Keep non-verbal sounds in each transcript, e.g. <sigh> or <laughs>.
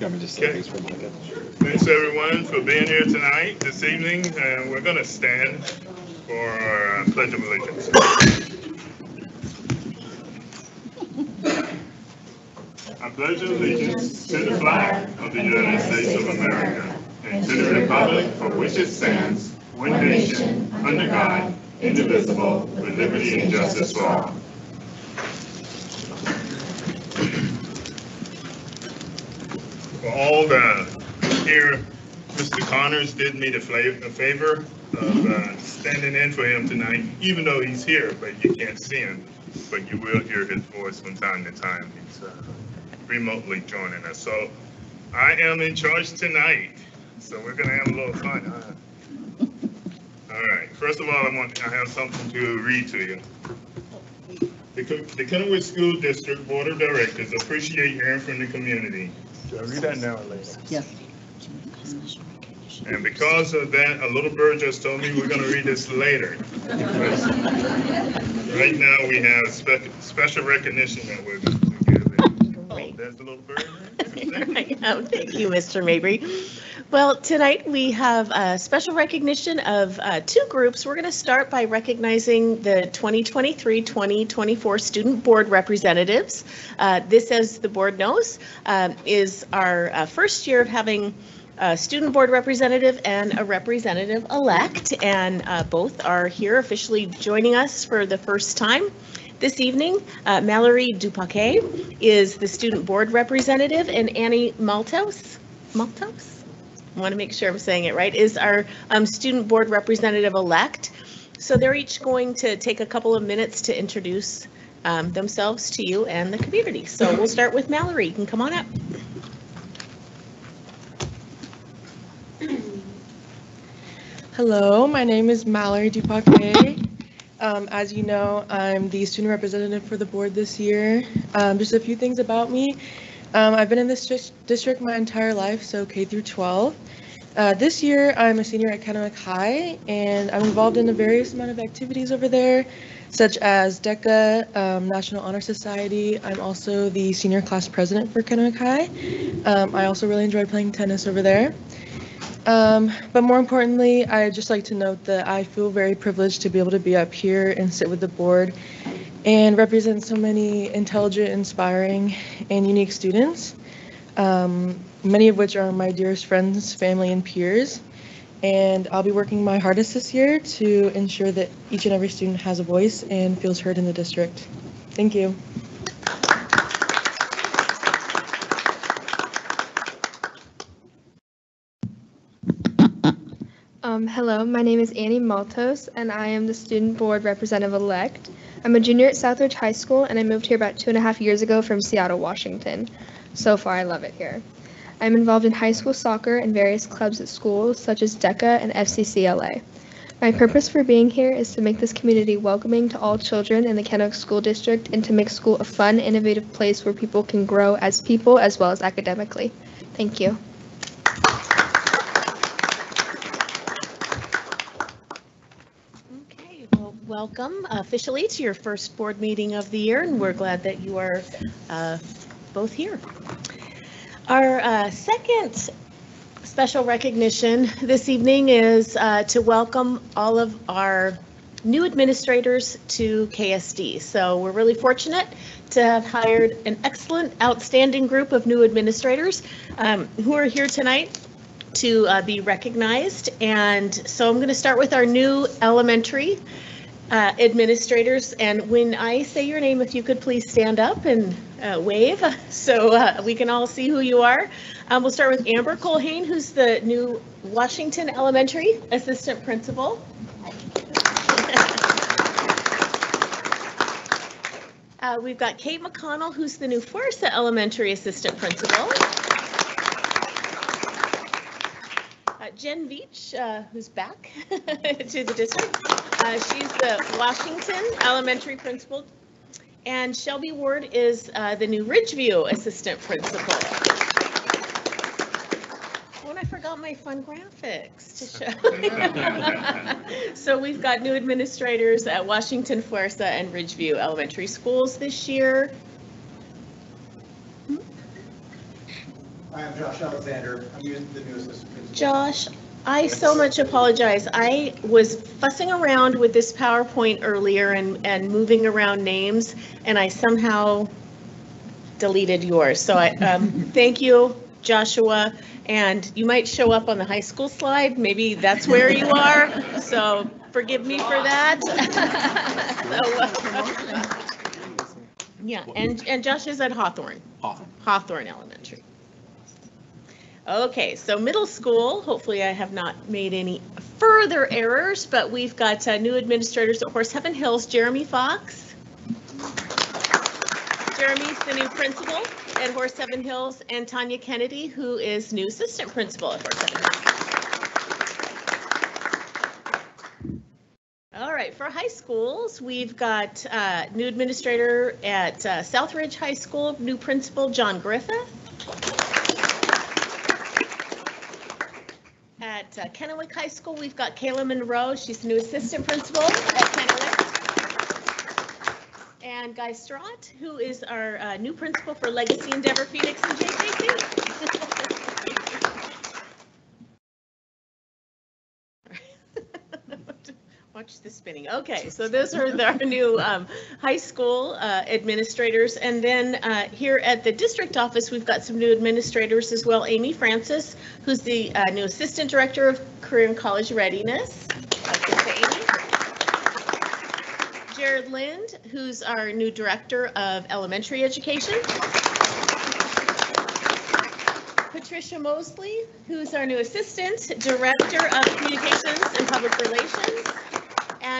You want me to just say Okay. for a minute? Thanks everyone for being here tonight, this evening, and we're gonna stand for our uh, pledge of allegiance. I pledge allegiance to the flag of the United States of America and to the republic for which it stands, one nation, under God, indivisible, with liberty and justice for all. All the here, Mr. Connors did me the favor of uh, standing in for him tonight, even though he's here, but you can't see him. But you will hear his voice from time to time. He's uh, remotely joining us. So I am in charge tonight, so we're gonna have a little fun, huh? All right, first of all, I want, I have something to read to you. The the Kennewick School District Board of Directors appreciate hearing from the community. Do I read that now or later? Yes. And because of that, a little bird just told me we're gonna read this later. Right now, we have spe- special recognition that we're going to give. Oh, Great. there's the little bird. <laughs> I am. Thank you, Mr. Mabry. Well, tonight we have a special recognition of uh, two groups. We're going to start by recognizing the 2023-2024 Student Board Representatives. Uh, This, as the board knows, um, is our uh, first year of having a student board representative and a representative-elect, and uh, both are here officially joining us for the first time. This evening, uh, Mallory Dupaquet is the student board representative, and Annie Maltos, Maltos? I want to make sure I'm saying it right, is our um, student board representative-elect. So they're each going to take a couple of minutes to introduce um, themselves to you and the community. So we'll start with Mallory. You can come on up. Hello, my name is Mallory Dupaquet. Um, as you know, I'm the student representative for the board this year. Um, just a few things about me. Um, I've been in this dis- district my entire life, so K through 12. Uh, this year, I'm a senior at Kennewick High, and I'm involved in a various amount of activities over there, such as DECA, um, National Honor Society. I'm also the senior class president for Kennewick High. Um, I also really enjoy playing tennis over there. Um, but more importantly, I'd just like to note that I feel very privileged to be able to be up here and sit with the board and represent so many intelligent, inspiring, and unique students, um, many of which are my dearest friends, family, and peers. And I'll be working my hardest this year to ensure that each and every student has a voice and feels heard in the district. Thank you. Um, hello, my name is Annie Maltos, and I am the student board representative-elect. I'm a junior at Southridge High School, and I moved here about two and a half years ago from Seattle, Washington. So far, I love it here. I'm involved in high school soccer and various clubs at schools, such as DECA and FCCLA. My purpose for being here is to make this community welcoming to all children in the Kennewick School District and to make school a fun, innovative place where people can grow as people as well as academically. Thank you. Okay, well, welcome officially to your first board meeting of the year, and we're glad that you are uh, both here. Our uh, second special recognition this evening is uh, to welcome all of our new administrators to KSD. So we're really fortunate to have hired an excellent, outstanding group of new administrators um, who are here tonight to uh, be recognized. And so I'm going to start with our new elementary uh, administrators. And when I say your name, if you could please stand up and uh, wave <laughs> so uh, we can all see who you are. Um, We'll start with Amber Colhane, who's the new Washington Elementary Assistant Principal. <laughs> Uh, We've got Kate McConnell, who's the new Fuerza Elementary Assistant Principal. Uh, Jen Veach, uh, who's back <laughs> to the district. Uh, She's the Washington Elementary Principal. And Shelby Ward is uh, the new Ridgeview Assistant Principal. Oh, and I forgot my fun graphics to show. <laughs> So we've got new administrators at Washington, Fuerza, and Ridgeview Elementary Schools this year. I am Josh Alexander. I'm the the new assistant principal. Josh, I so much apologize. I was fussing around with this PowerPoint earlier and, and moving around names, and I somehow deleted yours. So I, um, <laughs> thank you, Joshua. And you might show up on the high school slide. Maybe that's where you are. So forgive me for that. <laughs> So, uh, <laughs> Yeah, and, and Josh is at Hawthorne. Hawthorne. Hawthorne Elementary. Okay, so middle school, hopefully I have not made any further errors, but we've got uh, new administrators at Horse Heaven Hills, Jeremy Fox. Jeremy's the new principal at Horse Heaven Hills, and Tanya Kennedy, who is new assistant principal at Horse Heaven Hills. All right, for high schools, we've got uh, new administrator at uh, Southridge High School, new principal John Griffith. At uh, Kennewick High School, we've got Kayla Monroe. She's the new assistant principal at Kennewick. And Guy Strott, who is our uh, new principal for Legacy Endeavor Phoenix and JKC. <laughs> Watch the spinning. Okay, so those are the- our new um, high school uh, administrators. And then uh, here at the district office, we've got some new administrators as well. Amy Francis, who's the uh, new assistant director of career and college readiness. Jared Lind, who's our new director of elementary education. Patricia Mosley, who's our new assistant director of communications and public relations.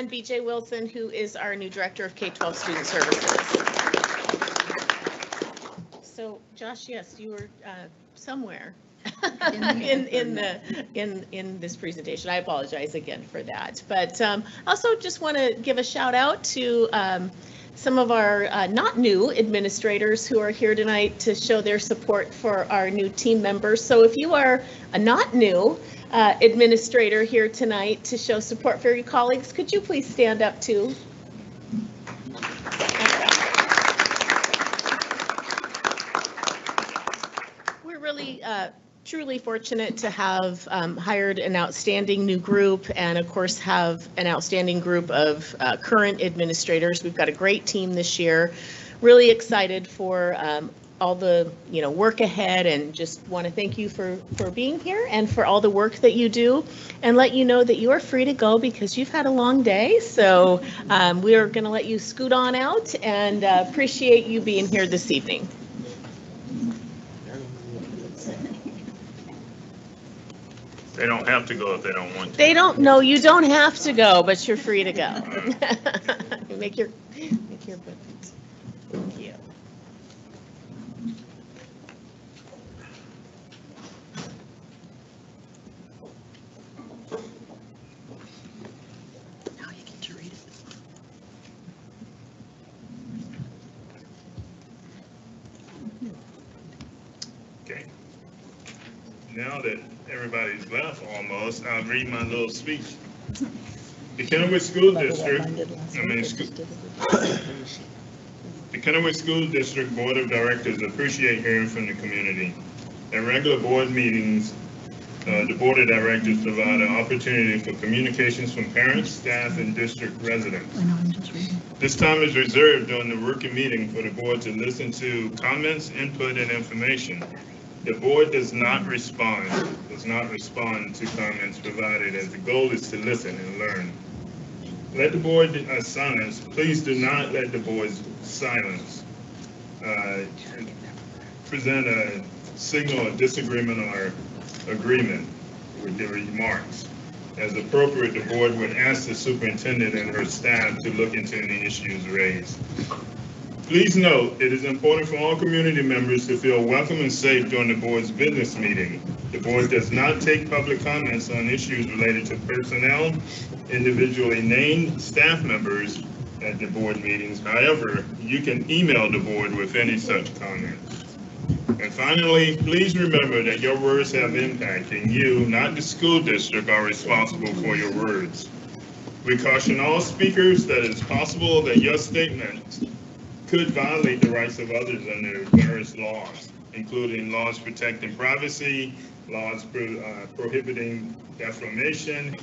And BJ Wilson, who is our new director of K-12 student services. So Josh, yes, you were uh, somewhere in, <laughs> in the, in, in this presentation. I apologize again for that. But um, also just want to give a shout out to um, some of our uh, not new administrators who are here tonight to show their support for our new team members. So if you are a not new uh, administrator here tonight to show support for your colleagues, could you please stand up too? We're really uh, truly fortunate to have um, hired an outstanding new group and of course have an outstanding group of uh, current administrators. We've got a great team this year. Really excited for um, all the, you know, work ahead and just want to thank you for, for being here and for all the work that you do and let you know that you are free to go because you've had a long day. So um, we are going to let you scoot on out and uh, appreciate you being here this evening. They don't have to go if they don't want to. They don't, no, you don't have to go, but you're free to go. <laughs> Make your, make your, thank you. Now you get to read it. Okay. Now that everybody's left almost, I'll read my little speech. The Kennewick School District, I mean, <coughs> the Kennewick School District Board of Directors appreciate hearing from the community. At regular board meetings, uh, the Board of Directors provide an opportunity for communications from parents, staff, and district residents. This time is reserved during the working meeting for the board to listen to comments, input, and information. The board does not respond, does not respond to comments provided as the goal is to listen and learn. Let the board uh, silence, please do not let the board's silence uh, present a signal of disagreement or agreement with the remarks. As appropriate, the board would ask the superintendent and her staff to look into any issues raised. Please note, it is important for all community members to feel welcome and safe during the board's business meeting. The board does not take public comments on issues related to personnel, individually named staff members at the board meetings. However, you can email the board with any such comments. And finally, please remember that your words have impact and you, not the school district, are responsible for your words. We caution all speakers that it's possible that your statements could violate the rights of others under various laws. including laws protecting privacy, laws pro- uh, prohibiting defamation.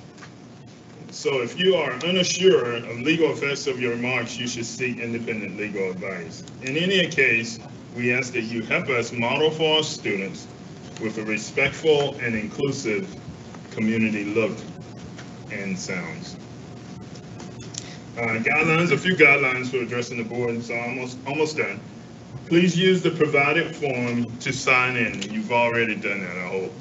So if you are unsure of legal effects of your remarks, you should seek independent legal advice. In any case, we ask that you help us model for our students with a respectful and inclusive community look and sounds. Uh, Guidelines, a few guidelines for addressing the board, so almost, almost done. Please use the provided form to sign in. You've already done that, I hope.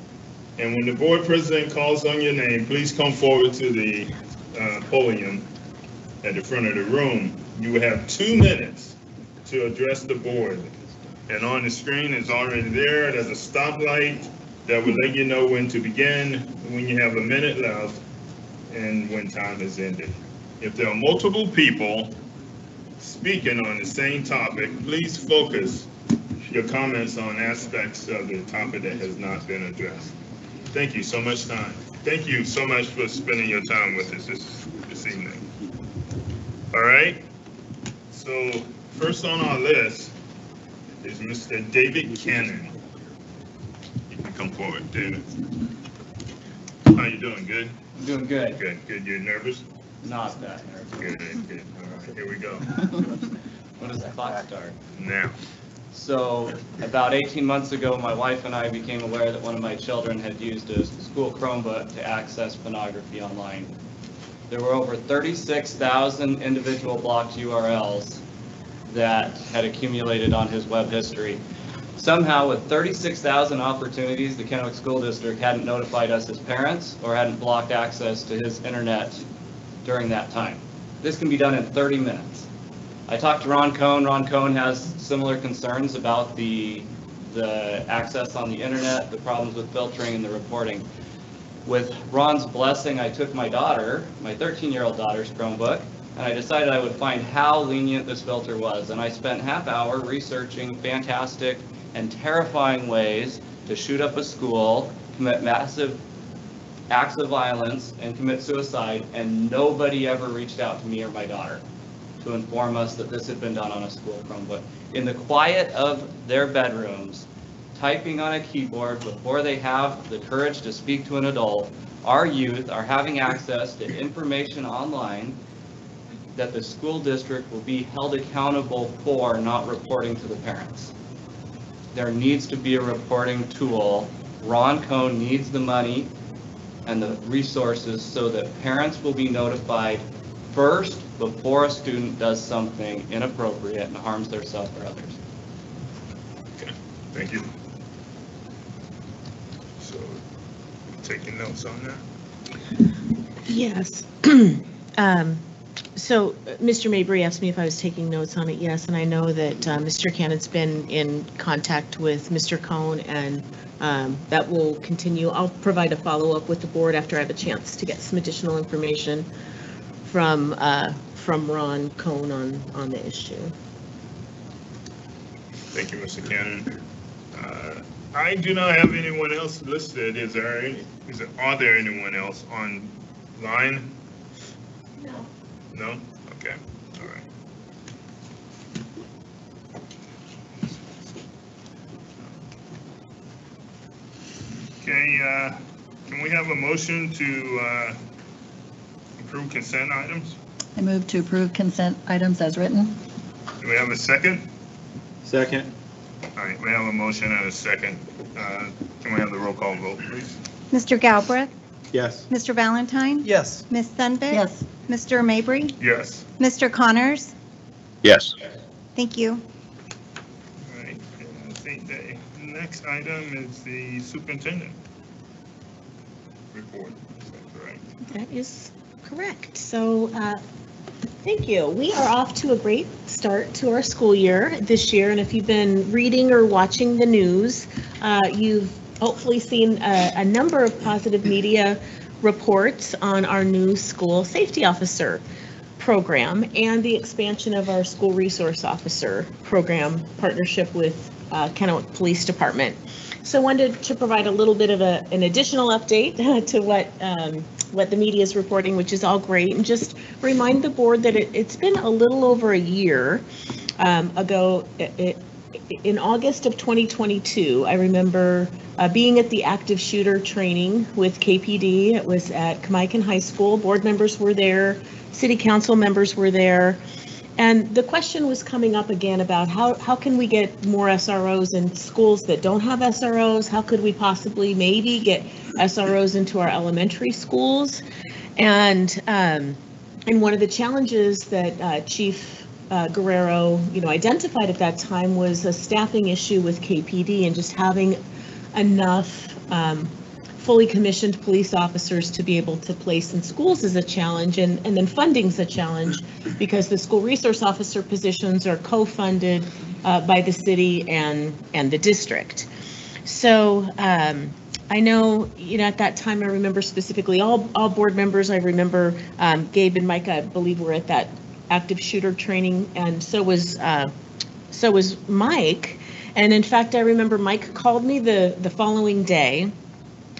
And when the board president calls on your name, please come forward to the uh, podium at the front of the room. You will have two minutes to address the board. And on the screen is already there, there's a stoplight that will let you know when to begin, when you have a minute left, and when time has ended. If there are multiple people speaking on the same topic, please focus your comments on aspects of the topic that has not been addressed. Thank you so much time. Thank you so much for spending your time with us this, this evening. All right? So first on our list is Mr. David Cannon. You can come forward, David. How are you doing? Good? I'm doing good, Good, good. You nervous? Not that. Good, good. All right, here we go. <laughs> When does the clock start? Now, So about 18 months ago, my wife and I became aware that one of my children had used a school Chromebook to access pornography online. There were over 36,000 individual blocked URLs that had accumulated on his web history. Somehow, with 36,000 opportunities, the Kennewick School District hadn't notified us as parents or hadn't blocked access to his internet during that time. This can be done in 30 minutes. I talked to Ron Cohn. Ron Cohn has similar concerns about the, the access on the internet, the problems with filtering and the reporting. With Ron's blessing, I took my daughter, my 13-year-old daughter's Chromebook, and I decided I would find how lenient this filter was. And I spent half hour researching fantastic and terrifying ways to shoot up a school, commit massive acts of violence, and commit suicide, and nobody ever reached out to me or my daughter to inform us that this had been done on a school Chromebook. In the quiet of their bedrooms, typing on a keyboard before they have the courage to speak to an adult, our youth are having access to information online that the school district will be held accountable for not reporting to the parents. There needs to be a reporting tool. Ron Cohn needs the money and the resources so that parents will be notified first before a student does something inappropriate and harms themselves or others. okay, thank you. So, taking notes on that? Yes. <clears throat> Um, So uh, Mr. Mabry asked me if I was taking notes on it, yes, and I know that uh, Mr. Cannon's been in contact with Mr. Cohn, and um, that will continue. I'll provide a follow-up with the board after I have a chance to get some additional information from, uh, from Ron Cohn on, on the issue. Thank you, Mr. Cannon. Uh, I do not have anyone else listed. Is there any, is there, are there anyone else online? No. No? Okay, all right. Okay, uh, can we have a motion to uh, approve consent items? I move to approve consent items as written. Do we have a second? Second. All right, we have a motion and a second. Uh, Can we have the roll call vote, please? Mr. Galbraith? Yes. Mr. Valentine? Yes. Ms. Sunbit? Yes. Mr. Mabry? Yes. Mr. Connors? Yes. Thank you. All right, and I think the next item is the superintendent report. Is that correct? That is correct. So, uh, thank you. We are off to a great start to our school year this year, and if you've been reading or watching the news, uh, you've hopefully seen a, a number of positive media reports on our new school safety officer program and the expansion of our school resource officer program partnership with uh, Kennewick Police Department. So I wanted to provide a little bit of a, an additional update <laughs> to what, um, what the media is reporting, which is all great, and just remind the board that it, it's been a little over a year um, ago, it, it- in August of 2022, I remember uh, being at the active shooter training with KPD. It was at Kamiakin High School. Board members were there, city council members were there. And the question was coming up again about how, how can we get more SROs in schools that don't have SROs? How could we possibly maybe get SROs into our elementary schools? And, um, and one of the challenges that uh, Chief uh, Guerrero, you know, identified at that time was a staffing issue with KPD and just having enough um, fully commissioned police officers to be able to place in schools is a challenge, and, and then funding's a challenge because the school resource officer positions are co-funded uh, by the city and, and the district. So um, I know, you know, at that time, I remember specifically all, all board members, I remember um, Gabe and Mike, I believe were at that active shooter training, and so was, uh, so was Mike. And in fact, I remember Mike called me the, the following day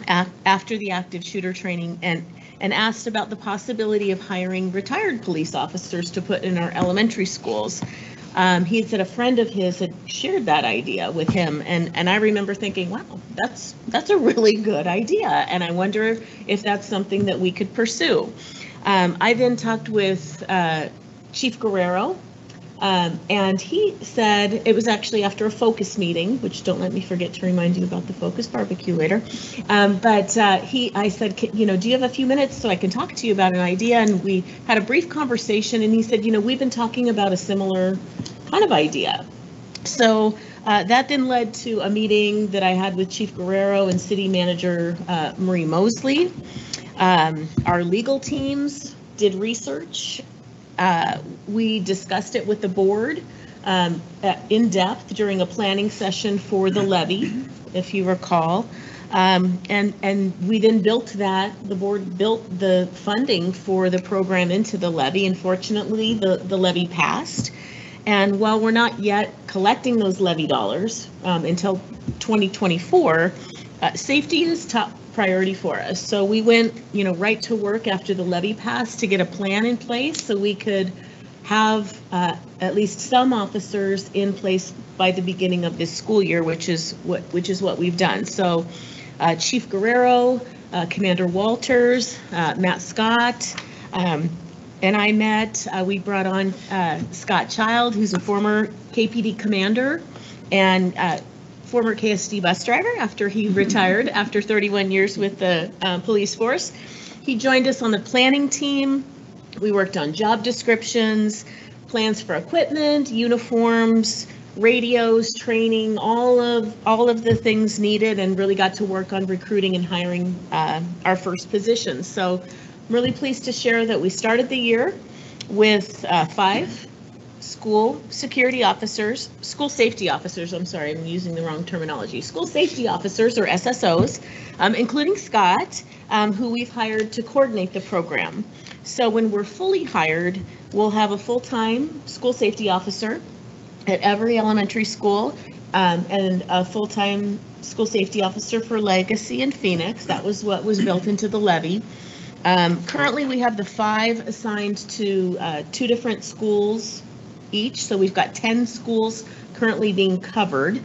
af- after the active shooter training and, and asked about the possibility of hiring retired police officers to put in our elementary schools. Um, he said a friend of his had shared that idea with him, and, and I remember thinking, wow, that's, that's a really good idea, and I wonder if that's something that we could pursue. Um, I then talked with uh, Chief Guerrero, um, and he said, it was actually after a focus meeting, which don't let me forget to remind you about the focus barbecue later. Um, but uh, he, I said, you know, do you have a few minutes so I can talk to you about an idea? And we had a brief conversation and he said, you know, we've been talking about a similar kind of idea. So uh, that then led to a meeting that I had with Chief Guerrero and City Manager uh, Marie Mosley. Um, Our legal teams did research. Uh, We discussed it with the board um, in depth during a planning session for the levy, if you recall. Um, And, and we then built that, the board built the funding for the program into the levy. Unfortunately, the, the levy passed. And while we're not yet collecting those levy dollars um, until 2024, uh, safety is top priority for us. So we went, you know, right to work after the levy passed to get a plan in place so we could have uh, at least some officers in place by the beginning of this school year, which is what, which is what we've done. So uh, Chief Guerrero, uh, Commander Walters, uh, Matt Scott, um, and I met, uh, we brought on uh, Scott Child, who's a former KPD commander and former KSD bus driver after he retired after 31 years with the uh, police force. He joined us on the planning team. We worked on job descriptions, plans for equipment, uniforms, radios, training, all of, all of the things needed and really got to work on recruiting and hiring uh, our first positions. So I'm really pleased to share that we started the year with uh, five school security officers, school safety officers, I'm sorry, I'm using the wrong terminology, school safety officers or SSOs, um, including Scott, um, who we've hired to coordinate the program. So when we're fully hired, we'll have a full-time school safety officer at every elementary school um, and a full-time school safety officer for Legacy and Phoenix. That was what was built into the levy. Um, Currently, we have the five assigned to uh, two different schools each, so we've got 10 schools currently being covered.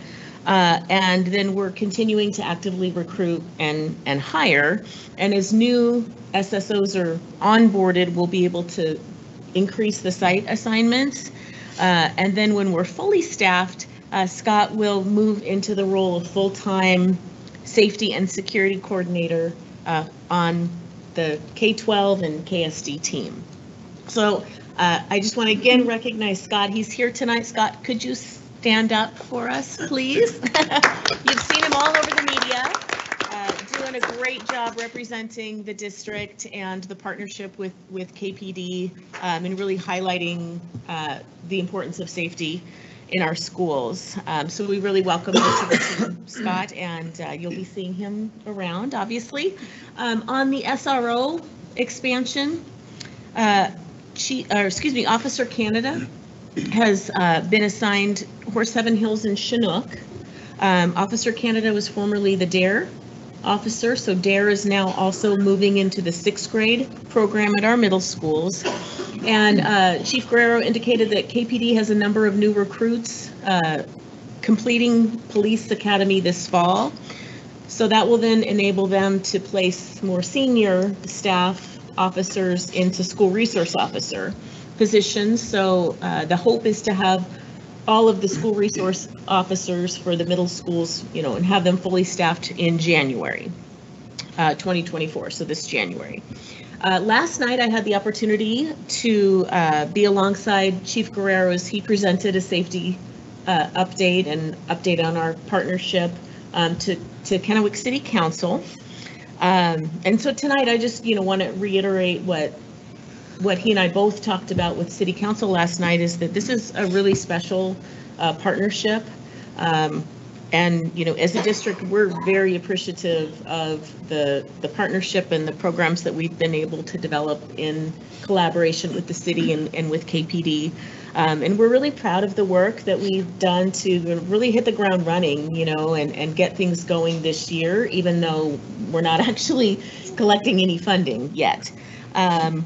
Uh, And then we're continuing to actively recruit and, and hire. And as new SSOs are onboarded, we'll be able to increase the site assignments. Uh, And then when we're fully staffed, uh, Scott will move into the role of full-time safety and security coordinator uh, on the K-12 and KSD team. So uh, I just want to again recognize Scott. He's here tonight. Scott, could you stand up for us, please? <laughs> You've seen him all over the media, uh, doing a great job representing the district and the partnership with, with KPD um, and really highlighting uh, the importance of safety in our schools. Um, So we really welcome you to the team, <coughs> Scott, and uh, you'll be seeing him around, obviously. Um, On the SRO expansion, uh, Chief, or excuse me, Officer Canada has uh, been assigned Horse Heaven Hills and Chinook. Um, Officer Canada was formerly the DARE officer, so DARE is now also moving into the sixth grade program at our middle schools. And uh, Chief Guerrero indicated that KPD has a number of new recruits uh, completing Police Academy this fall. So that will then enable them to place more senior staff officers into school resource officer positions. So uh, the hope is to have all of the school resource officers for the middle schools, you know, and have them fully staffed in January, uh, 2024, so this January. Uh, Last night, I had the opportunity to uh, be alongside Chief Guerrero as he presented a safety uh, update and update on our partnership um, to to Kennewick City Council. Um, And so tonight, I just, you know, want to reiterate what what he and I both talked about with city council last night is that this is a really special uh, partnership. Um, And, you know, as a district, we're very appreciative of the, the partnership and the programs that we've been able to develop in collaboration with the city and, and with KPD. Um, And we're really proud of the work that we've done to really hit the ground running, you know, and, and get things going this year, even though we're not <laughs> actually collecting any funding yet. Um,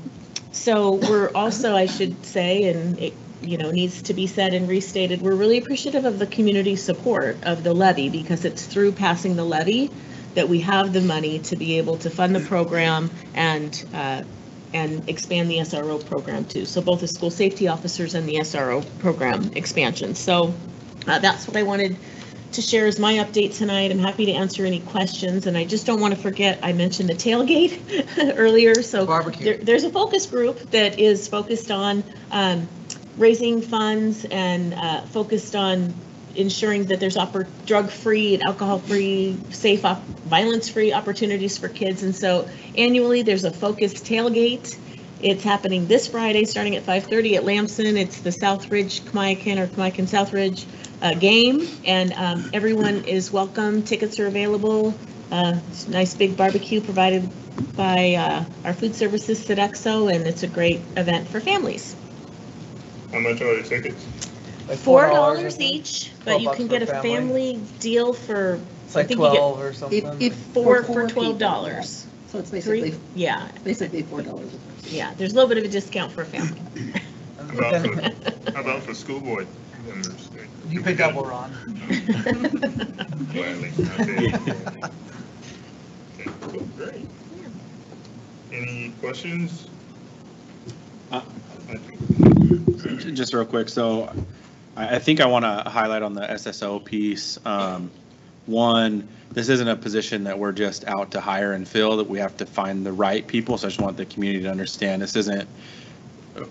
so we're also, I should say, and it, you know, needs to be said and restated, we're really appreciative of the community support of the levy because it's through passing the levy that we have the money to be able to fund the program and, uh, and expand the SRO program too. So both the school safety officers and the SRO program expansion. So uh, that's what I wanted to share as my update tonight. I'm happy to answer any questions, and I just don't want to forget, I mentioned the tailgate <laughs> earlier, so Barbecue. there- there's a focus group that is focused on um, raising funds and uh, focused on ensuring that there's drug-free and alcohol-free, safe, op- violence-free opportunities for kids. And so annually, there's a focused tailgate. It's happening this Friday, starting at 5:30 at Lampson. It's the Southridge Kamiakin or Kamiakin Southridge uh, game, and um, everyone is welcome. Tickets are available. Uh, Nice big barbecue provided by uh, our food services, Sodexo, and it's a great event for families. How much are the tickets? Like Four $4 each, but you can get a a family. family deal for, It's I like think you get twelve or something. If, if. four for twelve dollars. So it's Three, basically, yeah, basically four dollars. yeah, there's a little bit of a discount for a family. How about for, how about for school board members? You pick up, we're on. Gladly, I did. Okay, cool, Great. Any questions? Uh, I do. Just real quick, so I, think I want to highlight on the SSO piece. Um, one, this isn't a position that we're just out to hire and fill, that we have to find the right people. So I just want the community to understand, this isn't,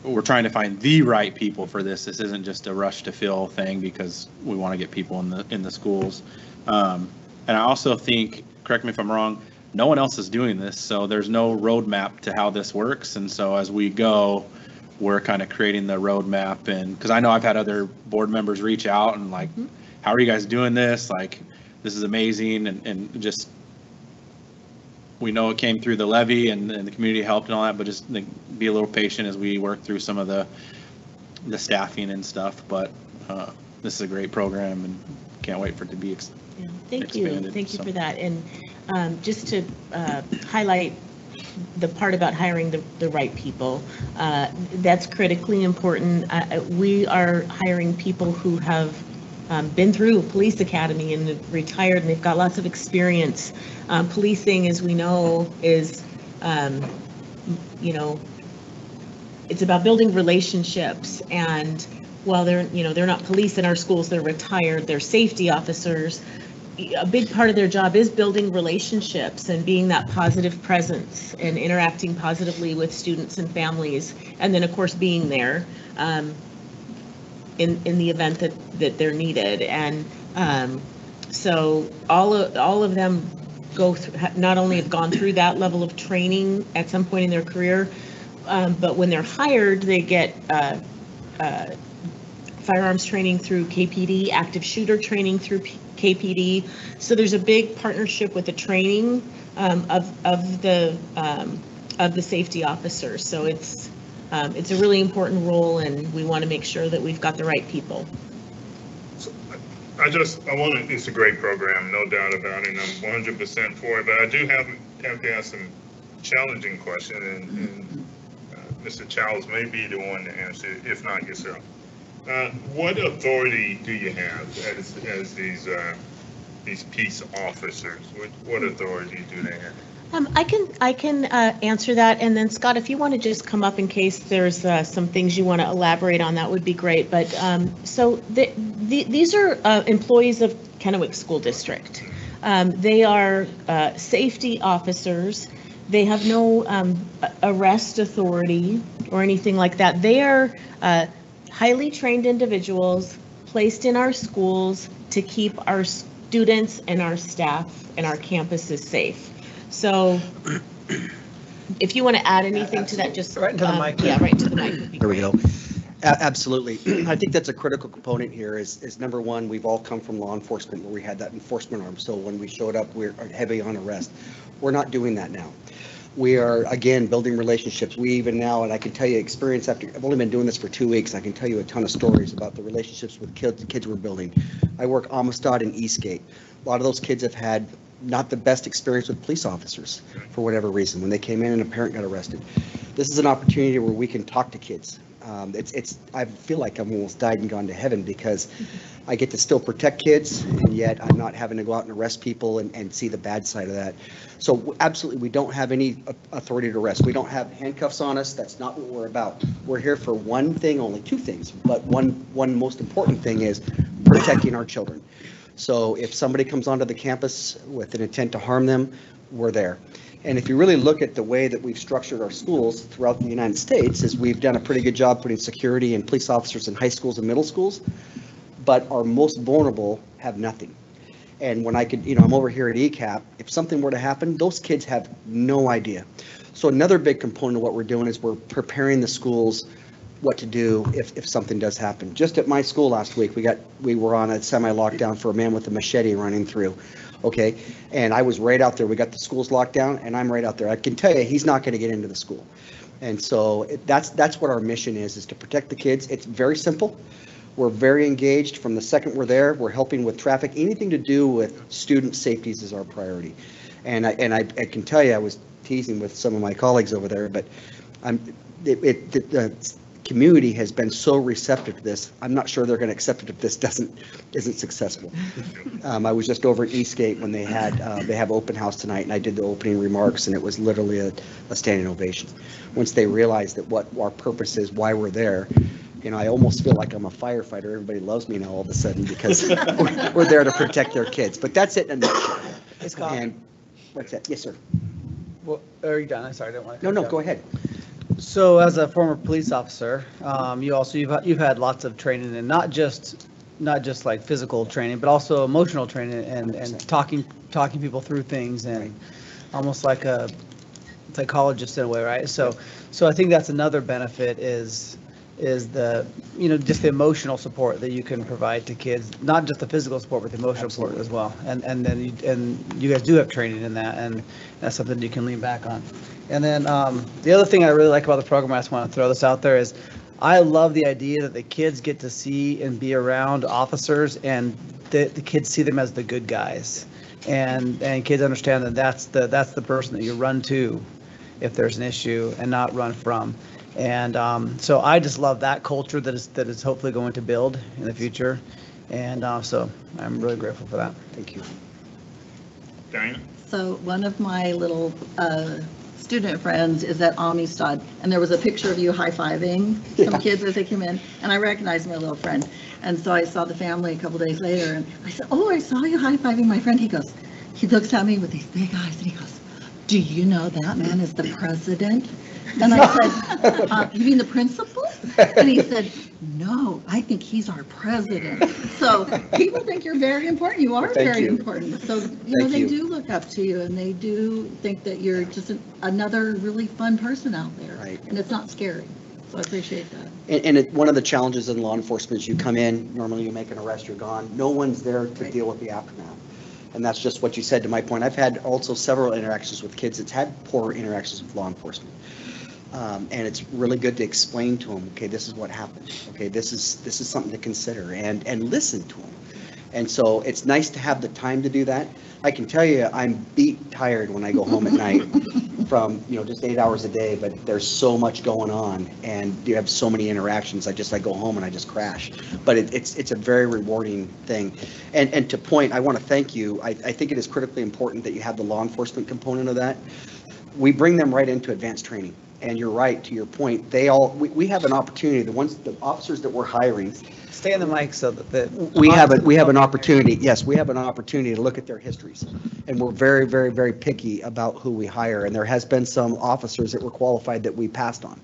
we're trying to find the right people for this. This isn't just a rush to fill thing because we want to get people in the, in the schools. Um, And I also think, correct me if I'm wrong, no one else is doing this, so there's no roadmap to how this works. And so as we go, we're kind of creating the roadmap and, because I know I've had other board members reach out and like, how are you guys doing this? Like, this is amazing and, and just, we know it came through the levy and, and the community helped and all that, but just like, be a little patient as we work through some of the, the staffing and stuff. But uh, this is a great program and can't wait for it to be ex- Yeah, Thank you, expanded, thank you so. for that. And um, just to uh, highlight the part about hiring the, the right people, uh, that's critically important. Uh, uh, We are hiring people who have um, been through police academy and retired, and they've got lots of experience. Um, Policing, as we know, is, um, you know, it's about building relationships and while they're, you know, they're not police in our schools, they're retired, they're safety officers. A big part of their job is building relationships and being that positive presence and interacting positively with students and families. And then, of course, being there um, in, in the event that, that they're needed. And um, so all of, all of them go through, not only have gone through that level of training at some point in their career, um, but when they're hired, they get uh, uh, firearms training through KPD, active shooter training through P- KPD. So there's a big partnership with the training um, of, of the, um, of the safety officers. So it's, um, it's a really important role and we want to make sure that we've got the right people. I just, I want to, it's a great program, no doubt about it, and I'm one hundred percent for it, but I do have, have to ask some challenging question, and, and uh, Mr. Childs may be the one to answer, if not yourself. Uh, What authority do you have as, as these, uh, these peace officers? What, what authority do they have? Um, I can, I can uh, answer that, and then Scott, if you want to just come up in case there's uh, some things you want to elaborate on, that would be great. But, um, so, the, the- these are uh, employees of Kennewick School District. Um, They are uh, safety officers. They have no um, arrest authority or anything like that. They are uh, highly trained individuals placed in our schools to keep our students and our staff and our campuses safe. So if you want to add anything to that, just. Right into the um, mic. Yeah, right to the mic There we go. A- Absolutely. <clears throat> I think that's a critical component here is, is number one, we've all come from law enforcement where we had that enforcement arm. So when we showed up, we're heavy on arrest. We're not doing that now. We are, again, building relationships. We even now, and I can tell you experience after, I've only been doing this for two weeks. I can tell you a ton of stories about the relationships with kids, kids we're building. I work Amistad and Eastgate. A lot of those kids have had not the best experience with police officers for whatever reason, when they came in and a parent got arrested. This is an opportunity where we can talk to kids. Um, It's, it's, I feel like I'm almost died and gone to heaven because I get to still protect kids and yet I'm not having to go out and arrest people and, and see the bad side of that. So absolutely, we don't have any authority to arrest. We don't have handcuffs on us. That's not what we're about. We're here for one thing, only two things, but one, one most important thing is protecting our children. So if somebody comes onto the campus with an intent to harm them, we're there. And if you really look at the way that we've structured our schools throughout the United States, is we've done a pretty good job putting security and police officers in high schools and middle schools, but our most vulnerable have nothing. And when I could, you know, I'm over here at ECAP, if something were to happen, those kids have no idea. So another big component of what we're doing is we're preparing the schools what to do if, if something does happen. Just at my school last week, we got, we were on a semi-lockdown for a man with a machete running through, okay? And I was right out there. We got the schools locked down and I'm right out there. I can tell you, he's not going to get into the school. And so it- that's, that's what our mission is, is to protect the kids. It's very simple. We're very engaged from the second we're there. We're helping with traffic. Anything to do with student safeties is our priority. And I, and I, I can tell you, I was teasing with some of my colleagues over there, but I'm, it, it, the- the community has been so receptive to this. I'm not sure they're going to accept it if this doesn't, isn't successful. <laughs> Um, I was just over at Eastgate when they had, uh, they have open house tonight and I did the opening remarks and it was literally a, a standing ovation. Once they realized that what our purpose is, why we're there, you know, I almost feel like I'm a firefighter. Everybody loves me now all of a sudden because we're, we're there to protect their kids. But that's it in a nutshell. Scott. And what's that? Yes, sir. Well, are you done? I'm sorry, I didn't want to. No, no, go ahead. So as a former police officer, um, you also, you've, had- you've had lots of training and not just, not just like physical training, but also emotional training and, and talking, talking people through things and almost like a psychologist in a way, right? So, so I think that's another benefit is, is the, you know, just the emotional support that you can provide to kids, not just the physical support, but the emotional support as well. And, and then, you- and you guys do have training in that, and that's something you can lean back on. And then um, the other thing I really like about the program, I just want to throw this out there, is I love the idea that the kids get to see and be around officers, and the, the kids see them as the good guys. And, and kids understand that that's the, that's the person that you run to if there's an issue and not run from. And um, so I just love that culture that is, that is hopefully going to build in the future. And uh, so I'm really grateful for that. Thank you. Diana? So one of my little uh, student friends is at Amistad, and there was a picture of you high-fiving some Yeah. kids as they came in, and I recognized my little friend. And so I saw the family a couple days later, and I said, oh, I saw you high-fiving my friend. He goes, he looks at me with these big eyes, and he goes, do you know that man is the president? And I said, uh, you mean the principal? And he said, no, I think he's our president. So people think you're very important. You are Thank very you. important. So, you know, they you. do look up to you and they do think that you're just an- another really fun person out there. Right. And it's not scary. So I appreciate that. And, and it, one of the challenges in law enforcement is you come in, normally you make an arrest, you're gone. No one's there to deal with the aftermath. And that's just what you said to my point. I've had also several interactions with kids that's had poor interactions with law enforcement. Um, and it's really good to explain to them, okay, this is what happened. Okay, this is, this is something to consider and, and listen to them. And so it's nice to have the time to do that. I can tell you, I'm beat tired when I go home at night <laughs> from you know, just eight hours a day, but there's so much going on and you have so many interactions. I just, I go home and I just crash. But it, it's, it's a very rewarding thing. And, and to point, I want to thank you. I, I think it is critically important that you have the law enforcement component of that. We bring them right into advanced training. And you're right, to your point, they all, we, we have an opportunity, the ones, the officers that we're hiring, Stay in the mic so that the. we have, a we have an opportunity, yes, we have an opportunity to look at their histories. And we're very, very, very picky about who we hire. And there has been some officers that were qualified that we passed on.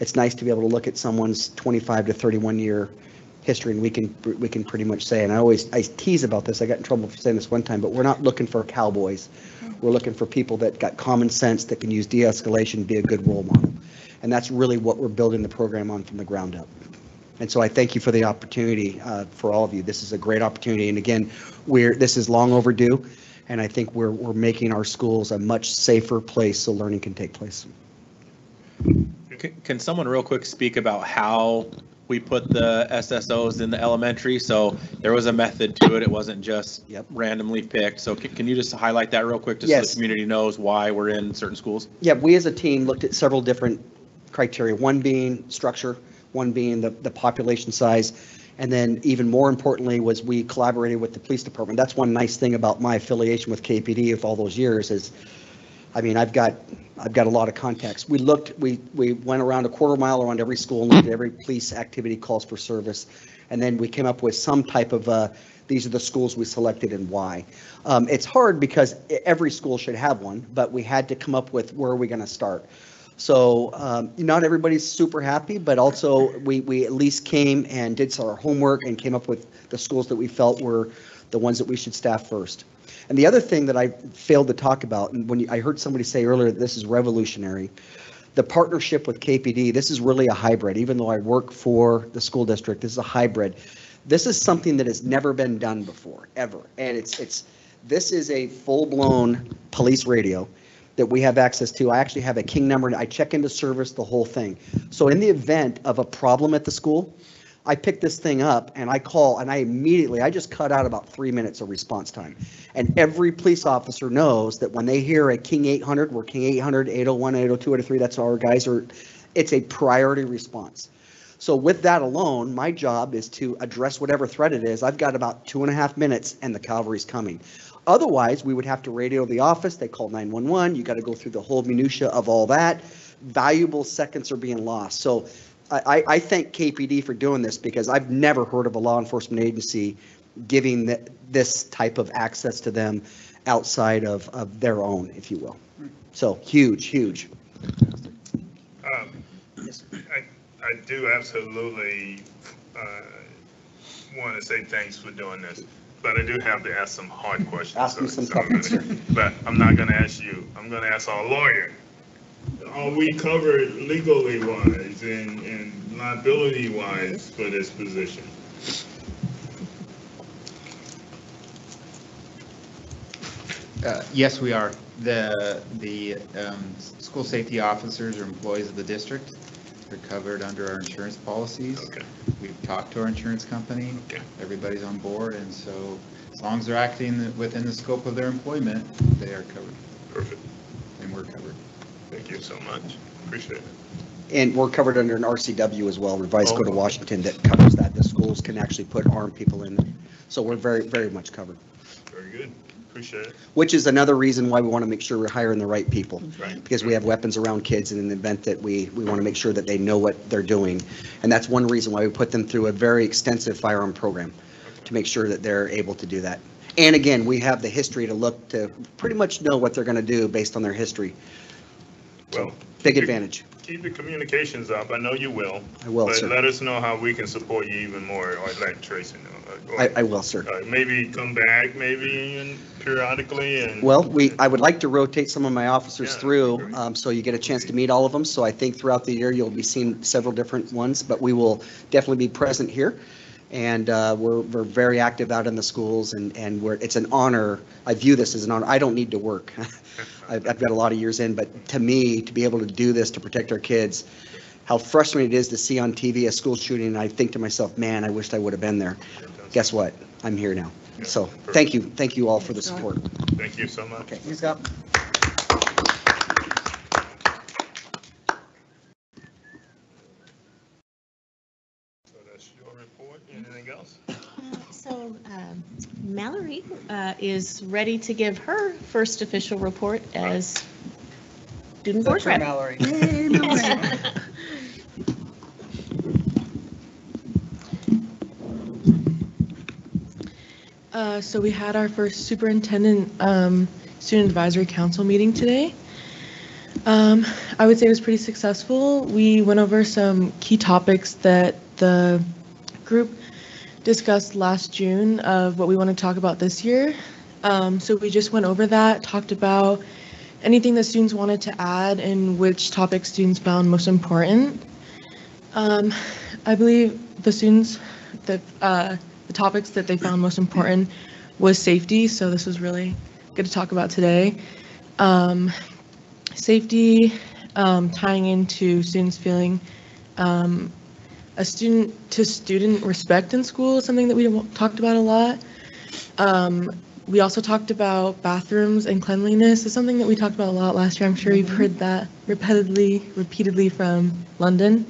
It's nice to be able to look at someone's 25 to 31 year history and we can, we can pretty much say, and I always, I tease about this, I got in trouble for saying this one time, but we're not looking for cowboys. We're looking for people that got common sense, that can use de-escalation, to be a good role model. And that's really what we're building the program on from the ground up. And so I thank you for the opportunity uh, for all of you. This is a great opportunity. And again, we're, this is long overdue. And I think we're, we're making our schools a much safer place so learning can take place. Can- Can someone real quick speak about how we put the SSOs in the elementary? So there was a method to it. It wasn't just Yep. randomly picked. So can, can you just highlight that real quick, just so the community knows why we're in certain schools? Yeah, we as a team looked at several different criteria, one being structure, one being the, the population size. And then even more importantly was we collaborated with the police department. That's one nice thing about my affiliation with KPD of all those years is, I mean, I've got, I've got a lot of contacts. We looked, we, we went around a quarter mile around every school and looked at every police activity calls for service. And then we came up with some type of, uh, these are the schools we selected and why. Um, it's hard because every school should have one, but we had to come up with where are we going to start? So um, not everybody's super happy, but also we, we at least came and did our homework and came up with the schools that we felt were the ones that we should staff first. And the other thing that I failed to talk about, and when you- I heard somebody say earlier that this is revolutionary, the partnership with KPD, this is really a hybrid. Even though I work for the school district, this is a hybrid. This is something that has never been done before, ever. And it's, it's, this is a full-blown police radio that we have access to. I actually have a king number, and I check into service, the whole thing. So in the event of a problem at the school, I pick this thing up and I call and I immediately, I just cut out about three minutes of response time. And every police officer knows that when they hear a King 800, we're King 800, 801, 802, 803, that's our guys are, it's a priority response. So with that alone, my job is to address whatever threat it is. I've got about two and a half minutes and the cavalry's coming. Otherwise, we would have to radio the office, they call 911, you got to go through the whole minutia of all that. Valuable seconds are being lost. So I, I- thank KPD for doing this because I've never heard of a law enforcement agency giving th- this type of access to them outside of, of their own, if you will. So huge, huge. Um, I, I do absolutely want to say thanks for doing this, but I do have to ask some hard questions. Ask me some so- here. But I'm not going to ask you, I'm going to ask our lawyer. Are we covered legally wise and, and liability wise for this position? Uh, Yes, we are. The, the um, school safety officers are employees of the district. They're covered under our insurance policies. Okay. We've talked to our insurance company. Okay. Everybody's on board, and so as long as they're acting within the scope of their employment, they are covered, Perfect. and we're covered. Thank you so much. Appreciate it. And we're covered under an RCW as well, Revised Code of Oh. Washington, that covers that. The schools can actually put armed people in there. So we're very, very much covered, Very good. Appreciate it. which is another reason why we want to make sure we're hiring the right people. Right. Because we have weapons around kids and in the event that we, we want to make sure that they know what they're doing. And that's one reason why we put them through a very extensive firearm program, to make sure that they're able to do that. And again, we have the history to look to pretty much know what they're going to do based on their history. Well. Big keep- advantage. Keep the communications up. I know you will. I will, But sir. let us know how we can support you even more, or let Tracy know. or- I, I will, sir. Uh, Maybe come back, maybe and periodically and. Well, we, I would like to rotate some of my officers Yeah, through, great. um, so you get a chance to meet all of them. So I think throughout the year, you'll be seeing several different ones, but we will definitely be present here. And, uh, we're, we're very active out in the schools and, and we're, it's an honor. I view this as an honor. I don't need to work. <laughs> I've, I've got a lot of years in, but to me, to be able to do this, to protect our kids, how frustrating it is to see on TV a school shooting, and I think to myself, man, I wished I would have been there. Guess what? I'm here now. So, thank you, thank you all for the support. Thank you so much. Okay. Thanks, Scott. Uh, is ready to give her first official report as student board rep. Mallory. Yay, Mallory. Uh, So we had our first superintendent um, student advisory council meeting today. Um, I would say it was pretty successful. We went over some key topics that the group discussed last June of what we want to talk about this year. Um, So we just went over that, talked about anything that students wanted to add and which topics students found most important. Um, I believe the students, the, uh, the topics that they found most important was safety, so this was really good to talk about today. Um, safety, um, tying into students feeling um, a student to student respect in school is something that we talked about a lot. Um, we also talked about bathrooms and cleanliness is something that we talked about a lot last year. I'm sure you've heard that repeatedly, repeatedly from London,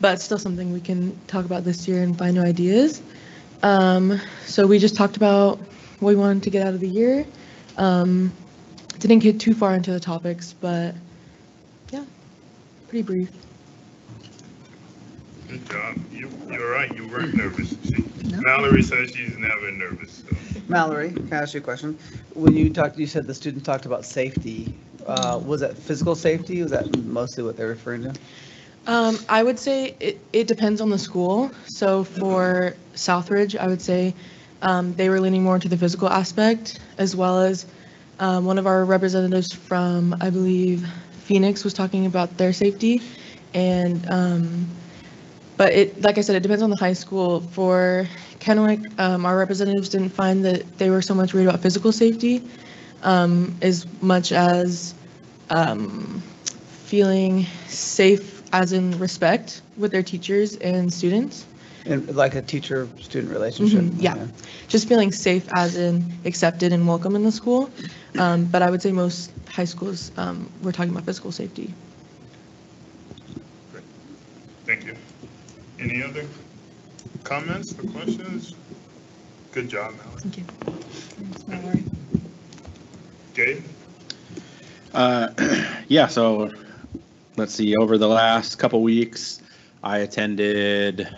but still something we can talk about this year and find new ideas. Um, so we just talked about what we wanted to get out of the year. Um, didn't get too far into the topics, but yeah, pretty brief. Good job. You, you're right, you weren't nervous. See, No. Mallory says she's never nervous, so. Mallory, can I ask you a question? When you talked, you said the student talked about safety. Uh, Was that physical safety? Was that mostly what they're referring to? Um, I would say it, it depends on the school. So for Southridge, I would say um, they were leaning more into the physical aspect, as well as um, one of our representatives from, I believe, Phoenix was talking about their safety. And, um, but it, like I said, it depends on the high school. For Kennewick, um, our representatives didn't find that they were so much worried about physical safety um, as much as um, feeling safe as in respect with their teachers and students. And like a teacher-student relationship? Mhm, yeah. Just feeling safe as in accepted and welcome in the school. Um, but I would say most high schools, um, we're talking about physical safety. Great. Thank you. Any other comments or questions? Good job, Mallory. Thank you. Thanks, Mallory. Gabe? Uh, <clears throat> Yeah, so let's see, over the last couple weeks, I attended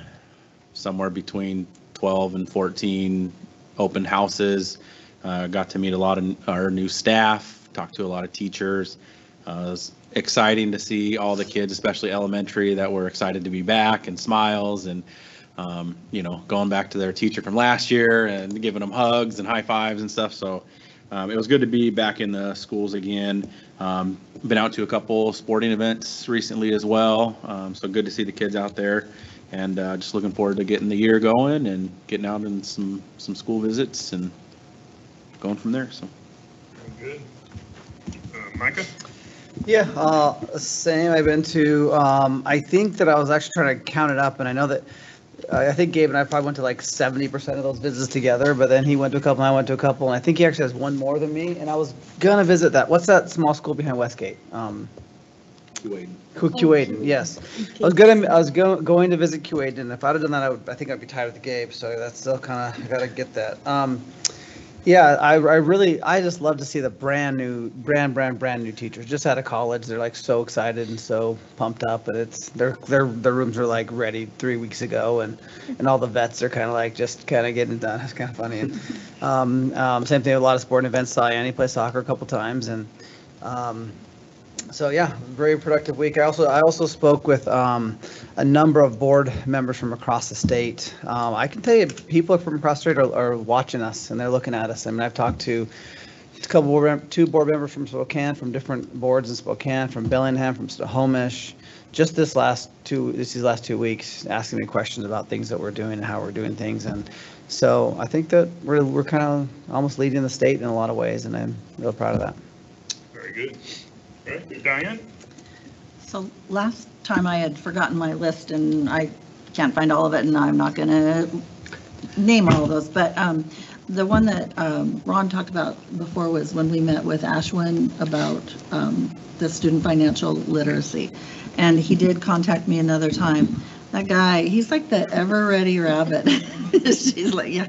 somewhere between 12 and 14 open houses. Uh, Got to meet a lot of our new staff, talked to a lot of teachers. Uh, was exciting to see all the kids, especially elementary, that were excited to be back and smiles and, um, you know, going back to their teacher from last year and giving them hugs and high fives and stuff. So um, it was good to be back in the schools again. Um, been out to a couple sporting events recently as well. Um, so good to see the kids out there and uh, just looking forward to getting the year going and getting out in some, some school visits and going from there. So. Good. Uh, Micah? Yeah, uh, same. I've been to, um, I think that I was actually trying to count it up and I know that, uh, I think Gabe and I probably went to like 70% of those visits together, but then he went to a couple and I went to a couple and I think he actually has one more than me. And I was gonna visit that. What's that small school behind Westgate? Um, Q- Q-Aden, yes. I was gonna, I was go, going to visit Q-Aden and if I'd have done that, I would, I think I'd be tired with Gabe. So that's still kind of, I gotta get that. Um, yeah, I, I really, I just love to see the brand new, brand, brand, brand new teachers just out of college. They're like so excited and so pumped up and it's, their, their, their rooms are like ready three weeks ago and, and all the vets are kind of like just kind of getting done. <laughs> It's kind of funny. And, um, um, same thing with a lot of sporting events. Saw Annie play soccer a couple times and, um, so yeah, very productive week. I also, I also spoke with um, a number of board members from across the state. Um, I can tell you, people from across the state are, are watching us and they're looking at us. I mean, I've talked to a couple, two board members from Spokane, from different boards in Spokane, from Bellingham, from Snohomish. Just this last two, this these last two weeks, asking me questions about things that we're doing and how we're doing things. And so I think that we're, we're kind of almost leading the state in a lot of ways, and I'm real proud of that. Very good. Right, Diane? So last time I had forgotten my list and I can't find all of it and I'm not going to name all of those, but um, the one that um, Ron talked about before was when we met with Ashwin about um, the student financial literacy. And he did contact me another time. That guy, he's like the ever-ready rabbit. <laughs> She's like, yeah,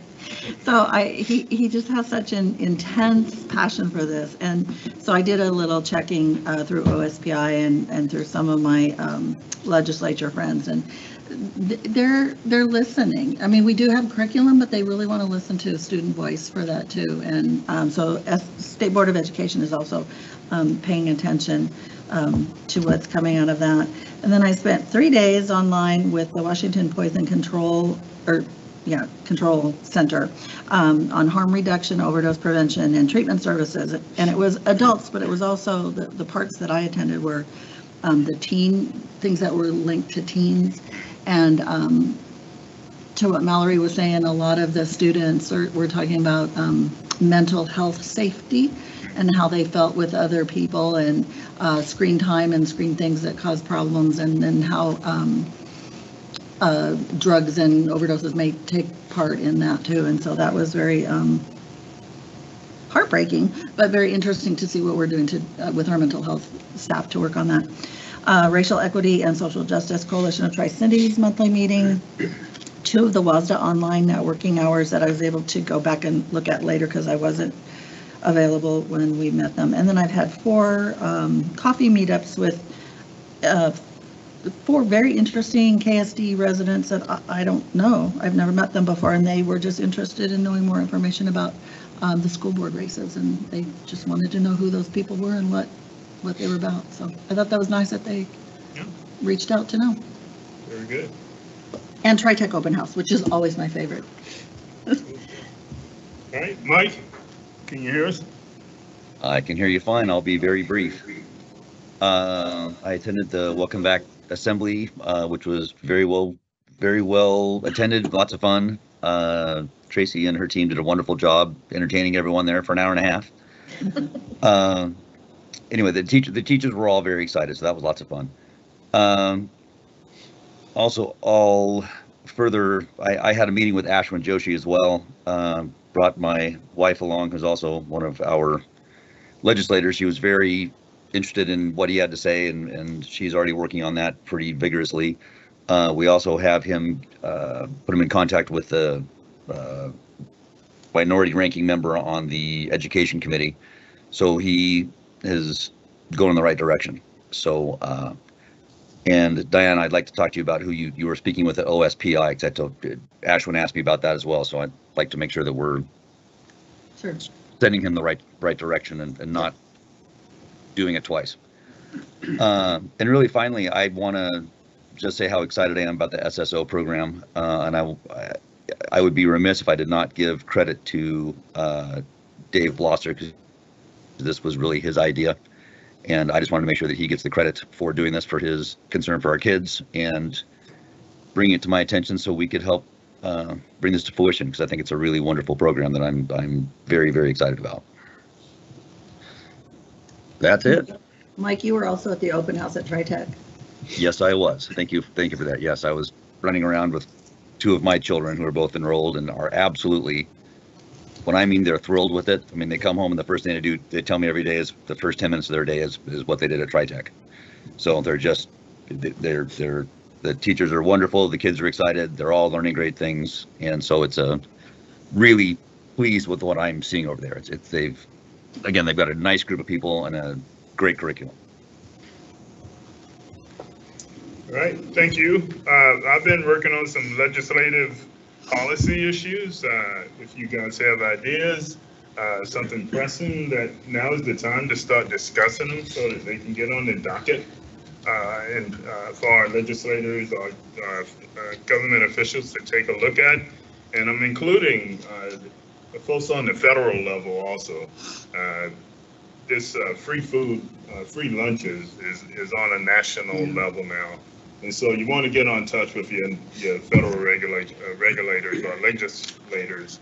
So I, he, he just has such an intense passion for this. And so I did a little checking uh, through OSPI and, and through some of my um, legislature friends. And th- they're, they're listening. I mean, we do have curriculum, but they really want to listen to student voice for that too. And um, so State Board of Education is also um, paying attention um, to what's coming out of that. And then I spent three days online with the Washington Poison Control, or, yeah, Control Center um, on harm reduction, overdose prevention, and treatment services. And it was adults, but it was also, the, the parts that I attended were um, the teen, things that were linked to teens. And um, to what Mallory was saying, a lot of the students are, we're talking about um, mental health safety and how they felt with other people and uh, screen time and screen things that cause problems and then how um, uh, drugs and overdoses may take part in that too. And so that was very um, heartbreaking, but very interesting to see what we're doing to, uh, with our mental health staff to work on that. Uh, Racial Equity and Social Justice Coalition of Tri-Cities monthly meeting. Two of the WSSDA online networking hours that I was able to go back and look at later because I wasn't available when we met them. And then I've had four um, coffee meetups with uh, four very interesting KSD residents that I- I don't know. I've never met them before, and they were just interested in knowing more information about um, the school board races, and they just wanted to know who those people were and what, what they were about. So I thought that was nice that they Yeah. reached out to know. Very good. And TriTech Open House, which is always my favorite. <laughs> All right, Mike, can you hear us? I can hear you fine. I'll be very brief. Uh, I attended the Welcome Back Assembly, uh, which was very well, very well attended, lots of fun. Uh, Tracy and her team did a wonderful job entertaining everyone there for an hour and a half. Uh, <laughs> anyway, the teacher, the teachers were all very excited, so that was lots of fun. Um, also, all further, I, I had a meeting with Ashwin Joshi as well. Um, brought my wife along, who's also one of our legislators. She was very interested in what he had to say, and, and she's already working on that pretty vigorously. Uh, we also have him uh, put him in contact with the uh, minority ranking member on the education committee, so he is going in the right direction. So, uh, and Diane, I'd like to talk to you about who you, you were speaking with at OSPI, I told, Ashwin asked me about that as well, so I'd like to make sure that we're Sure. sending him the right, right direction and, and not doing it twice. Uh, and really finally, I want to just say how excited I am about the SSO program. Uh, and I, I- would be remiss if I did not give credit to, uh, Dave Blosser, because this was really his idea. And I just wanted to make sure that he gets the credit for doing this, for his concern for our kids and bringing it to my attention so we could help uh, bring this to fruition because I think it's a really wonderful program that I'm I'm very very excited about. That's it. Mike, you were also at the open house at TriTech. Yes, I was. Thank you. Thank you for that. Yes, I was running around with two of my children who are both enrolled and are absolutely. When I mean they're thrilled with it, I mean they come home and the first thing they do, they tell me every day is the first 10 minutes of their day is, is what they did at TriTech. So they're just, they're, they're, the teachers are wonderful, the kids are excited, they're all learning great things. And so it's a really pleased with what I'm seeing over there. It's, it's, they've, again, they've got a nice group of people and a great curriculum. All right, thank you. Uh, I've been working on some legislative policy issues. Uh, if you guys have ideas, uh, something pressing, that now is the time to start discussing them so that they can get on the docket. Uh, and, uh, for our legislators or, uh, uh, government officials to take a look at. And I'm including, the folks on the federal level also. Uh, this, uh, free food, uh, free lunches is, is on a national level now. And so you want to get on touch with your, your federal regulate, uh, regulators or legislators,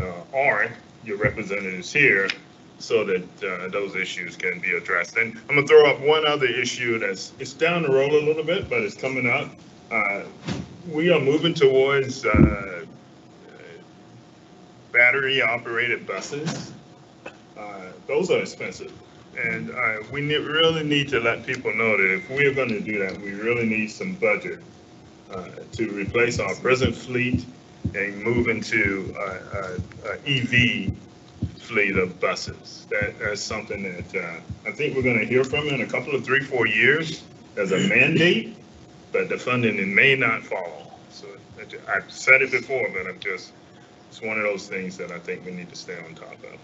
uh, or your representatives here, so that, uh, those issues can be addressed. And I'm gonna throw up one other issue that's, it's down the road a little bit, but it's coming up. Uh, we are moving towards, uh, battery operated buses. Uh, those are expensive. And uh, we ne- really need to let people know that if we're going to do that, we really need some budget uh, to replace our present fleet and move into a, a, a EV fleet of buses. That, that's something that, uh, I think we're gonna hear from in a couple of three, four years as a mandate, but the funding may not follow. So I've said it before, but I'm just, it's one of those things that I think we need to stay on top of.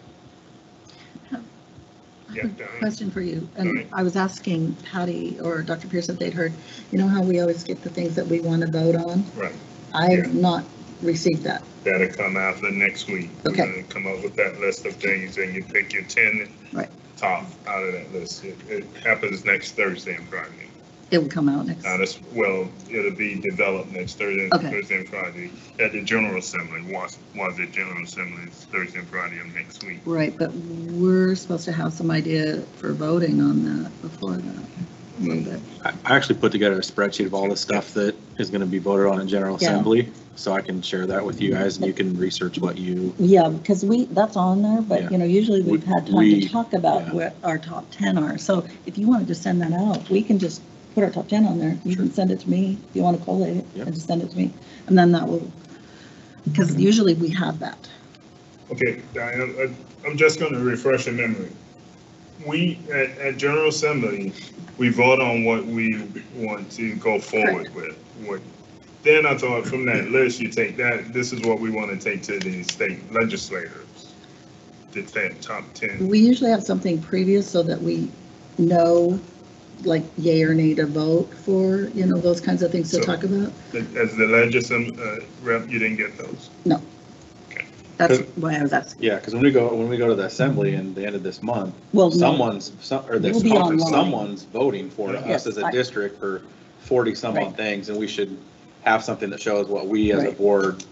I Yeah, have a question for you. And I was asking Patty or Dr. Pierce if they'd heard, you know how we always get the things that we want to vote on? Right. I've not received that. That'll come out the next week. Okay. Come up with that list of things and you pick your ten Right. top out of that list. It, it happens next Thursday and Friday. It will come out next. Uh, this, well, it'll be developed next Thursday, Okay. Thursday and Friday at the General Assembly. Was, was it General Assembly, it's Thursday and Friday of next week. Right, but we're supposed to have some idea for voting on that before that, a little bit. I I actually put together a spreadsheet of all the stuff that is going to be voted on in General Yeah. Assembly, so I can share that with you guys, and you can research what you, Yeah, because we, that's on there, but, Yeah. you know, usually we've had time to talk about yeah. what our top 10 are. So if you wanted to send that out, we can just put our top 10 on there. You can send it to me if you want to collate it, Yep. and just send it to me. And then that will, because mm-hmm. usually we have that. Okay, Diane, I- I'm just gonna refresh your memory. We, at, at General Assembly, we vote on what we want to go forward with. What, then I thought from that list, you take that, this is what we want to take to the state legislators. The ten, top ten. We usually have something previous so that we know, like yay or nay to vote for, you know, those kinds of things to So- talk about. As the legislative uh, rep, you didn't get those. No. Okay. That's why I was asking. yeah, because when we go, when we go to the Assembly in the end of this month, Well, no. someone's, some- or this You'll be conference, online. someone's voting for Yes, us as a I- district for 40-some Right. odd things, and we should have something that shows what we as a Right. board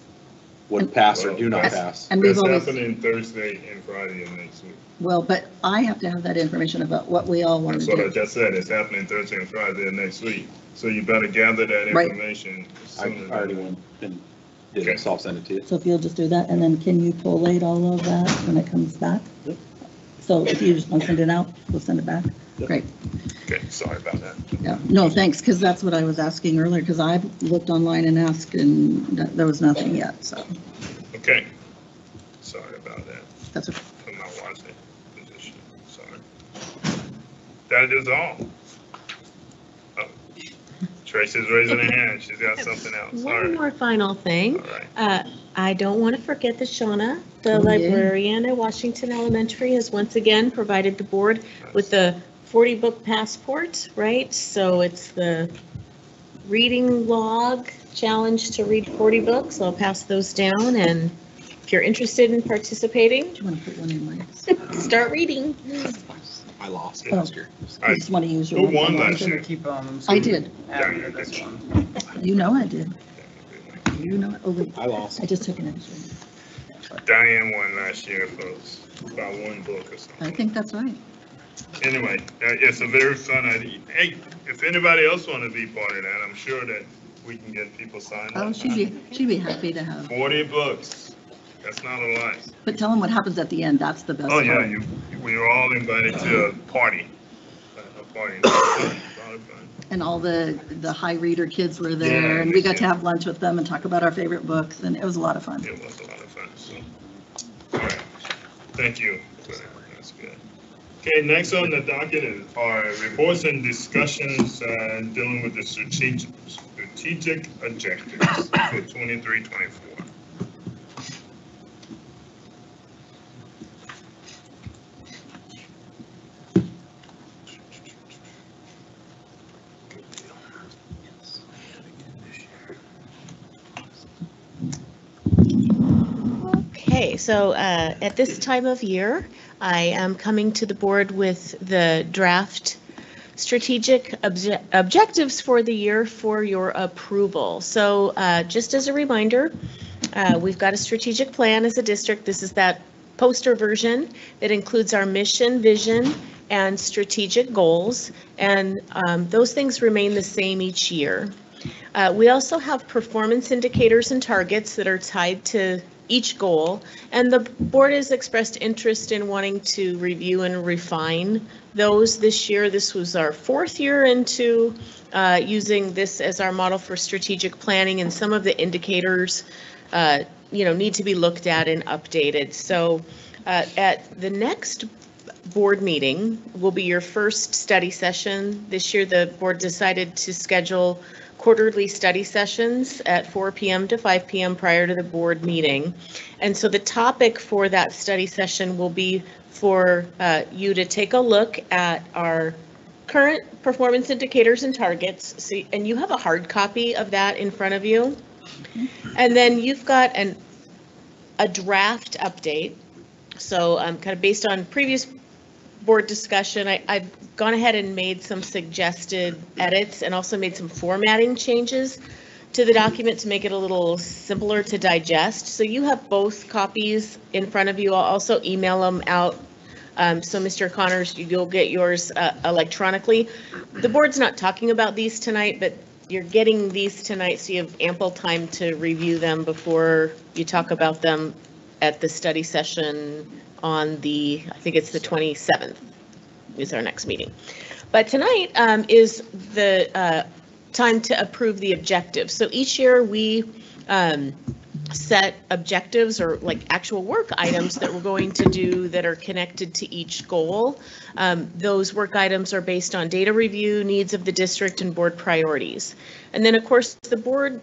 would And- pass or do not that's- pass. And we've That's always, happening Thursday and Friday of next week. Well, but I have to have that information about what we all want That's to what I do. just said, it's happening Thursday and Friday of next week. So you better gather that Right. information. as I soon as- already went and did Okay. it, so I'll send it to you. So if you'll just do that, and then can you collate all of that when it comes back? Yep. So if you just want to send it out, we'll send it back? Yep. Great, Okay, sorry about that. yeah. No, thanks, because that's what I was asking earlier, because I looked online and asked, and th- there was nothing yet, so Okay. Sorry about that. that's okay. I'm not watching position, sorry. That is all. Oh, Tracy's raising her hand, she's got something else, all One right. more final thing. All right. Uh, I don't want to forget that Shauna, the Oh, yeah. librarian at Washington Elementary, has once again provided the board with the 40-book passport, right? So it's the reading log challenge to read 40 books. I'll pass those down, and if you're interested in participating, Do you want to put one in mine? <laughs> start reading. I lost Oh. last year. I just want to use your Who one. won last. I'm year? gonna keep, um, I did. after this one. You know I did. You know, oh wait, I lost. I just took an extra. Diane won last year, folks, by one book or I something. think that's right. Anyway, uh, it's a very fun idea. Hey, if anybody else want to be part of that, I'm sure that we can get people signed up. Oh, she'd be, she'd be happy to have. Forty books, that's not a lot. But tell them what happens at the end, that's the best Oh, yeah, part. you, we were all invited to a party, a party. A lot of fun. And all the, the high reader kids were there, and we got to have lunch with them and talk about our favorite books, and it was a lot of fun. It was a lot of fun, so. All right, thank you that's good. Okay, next on the docket is our reports and discussions uh, dealing with the strategic, strategic objectives for 23, Okay, so uh, at this time of year, I am coming to the board with the draft strategic obje- objectives for the year for your approval. So uh, just as a reminder, uh, we've got a strategic plan as a district. This is that poster version that includes our mission, vision, and strategic goals. And um, those things remain the same each year. Uh, We also have performance indicators and targets that are tied to each goal. And the board has expressed interest in wanting to review and refine those this year. This was our fourth year into uh, using this as our model for strategic planning and some of the indicators uh, you know, need to be looked at and updated. So uh, at the next board meeting will be your first study session. This year, the board decided to schedule quarterly study sessions at 4 PM to 5 PM prior to the board meeting. And so the topic for that study session will be for uh, you to take a look at our current performance indicators and targets. So, and you have a hard copy of that in front of you. And then you've got an, a draft update. So um, kind of based on previous board discussion, I, I've gone ahead and made some suggested edits and also made some formatting changes to the document to make it a little simpler to digest. So you have both copies in front of you. I'll also email them out. Um, so Mr. Connors, you- you'll get yours uh, electronically. The board's not talking about these tonight, but you're getting these tonight, so you have ample time to review them before you talk about them at the study session on the, I think it's the 27th is our next meeting. But tonight um, is the uh, time to approve the objectives. So each year we um, set objectives or like actual work items that we're going to do that are connected to each goal. Um, Those work items are based on data review, needs of the district, and board priorities. And then, of course, the board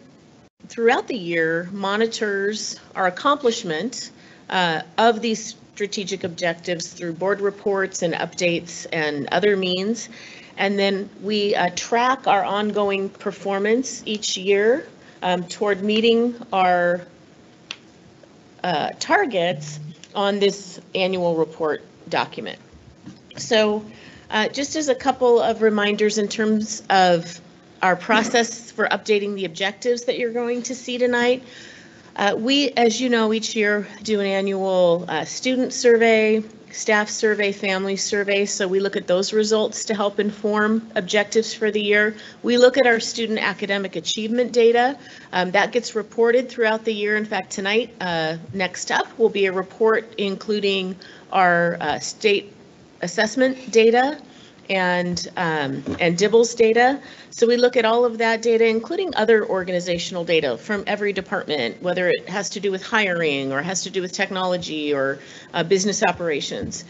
throughout the year monitors our accomplishment uh, of these strategic objectives through board reports and updates and other means. And then we uh, track our ongoing performance each year um, toward meeting our uh, targets on this annual report document. So uh, just as a couple of reminders in terms of our process for updating the objectives that you're going to see tonight, uh, We, as you know, each year do an annual uh, student survey, staff survey, family survey. So we look at those results to help inform objectives for the year. We look at our student academic achievement data. Um, That gets reported throughout the year. In fact, tonight, uh, next up will be a report including our uh, state assessment data and, um, and DIBELS data. So we look at all of that data, including other organizational data from every department, whether it has to do with hiring or has to do with technology or uh, business operations.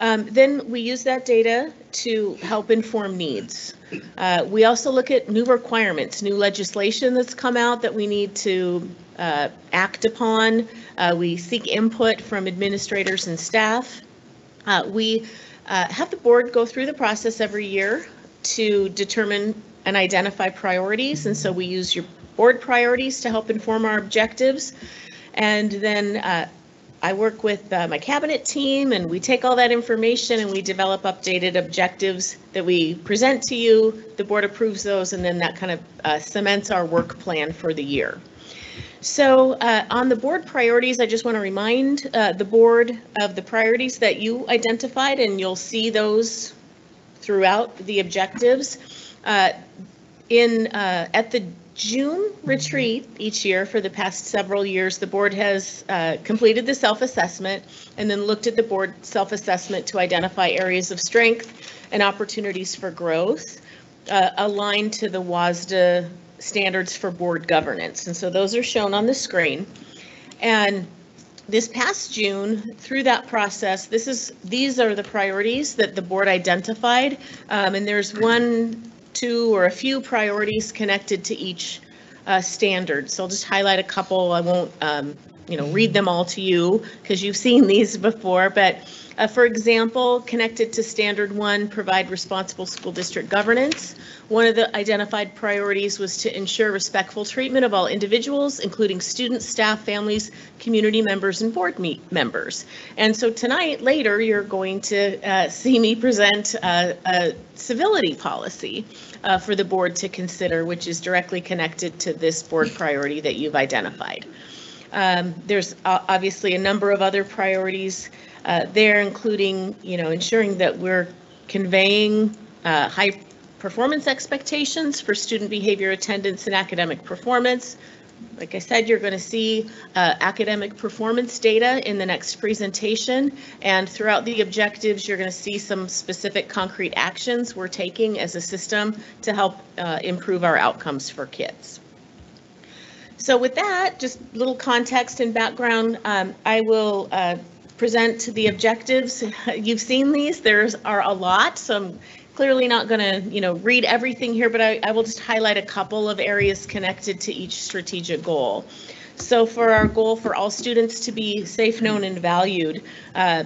Um, Then we use that data to help inform needs. Uh, We also look at new requirements, new legislation that's come out that we need to uh, act upon. Uh, We seek input from administrators and staff. Uh, We uh, have the board go through the process every year to determine and identify priorities, and so we use your board priorities to help inform our objectives. And then uh, I work with uh, my cabinet team, and we take all that information and we develop updated objectives that we present to you. The board approves those, and then that kind of uh, cements our work plan for the year. So uh, on the board priorities, I just want to remind uh, the board of the priorities that you identified, and you'll see those throughout the objectives. Uh, In, uh, at the June retreat each year for the past several years, the board has uh, completed the self-assessment and then looked at the board self-assessment to identify areas of strength and opportunities for growth uh, aligned to the WSSDA standards for board governance. And so those are shown on the screen. And this past June, through that process, this is, these are the priorities that the board identified. Um, And there's one, two, or a few priorities connected to each uh, standard. So I'll just highlight a couple. I won't, um, you know, read them all to you because you've seen these before. But uh, for example, connected to standard one, provide responsible school district governance. One of the identified priorities was to ensure respectful treatment of all individuals, including students, staff, families, community members, and board meet members. And so tonight, later, you're going to uh, see me present uh, a civility policy uh, for the board to consider, which is directly connected to this board priority that you've identified. Um, There's obviously a number of other priorities uh, there, including, you know, ensuring that we're conveying uh, high performance expectations for student behavior, attendance, and academic performance. Like I said, you're going to see uh, academic performance data in the next presentation, and throughout the objectives, you're going to see some specific concrete actions we're taking as a system to help uh, improve our outcomes for kids. So with that, just little context and background, um, I will uh, present the objectives. <laughs> You've seen these, there's are a lot, so I'm clearly not going to, you know, read everything here, but I, I will just highlight a couple of areas connected to each strategic goal. So for our goal for all students to be safe, known, and valued, uh,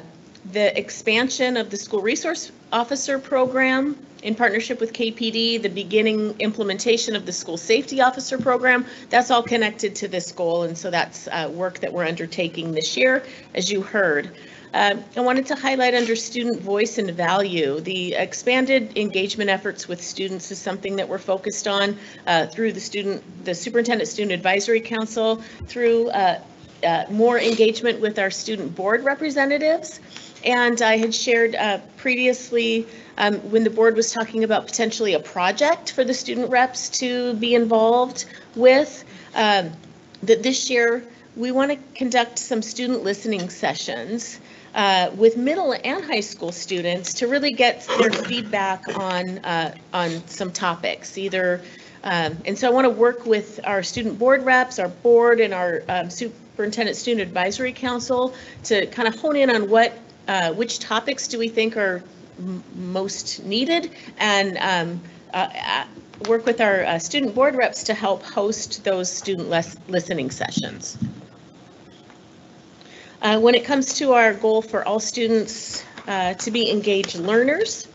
the expansion of the school resource officer program in partnership with KPD, the beginning implementation of the school safety officer program, that's all connected to this goal. And so that's uh, work that we're undertaking this year, as you heard. Uh, I wanted to highlight under student voice and value, the expanded engagement efforts with students is something that we're focused on uh, through the student, the Superintendent Student Advisory Council, through uh, uh, more engagement with our student board representatives. And I had shared uh, previously um, when the board was talking about potentially a project for the student reps to be involved with, um, that this year we want to conduct some student listening sessions uh, with middle and high school students to really get their feedback on uh, on some topics, either. Um, and so I want to work with our student board reps, our board, and our um, superintendent student advisory council to kind of hone in on what uh, which topics do we think are most needed and um, uh, uh, work with our uh, student board reps to help host those student listening sessions. Uh, When it comes to our goal for all students uh, to be engaged learners,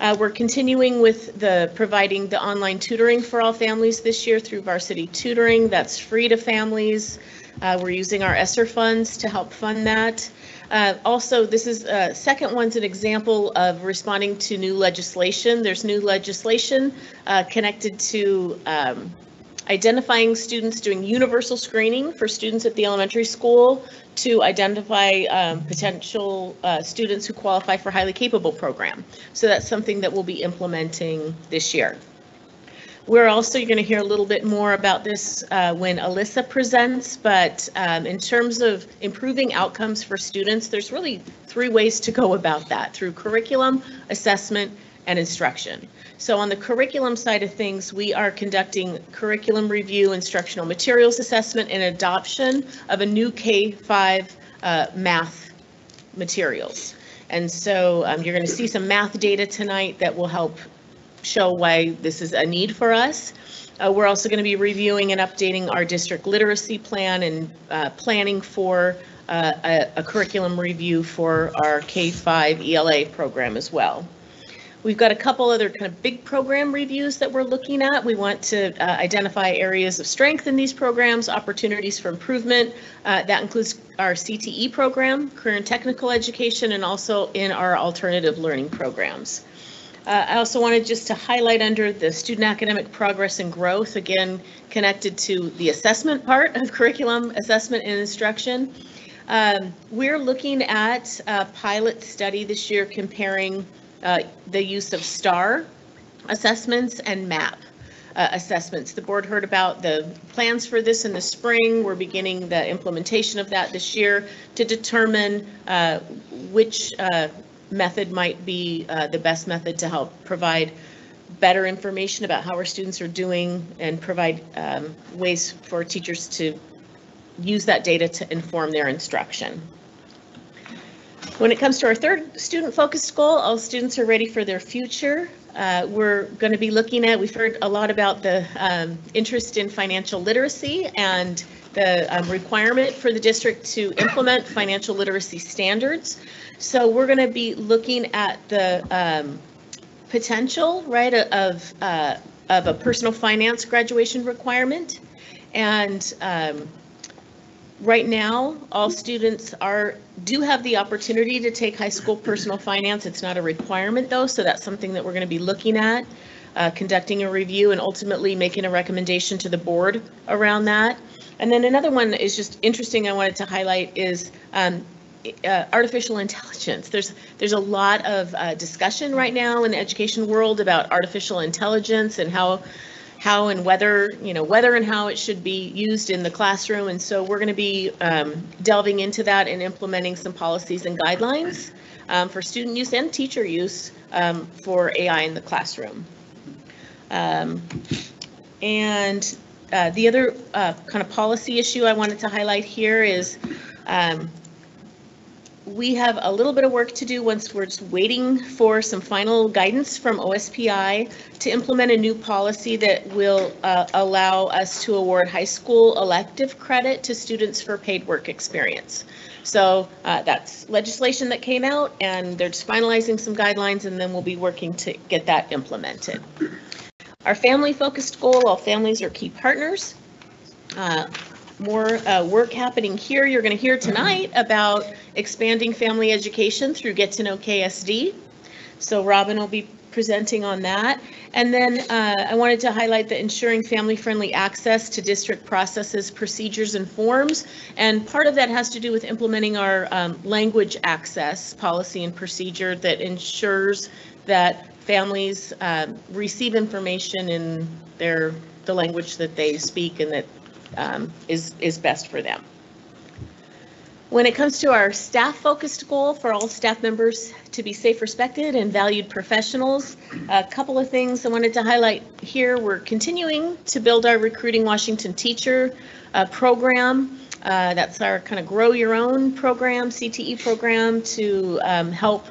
uh, we're continuing with the providing the online tutoring for all families this year through Varsity Tutoring. That's free to families. We're using our ESSER funds to help fund that. Uh, Also, this is, uh, second one's an example of responding to new legislation. There's new legislation uh, connected to um, identifying students, doing universal screening for students at the elementary school to identify um, potential uh, students who qualify for highly capable program. So that's something that we'll be implementing this year. We're also, going to hear a little bit more about this uh, when Alyssa presents, but um, in terms of improving outcomes for students, there's really three ways to go about that, through curriculum, assessment, and instruction. So on the curriculum side of things, we are conducting curriculum review, instructional materials assessment, and adoption of a new K-5 uh, math materials. And so um, you're going to see some math data tonight that will help show why this is a need for us. Uh, We're also going to be reviewing and updating our district literacy plan and uh, planning for uh, a a curriculum review for our K-5 ELA program as well. We've got a couple other kind of big program reviews that we're looking at. We want to uh, identify areas of strength in these programs, opportunities for improvement. Uh, That includes our CTE program, career and technical education, and also in our alternative learning programs. Uh, I also wanted just to highlight under the student academic progress and growth, again, connected to the assessment part of <laughs> curriculum assessment and instruction. Um, We're looking at a pilot study this year comparing uh, the use of STAR assessments and MAP uh, assessments. The board heard about the plans for this in the spring. We're beginning the implementation of that this year to determine uh, which uh, method might be uh, the best method to help provide better information about how our students are doing and provide um, ways for teachers to use that data to inform their instruction. When it comes to our third student-focused goal, all students are ready for their future. Uh, We're going to be looking at, we've heard a lot about the um, interest in financial literacy and the um, requirement for the district to implement financial literacy standards. So we're going to be looking at the um, potential, right, of, uh, of a personal finance graduation requirement. And um, right now, all students are, do have the opportunity to take high school personal finance. It's not a requirement though, so that's something that we're going to be looking at, uh, conducting a review and ultimately making a recommendation to the board around that. And then another one is just interesting I wanted to highlight is um, uh, artificial intelligence. There's there's a lot of uh, discussion right now in the education world about artificial intelligence and how how and whether you know whether and how it should be used in the classroom. And so we're going to be um, delving into that and implementing some policies and guidelines um, for student use and teacher use um, for AI in the classroom. Um, and uh, the other uh, kind of policy issue I wanted to highlight here is um, we have a little bit of work to do once we're just waiting for some final guidance from OSPI to implement a new policy that will uh, allow us to award high school elective credit to students for paid work experience. So uh, that's legislation that came out and they're just finalizing some guidelines and then we'll be working to get that implemented. Our family-focused goal, all families are key partners. Uh, More uh, work happening here. You're going to hear tonight about expanding family education through Get to Know KSD. So Robin will be presenting on that. And then uh, I wanted to highlight the ensuring family-friendly access to district processes, procedures, and forms. And part of that has to do with implementing our um, language access policy and procedure that ensures that families um, receive information in their, the language that they speak and that um, is, is best for them. When it comes to our staff-focused goal for all staff members to be safe, respected, and valued professionals, a couple of things I wanted to highlight here. We're continuing to build our Recruiting Washington Teacher uh, program. Uh, That's our kind of Grow Your Own program, CTE program, to um, help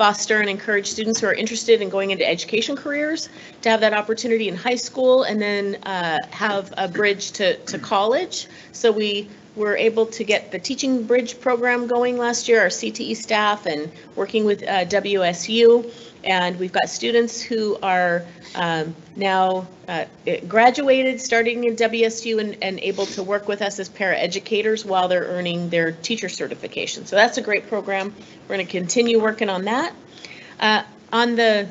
foster and encourage students who are interested in going into education careers to have that opportunity in high school and then uh, have a bridge to, to college. So we were able to get the Teaching Bridge program going last year, our CTE staff, and working with uh, WSU. And we've got students who are um, now uh, graduated, starting in WSU, and, and able to work with us as paraeducators while they're earning their teacher certification. So that's a great program. We're going to continue working on that. Uh, on the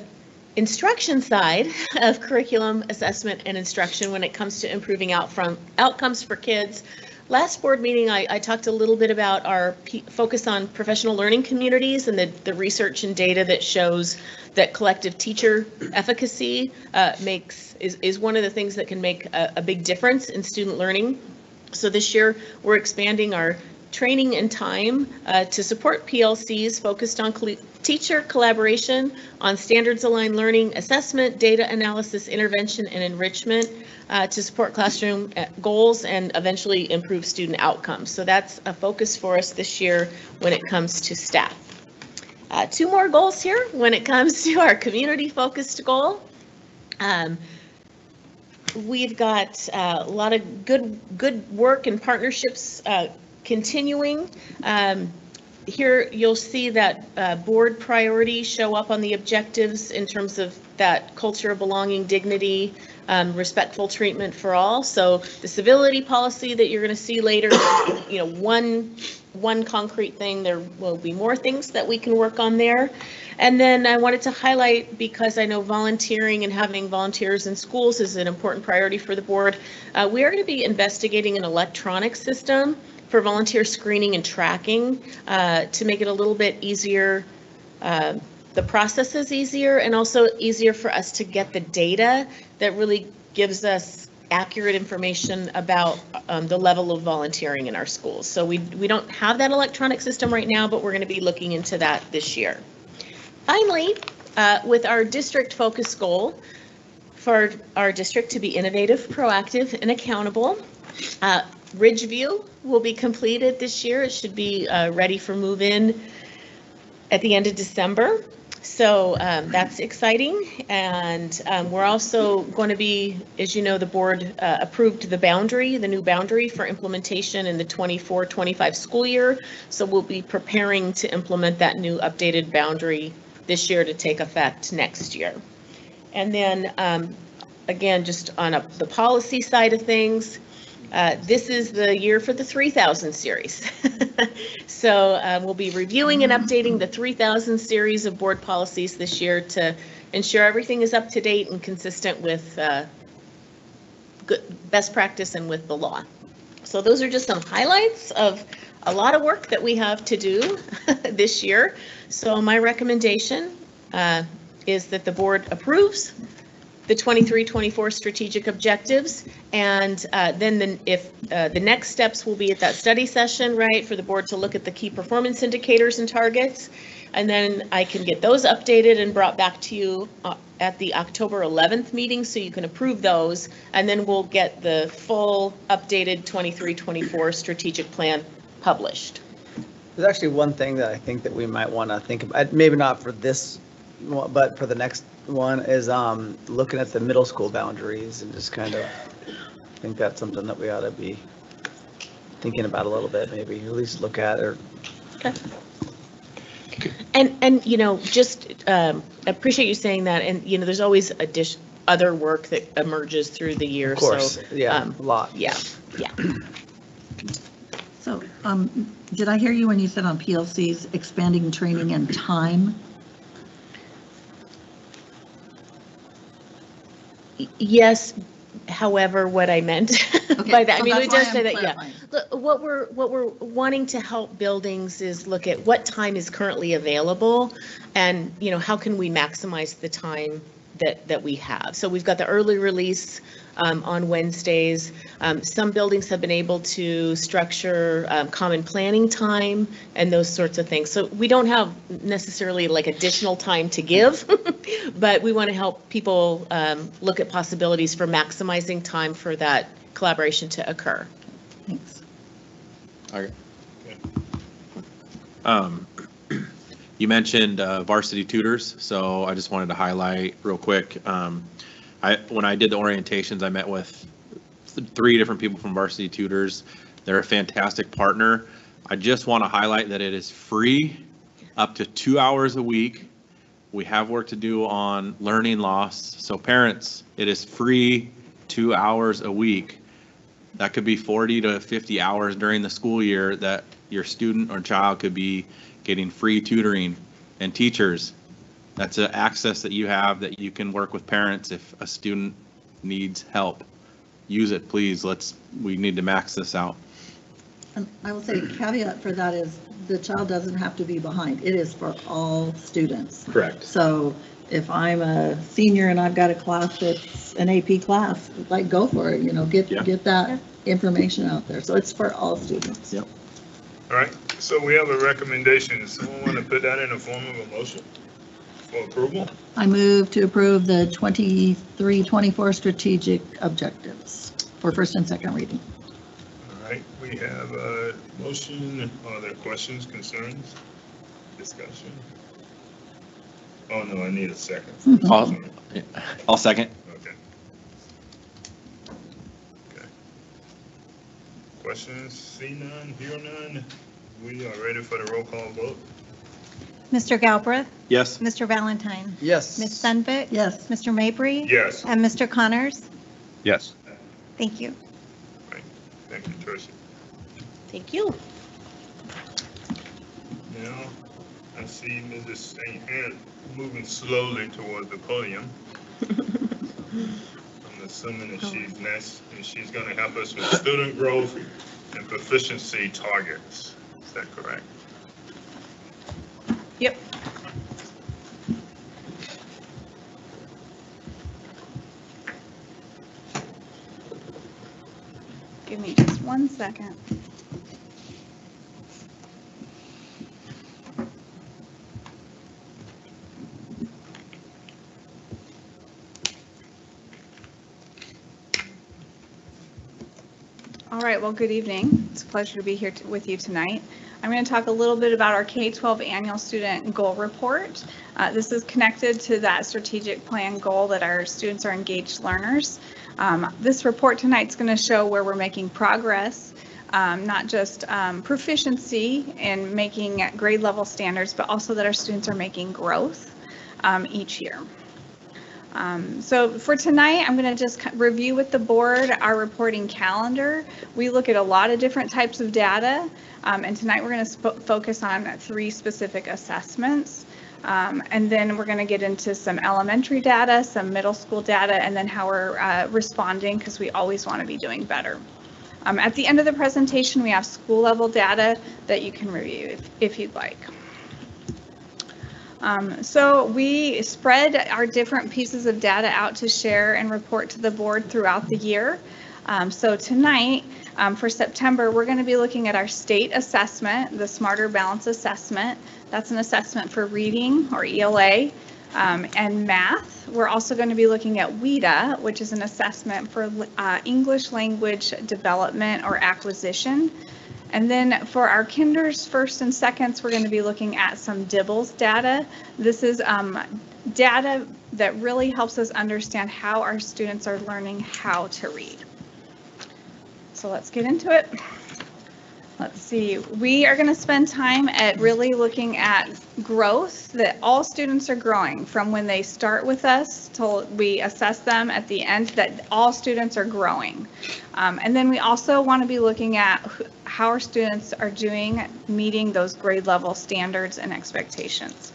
instruction side <laughs> of curriculum assessment and instruction when it comes to improving out from outcomes for kids, Last board meeting, I, I talked a little bit about our P- focus on professional learning communities and the, the research and data that shows that collective teacher efficacy uh, makes, is, is one of the things that can make a, a big difference in student learning. So this year, we're expanding our training and time uh, to support PLCs focused on teacher collaboration on standards aligned learning, assessment, data analysis, intervention, and enrichment uh, to support classroom uh, goals and eventually improve student outcomes. So that's a focus for us this year when it comes to staff. Uh, Two more goals here when it comes to our community-focused goal. Um, We've got uh, a lot of good, good work and partnerships uh, continuing. Um, Here, you'll see that uh, board priorities show up on the objectives in terms of that culture of belonging, dignity, um, respectful treatment for all. So the civility policy that you're going to see later, <coughs> you know, one, one concrete thing, there will be more things that we can work on there. And then I wanted to highlight, because I know volunteering and having volunteers in schools is an important priority for the board, uh, we are going to be investigating an electronic system for volunteer screening and tracking uh, to make it a little bit easier uh, the process is easier and also easier for us to get the data that really gives us accurate information about um, the level of volunteering in our schools. So we, we don't have that electronic system right now, but we're going to be looking into that this year. Finally, uh, with our district focus goal for our district to be innovative, proactive, and accountable, uh, Ridgeview will be completed this year. It should be uh, ready for move-in at the end of December. So um, that's exciting. And um, we're also going to be, as you know, the board uh, approved the boundary, the new boundary for implementation in the 24-25 school year. So we'll be preparing to implement that new updated boundary this year to take effect next year. And then, um, again, just on a- the policy side of things, uh, This is the year for the 3000 series. <laughs> So uh, we'll be reviewing and updating the 3000 series of board policies this year to ensure everything is up to date and consistent with uh, good, best practice and with the law. So those are just some highlights of a lot of work that we have to do <laughs> this year. So my recommendation uh, is that the board approves the 23-24 strategic objectives. And uh, then the, if uh, the next steps will be at that study session, right, for the board to look at the key performance indicators and targets. And then I can get those updated and brought back to you uh, at the October 11th meeting, so you can approve those. And then we'll get the full updated 23-24 strategic plan published. There's actually one thing that I think that we might want to think about, maybe not for this, but for the next one, is um, looking at the middle school boundaries and just kind of, I think that's something that we ought to be thinking about a little bit, maybe, at least look at or Okay. And, and, you know, just um, appreciate you saying that, and, you know, there's always addition, other work that emerges through the year, Of so. course, yeah, um, a lot. Yeah, yeah. So, um, did I hear you when you said on PLCs expanding training and time? Yes, however, what I meant <laughs> by that, I mean, that's it why does I'm say that, yeah. Look, what we're, what we're wanting to help buildings is look at what time is currently available and, you know, how can we maximize the time that, that we have. So we've got the early release um, on Wednesdays. Um, Some buildings have been able to structure um, common planning time and those sorts of things. So we don't have necessarily like additional time to give, <laughs> but we want to help people um, look at possibilities for maximizing time for that collaboration to occur. Thanks. Okay. Um, <clears throat> You mentioned uh, varsity tutors, so I just wanted to highlight real quick. um, I, when I did the orientations, I met with three different people from Varsity Tutors. They're a fantastic partner. I just want to highlight that it is free, up to two hours a week. We have work to do on learning loss. So parents, it is free, two hours a week. That could be 40 to 50 hours during the school year that your student or child could be getting free tutoring. And teachers, that's an access that you have that you can work with parents if a student needs help. Use it, please. Let's, we need to max this out. And I will say caveat for that is the child doesn't have to be behind. It is for all students. Correct. So if I'm a senior and I've got a class that's an AP class, like, go for it, you know, get, Yeah. get that information out there. So it's for all students. Yep. All right, so we have a recommendation. Does someone want to put that in a form of a motion for approval? I move to approve the 23, 24 strategic objectives for first and second reading. All right, we have a motion. Are there questions, concerns, discussion? Oh, no, I need a second. Mm-hmm. I'll, I'll second. Okay. Okay. Questions? See none, hear none? We are ready for the roll call vote. Mr. Galbraith, Yes. Mr. Valentine, Yes. Ms. Sunvik, Yes. Mr. Mabry, Yes. and Mr. Connors. Yes. Thank you. Thank you, Tricia. Thank you. Now, I see Mrs. St. Anne moving slowly toward the podium. <laughs> I'm assuming that she's next, and she's gonna help us with student growth and proficiency targets. Is that correct? Yep. Give me just one second. All right, well, good evening. It's a pleasure to be here t- with you tonight. I'm going to talk a little bit about our K-12 Annual Student Goal Report. Uh, This is connected to that strategic plan goal that our students are engaged learners. Um, This report tonight's going to show where we're making progress, um, not just um, proficiency in making grade level standards, but also that our students are making growth um, each year. Um, So for tonight, I'm going to just review with the board our reporting calendar. We look at a lot of different types of data, um, and tonight we're going to focus on three specific assessments. Um, And then we're going to get into some elementary data, some middle school data, and then how we're uh, responding, because we always want to be doing better. Um, At the end of the presentation, we have school level data that you can review if- if you'd like. Um, So we spread our different pieces of data out to share and report to the board throughout the year. Um, So tonight, Um, For September, we're going to be looking at our state assessment, the Smarter Balance Assessment. That's an assessment for reading or ELA um, and math. We're also going to be looking at WIDA, which is an assessment for uh, English language development or acquisition. And then for our kinders, first and seconds, we're going to be looking at some DIBELS data. This is um, data that really helps us understand how our students are learning how to read. So let's get into it. Let's see, we are going to spend time at really looking at growth, that all students are growing from when they start with us till we assess them at the end, that all students are growing. Um, and then we also want to be looking at how our students are doing, meeting those grade level standards and expectations.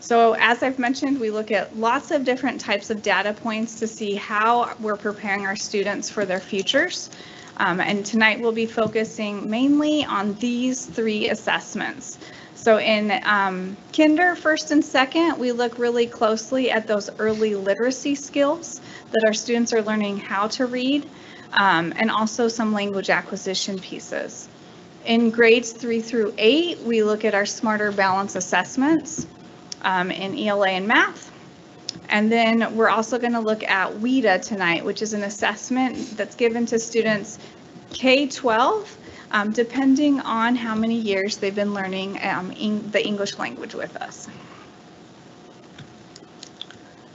So as I've mentioned, we look at lots of different types of data points to see how we're preparing our students for their futures. Um, and tonight we'll be focusing mainly on these three assessments. So in um, kinder, first and second, we look really closely at those early literacy skills that our students are learning how to read, um, and also some language acquisition pieces. In grades three through eight, we look at our smarter balance assessments um, in ELA and math. And then we're also going to look at WIDA tonight, which is an assessment that's given to students K-12, um, depending on how many years they've been learning um, the English language with us.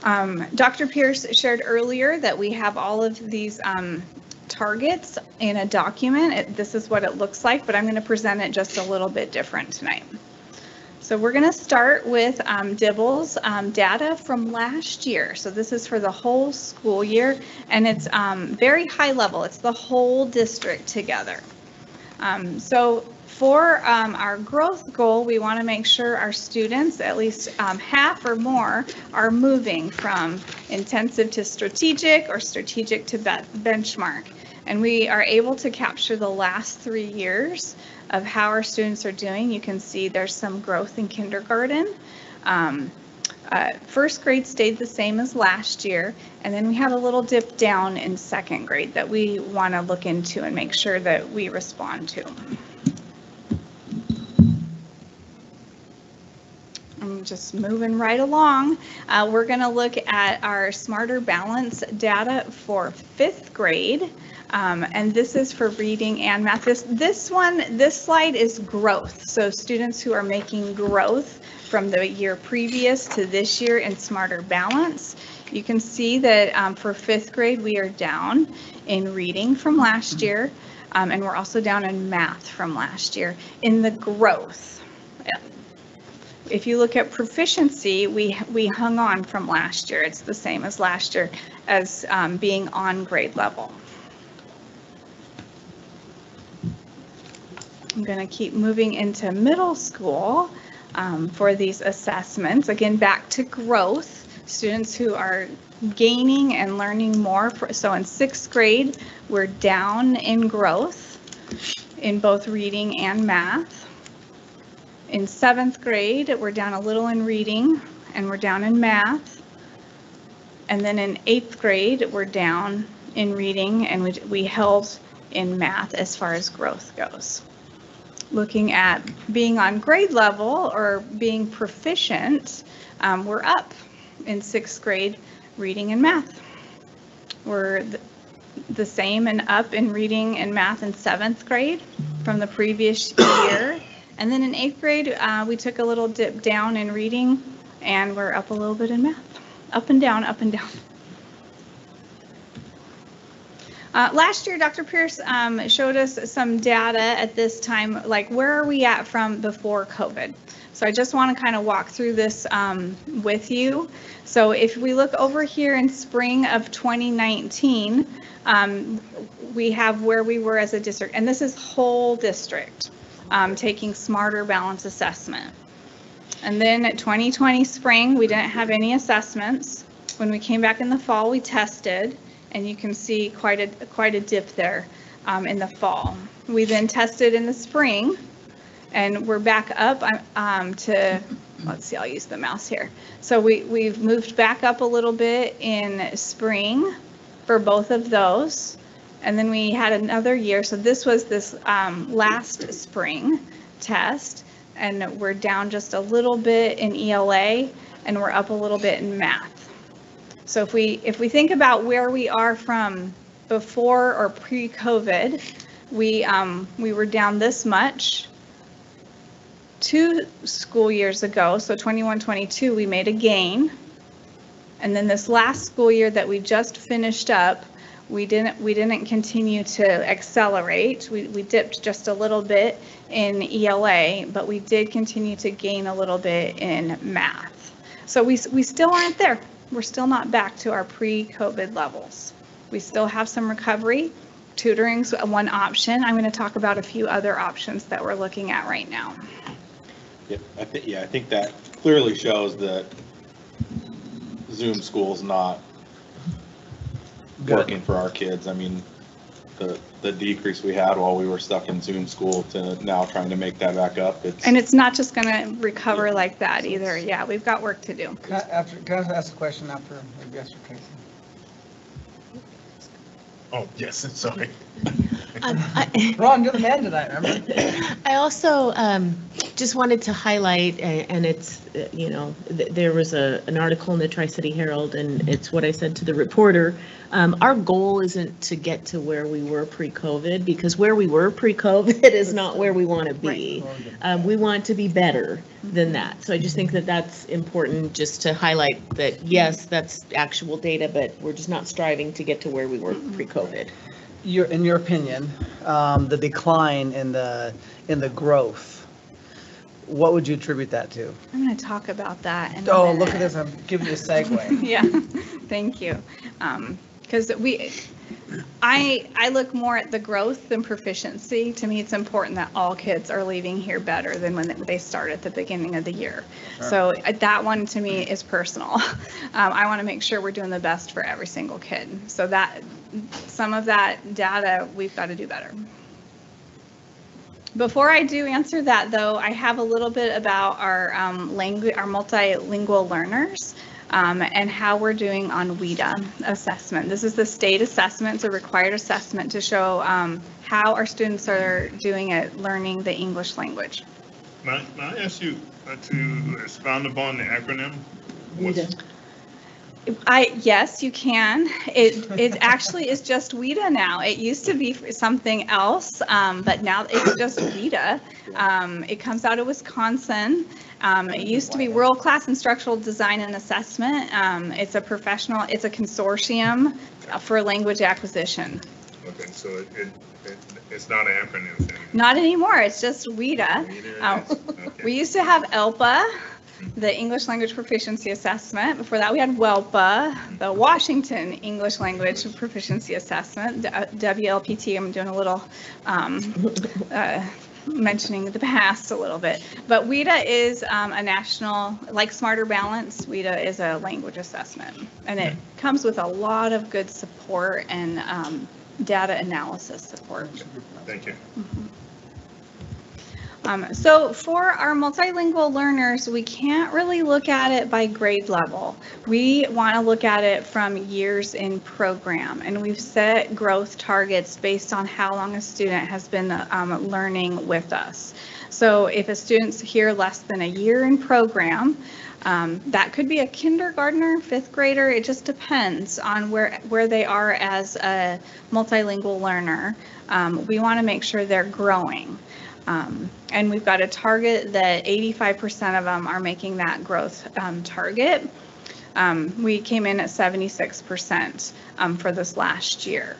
Um, Dr. Pierce shared earlier that we have all of these um, targets in a document. It- This is what it looks like, but I'm going to present it just a little bit different tonight. So we're going to start with um, DIBELS um, data from last year. So this is for the whole school year, and it's um, very high level. It's the whole district together. Um, So for um, our growth goal, we want to make sure our students, at least um, half or more, are moving from intensive to strategic or strategic to be- benchmark. And we are able to capture the last three years of how our students are doing. You can see there's some growth in kindergarten. Um, uh, First grade stayed the same as last year, and then we had a little dip down in second grade that we want to look into and make sure that we respond to. I'm just moving right along. Uh, We're going to look at our Smarter Balance data for fifth grade. Um, And this is for reading and math. This, this one, this slide is growth. So students who are making growth from the year previous to this year in Smarter Balance. You can see that um, for fifth grade, we are down in reading from last year. um, And we're also down in math from last year in the growth. If you look at proficiency, we, we hung on from last year. It's the same as last year as um, being on grade level. I'm going to keep moving into middle school um, for these assessments. Again, back to growth, students who are gaining and learning more. For- So in sixth grade, we're down in growth in both reading and math. In seventh grade, we're down a little in reading and we're down in math. And then in eighth grade, we're down in reading and we, we held in math as far as growth goes. Looking at being on grade level or being proficient, um, we're up in sixth grade reading and math. We're th- the same and up in reading and math in seventh grade from the previous <coughs> year. And then in eighth grade, uh, we took a little dip down in reading and we're up a little bit in math. Up and down, up and down. Uh, Last year, Dr. Pierce um, showed us some data at this time, like where are we at from before COVID? So I just want to kind of walk through this um, with you. So if we look over here in spring of 2019, um, we have where we were as a district, and this is whole district, um, taking smarter balance assessment. And then at 2020 spring, we didn't have any assessments. When we came back in the fall, we tested, and you can see quite a, quite a dip there um, in the fall. We then tested in the spring, and we're back up um, to, let's see, I'll use the mouse here. So we, we've moved back up a little bit in spring for both of those. And then we had another year, so this was this um, last spring test, and we're down just a little bit in ELA, and we're up a little bit in math. So if we, if we think about where we are from before or pre-COVID, we, um, we were down this much two school years ago, so 21, 22, we made a gain. And then this last school year that we just finished up, we didn't, we didn't continue to accelerate. We, we dipped just a little bit in ELA, but we did continue to gain a little bit in math. So we, we still aren't there. We're still not back to our pre-COVID levels. We still have some recovery. Tutoring's one option. I'm going to talk about a few other options that we're looking at right now. Yeah, I think, yeah, I think that clearly shows that Zoom school's not Good. working for our kids. I mean, the, the decrease we had while we were stuck in Zoom school to now trying to make that back up, it's. And it's not just going to recover like that either. Yeah, we've got work to do. Can I, after, can I ask a question after, maybe after Traci? Oh, yes, <laughs> sorry. Um, I- <laughs> Ron, you're the man tonight, remember? I also um, just wanted to highlight, a- and it's, uh, you know, th- there was a, an article in the Tri-City Herald, and it's what I said to the reporter. Um, Our goal isn't to get to where we were pre-COVID, because where we were pre-COVID <laughs> is not where we want to be. Um, We want to be better than that. So I just think that that's important, just to highlight that, yes, that's actual data, but we're just not striving to get to where we were pre-COVID. Your, in your opinion, um, the decline in the, in the growth, what would you attribute that to? I'm going to talk about that in Oh, look at this, I'm giving you a segue. <laughs> Yeah, thank you. Because we, I, I look more at the growth than proficiency. To me, it's important that all kids are leaving here better than when they start at the beginning of the year. So uh, that one to me is personal. <laughs> Um, I want to make sure we're doing the best for every single kid. So that, some of that data, we've got to do better. Before I do answer that, though, I have a little bit about our um, language, our multilingual learners um, and how we're doing on WIDA assessment. This is the state assessment, it's a required assessment to show um, how our students are doing at learning the English language. May I- may I ask you uh, to expound upon the acronym? What's- I, yes, you can. It, it actually is just WIDA now. It used to be something else, um, but now it's just WIDA. Um, it comes out of Wisconsin. Um, it used to be World Class Instructional Design and Assessment. Um, it's a professional, it's a consortium for language acquisition. Okay, so it, it, it- it's not an acronym then? Not anymore, it's just WIDA. Um, okay. We used to have ELPA, the English Language Proficiency Assessment. Before that, we had WELPA, the Washington English Language Proficiency Assessment, uh, WLPT. I'm doing a little um, uh, mentioning the past a little bit. But WIDA is um, a national, like Smarter Balance, WIDA is a language assessment. And it comes with a lot of good support and um, data analysis support. Thank you. Um, so for our multilingual learners, we can't really look at it by grade level. We want to look at it from years in program, and we've set growth targets based on how long a student has been um, learning with us. So if a student's here less than a year in program, um, that could be a kindergartner, fifth grader. It just depends on where where they are as a multilingual learner. Um, we want to make sure they're growing. Um, And we've got a target that 85% of them are making that growth um, target. Um, We came in at 76% um, for this last year.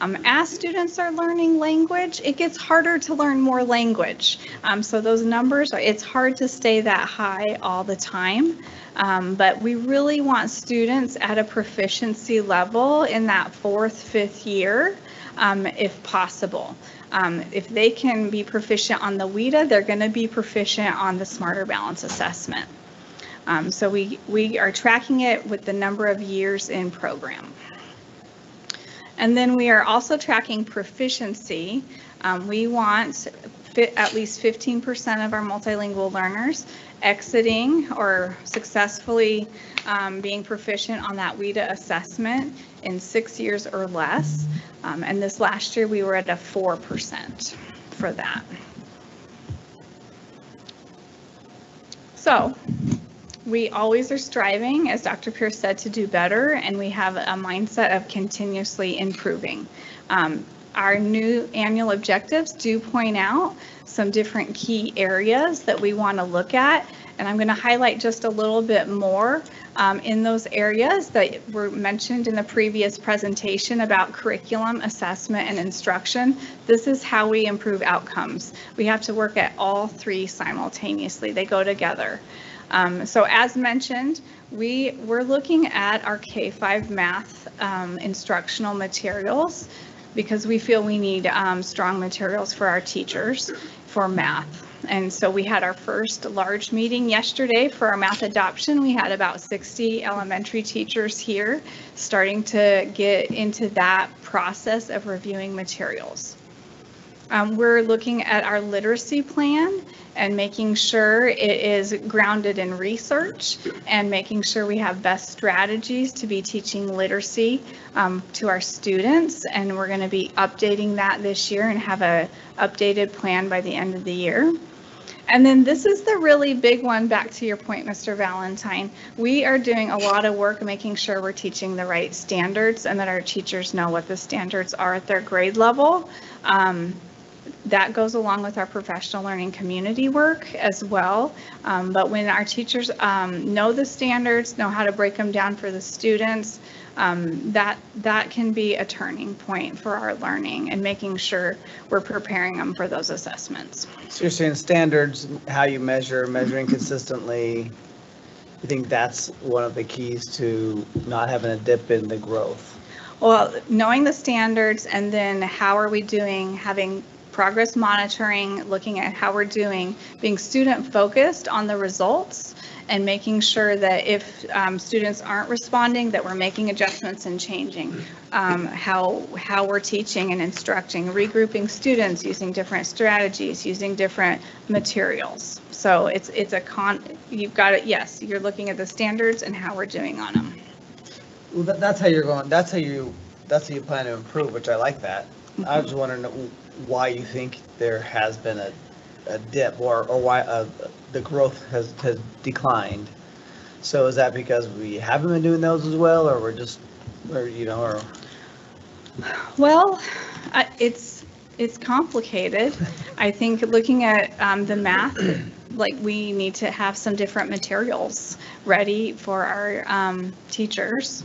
Um, As students are learning language, it gets harder to learn more language. Um, So those numbers, are it's hard to stay that high all the time. But we really want students at a proficiency level in that fourth, fifth year, if possible. Um, If they can be proficient on the WIDA, they're going to be proficient on the Smarter Balance Assessment. Um, So we, we are tracking it with the number of years in program. And then we are also tracking proficiency. Um, We want at least 15% of our multilingual learners exiting or successfully um, being proficient on that WIDA assessment in six years or less. Um, And this last year, we were at a 4% for that. So we always are striving, as Dr. Pierce said, to do better, and we have a mindset of continuously improving. Um, Our new annual objectives do point out some different key areas that we want to look at, and I'm going to highlight just a little bit more um, in those areas that were mentioned in the previous presentation about curriculum, assessment, and instruction. This is how we improve outcomes. We have to work at all three simultaneously. They go together. Um, So as mentioned, we, we're looking at our K-5 math um, instructional materials because we feel we need um, strong materials for our teachers for math. And so we had our first large meeting yesterday for our math adoption. We had about 60 elementary teachers here, starting to get into that process of reviewing materials. Um, We're looking at our literacy plan and making sure it is grounded in research and making sure we have best strategies to be teaching literacy um, to our students. And we're going to be updating that this year and have a updated plan by the end of the year. And then this is the really big one, back to your point, Mr. Valentine. We are doing a lot of work making sure we're teaching the right standards and that our teachers know what the standards are at their grade level. Um, that goes along with our professional learning community work as well. Um, But when our teachers um, know the standards, know how to break them down for the students, um, that, that can be a turning point for our learning and making sure we're preparing them for those assessments. So you're saying standards, how you measure, measuring consistently, you think that's one of the keys to not having a dip in the growth? Well, knowing the standards and then how are we doing, having progress monitoring, looking at how we're doing, being student focused on the results and making sure that if um, students aren't responding, that we're making adjustments and changing um, how, how we're teaching and instructing, regrouping students using different strategies, using different materials. So it's, it's a con, you've got it, yes, you're looking at the standards and how we're doing on them. Well, that, that's how you're going, that's how you, that's how you plan to improve, which I like that. I was wondering why you think there has been a, a dip or, or why, uh, the growth has, has declined. So is that because we haven't been doing those as well, or we're just, or, you know, or? Well, I- it's, it's complicated. <laughs> I think looking at um, the math, like we need to have some different materials ready for our um, teachers.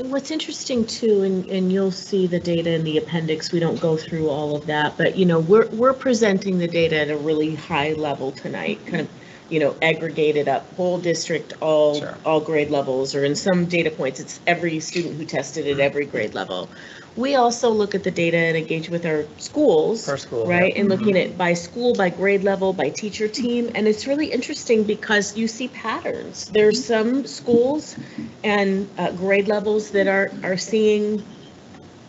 What's interesting too, and, and you'll see the data in the appendix, we don't go through all of that, but you know, we're, we're presenting the data at a really high level tonight, kind of, you know, aggregated up, whole district, all, Sure. all grade levels, or in some data points, it's every student who tested at every grade level. We also look at the data and engage with our schools. Per school, Right, yeah. and looking at by school, by grade level, by teacher team, and it's really interesting because you see patterns. There's some schools and uh, grade levels that are, are seeing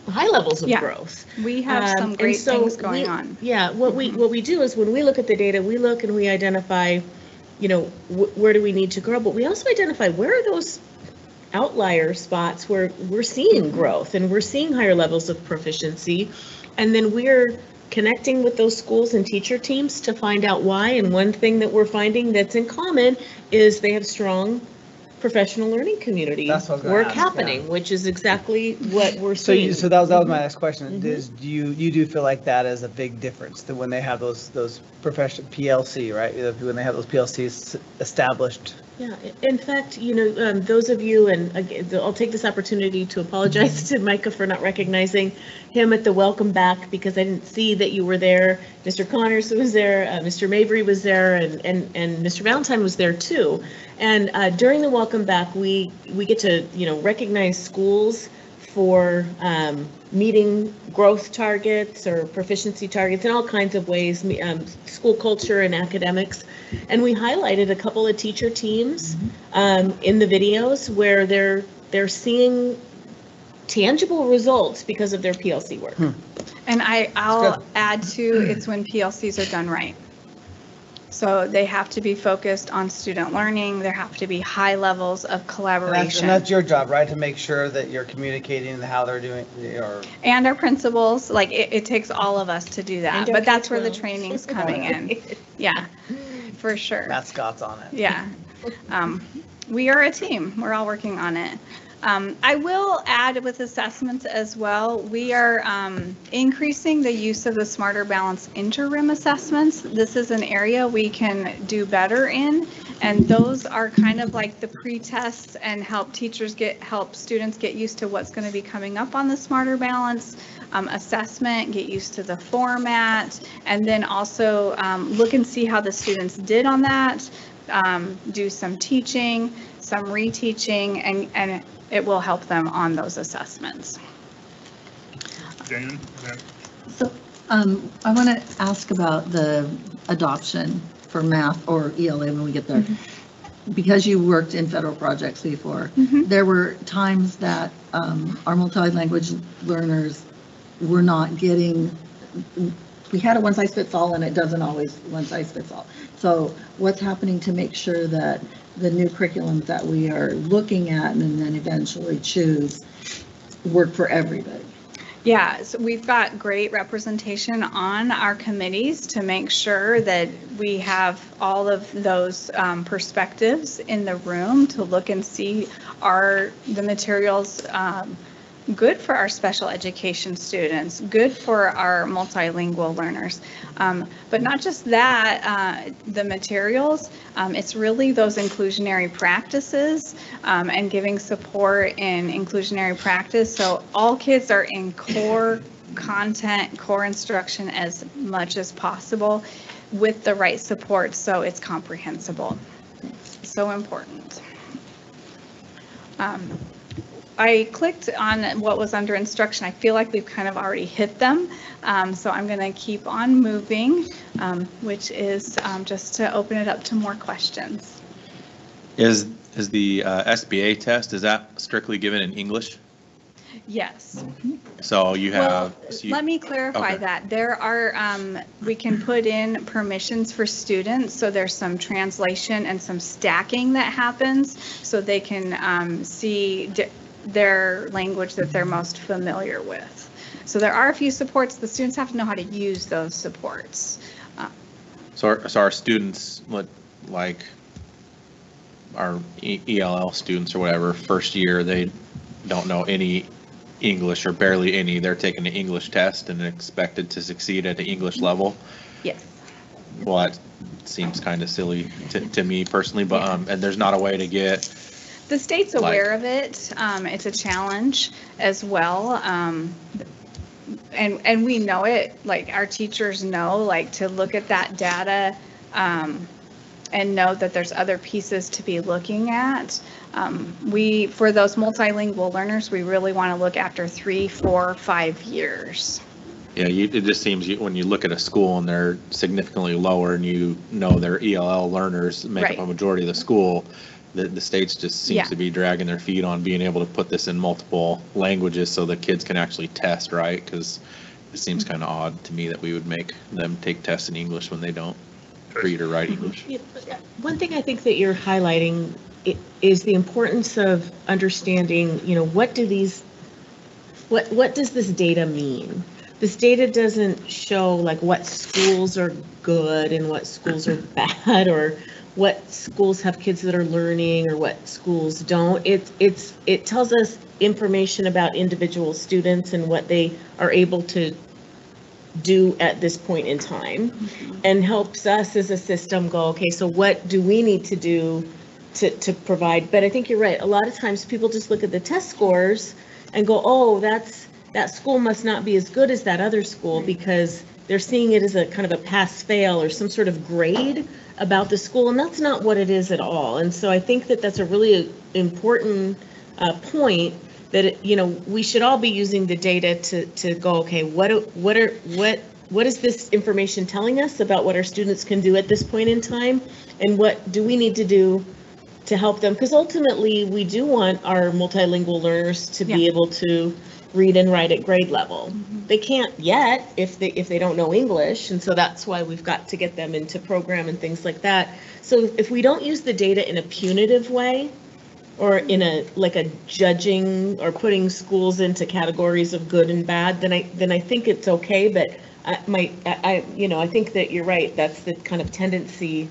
high levels of Yeah. growth. We have Um, some great so things going we- on. Yeah, what we, what we do is when we look at the data, we look and we identify, you know, wh- where do we need to grow? But we also identify where are those outlier spots where we're seeing mm-hmm. growth and we're seeing higher levels of proficiency. And then we're connecting with those schools and teacher teams to find out why. And one thing that we're finding that's in common is they have strong professional learning community That's what I was gonna work ask, yeah. happening, which is exactly what we're So you, seeing. so that was, that was my next question, mm-hmm. is do you, you do feel like that is a big difference, that when they have those, those professional, PLC, right? When they have those PLCs established Yeah, in fact, you know, um, those of you, and I'll take this opportunity to apologize <laughs> to Micah for not recognizing him at the welcome back because I didn't see that you were there. Mr. Connors was there, uh, Mr. Mabry was there, and, and, and Mr. Valentine was there too. And uh, during the welcome back, we, we get to, you know, recognize schools for um, meeting growth targets or proficiency targets in all kinds of ways, um, school culture and academics. And we highlighted a couple of teacher teams um, in the videos where they're, they're seeing tangible results because of their PLC work. And I, I'll add to, it's when PLCs are done right. So they have to be focused on student learning. There have to be high levels of And that's, collaboration. and that's your job, right? To make sure that you're communicating how they're doing, or And our principals, like, it, it takes all of us to do that, but that's where the K-12s. training's <laughs> coming in. Yeah, for sure. mascots on it. Yeah. Um, We are a team. We're all working on it. Um, I will add with assessments as well, we are um, increasing the use of the Smarter Balance interim assessments. This is an area we can do better in, and those are kind of like the pre-tests and help teachers get, help students get used to what's going to be coming up on the Smarter Balance um, assessment, get used to the format, and then also um, look and see how the students did on that, um, do some teaching, some reteaching, and, and it will help them on those assessments. Dan? Matt? So um, I want to ask about the adoption for math or ELA when we get there. Because you worked in federal projects before, Mhm. there were times that um, our multi-language learners were not getting, we had a one-size-fits-all and it doesn't always one-size-fits-all. So what's happening to make sure that the new curriculum that we are looking at and then eventually choose work for everybody? Yeah, so we've got great representation on our committees to make sure that we have all of those um, perspectives in the room to look and see are the materials um, good for our special education students, good for our multilingual learners. Um, But not just that, uh, the materials, um, it's really those inclusionary practices um, and giving support in inclusionary practice. So all kids are in core content, core instruction as much as possible with the right support, so it's comprehensible. So important. I clicked on what was under instruction. I feel like we've kind of already hit them. Um, So I'm going to keep on moving, um, which is um, just to open it up to more questions. Is, is the uh, SBA test, is that strictly given in English? Yes. So you Well, have. so you- let me clarify okay. that. There are, um, we can put in permissions for students, so there's some translation and some stacking that happens, so they can um, see their language that they're most familiar with. So there are a few supports, the students have to know how to use those supports. So our, so our students, like, our ELL students or whatever, first year, they don't know any English or barely any. They're taking the English test and expected to succeed at the English level. Yes. Well, that seems kind of silly to, to me personally, but, um, and there's not a way to get, The state's Like- aware of it. Um, It's a challenge as well. Um, And, and we know it, like our teachers know, like to look at that data um, and know that there's other pieces to be looking at. Um, We, for those multilingual learners, we really want to look after three, four, five years. yeah, you, it just seems you, when you look at a school and they're significantly lower and you know their ELL learners make up a majority of the school, the, the states just Yeah. seems to be dragging their feet on being able to put this in multiple languages so the kids can actually test, right? Because it seems Mm-hmm. kind of odd to me that we would make them take tests in English when they don't read or write Mm-hmm. English. Yeah, One thing I think that you're highlighting is the importance of understanding, you know, what do these, what, what does this data mean? This data doesn't show like what schools are good and what schools are <laughs> bad, or what schools have kids that are learning or what schools don't. It's, it's, it tells us information about individual students and what they are able to do at this point in time mm-hmm. and helps us as a system go, okay, so what do we need to do to, to provide? But I think you're right. A lot of times people just look at the test scores and go, oh, that's, that school must not be as good as that other school because they're seeing it as a kind of a pass fail or some sort of grade about the school. And that's not what it is at all. And so I think that that's a really important uh, point that, it- you know, we should all be using the data to, to go, okay, what, what are, what, what is this information telling us about what our students can do at this point in time? And what do we need to do to help them? Because ultimately, we do want our multilingual learners to be able to read and write at grade level. They can't yet if they, if they don't know English, and so that's why we've got to get them into program and things like that. So if we don't use the data in a punitive way, or in a, like a judging or putting schools into categories of good and bad, then I, then I think it's okay, but I, my, I, I- you know, I think that you're right, that's the kind of tendency.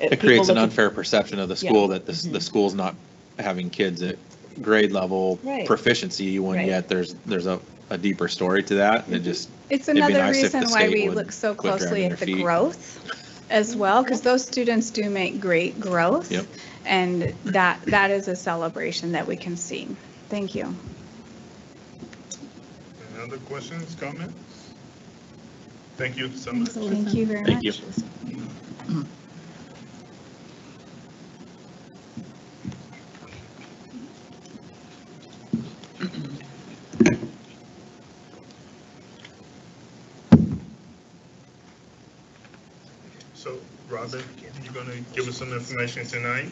uh, It creates an look at- unfair perception of the Yeah. school that the, Mhm. the school's not having kids at grade level Right. proficiency when Right. yet there's, there's a, a deeper story to that. And it just, It's another nice reason why we look so closely at the feet. growth as well, because those students do make great growth. Yep. And that, that is a celebration that we can see. Thank you. Any other questions, comments? Thank you so much. Thank you very much. thank you. So, Robin, you're gonna give us some information tonight?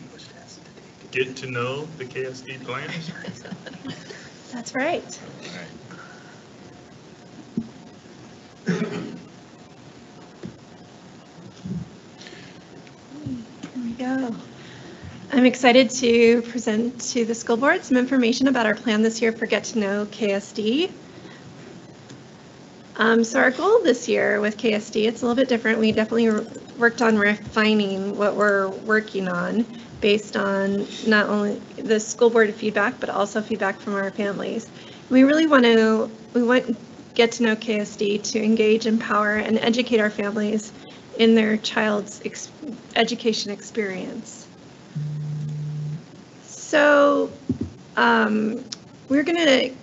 Get to know the KSD plan? That's right. Here we go. I'm excited to present to the school board some information about our plan this year for Get to Know KSD. Um, So our goal this year with KSD, it's a little bit different. We definitely worked on refining what we're working on based on not only the school board feedback, but also feedback from our families. We really want to, we want Get to Know KSD to engage, empower, and educate our families in their child's ex- education experience. So um, we're going to,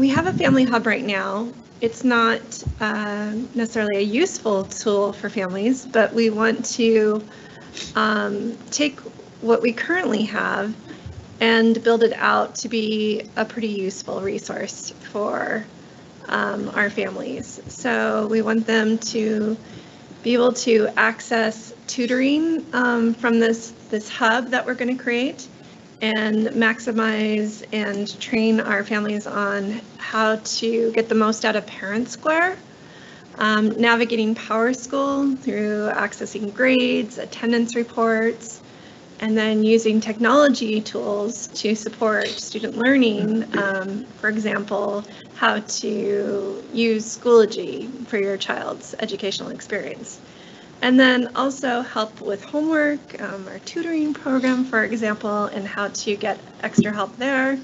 we have a family hub right now. It's not uh, necessarily a useful tool for families, but we want to um, take what we currently have and build it out to be a pretty useful resource for um, our families. So we want them to be able to access tutoring um, from this, this hub that we're going to create and maximize and train our families on how to get the most out of ParentSquare, um, navigating PowerSchool through accessing grades, attendance reports, and then using technology tools to support student learning. Um, for example, how to use Schoology for your child's educational experience. And then also help with homework, um, our tutoring program, for example, and how to get extra help there.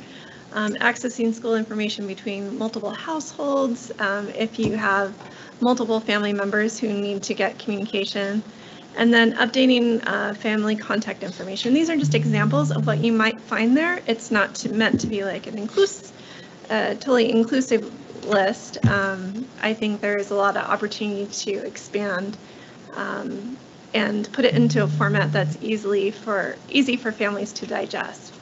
Um, accessing school information between multiple households, um, if you have multiple family members who need to get communication. And then updating uh, family contact information. These are just examples of what you might find there. It's not to, meant to be like an inclusive, uh, totally inclusive list. Um, I think there is a lot of opportunity to expand um, and put it into a format that's easily for easy for families to digest.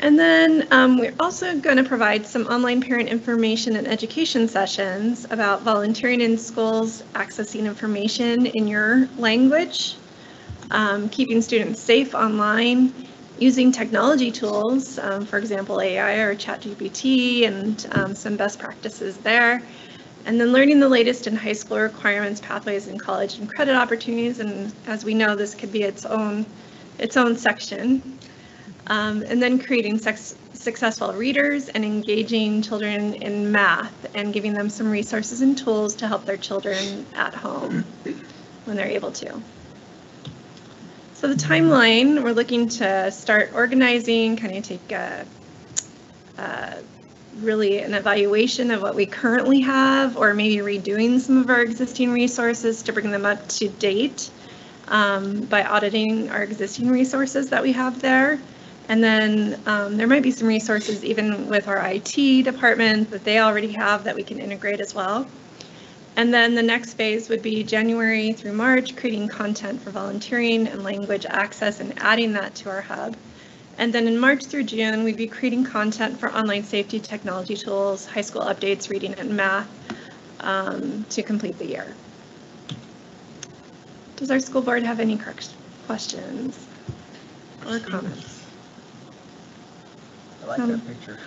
And then um, we're also going to provide some online parent information and education sessions about volunteering in schools, accessing information in your language, um, keeping students safe online, using technology tools, um, for example, AI or ChatGPT, and um, some best practices there. And then learning the latest in high school requirements, pathways, and college and credit opportunities. And as we know, this could be its own, its own section. Um, and then creating successful readers and engaging children in math and giving them some resources and tools to help their children at home when they're able to. So the timeline, we're looking to start organizing, kind of take a, uh, really an evaluation of what we currently have, or maybe redoing some of our existing resources to bring them up to date um, by auditing our existing resources that we have there. And then um, there might be some resources even with our IT department that they already have that we can integrate as well. And then the next phase would be January through March, creating content for volunteering and language access and adding that to our hub. And then in March through June, we'd be creating content for online safety technology tools, high school updates, reading and math um, to complete the year. Does our school board have any questions or comments? I like Um, that picture.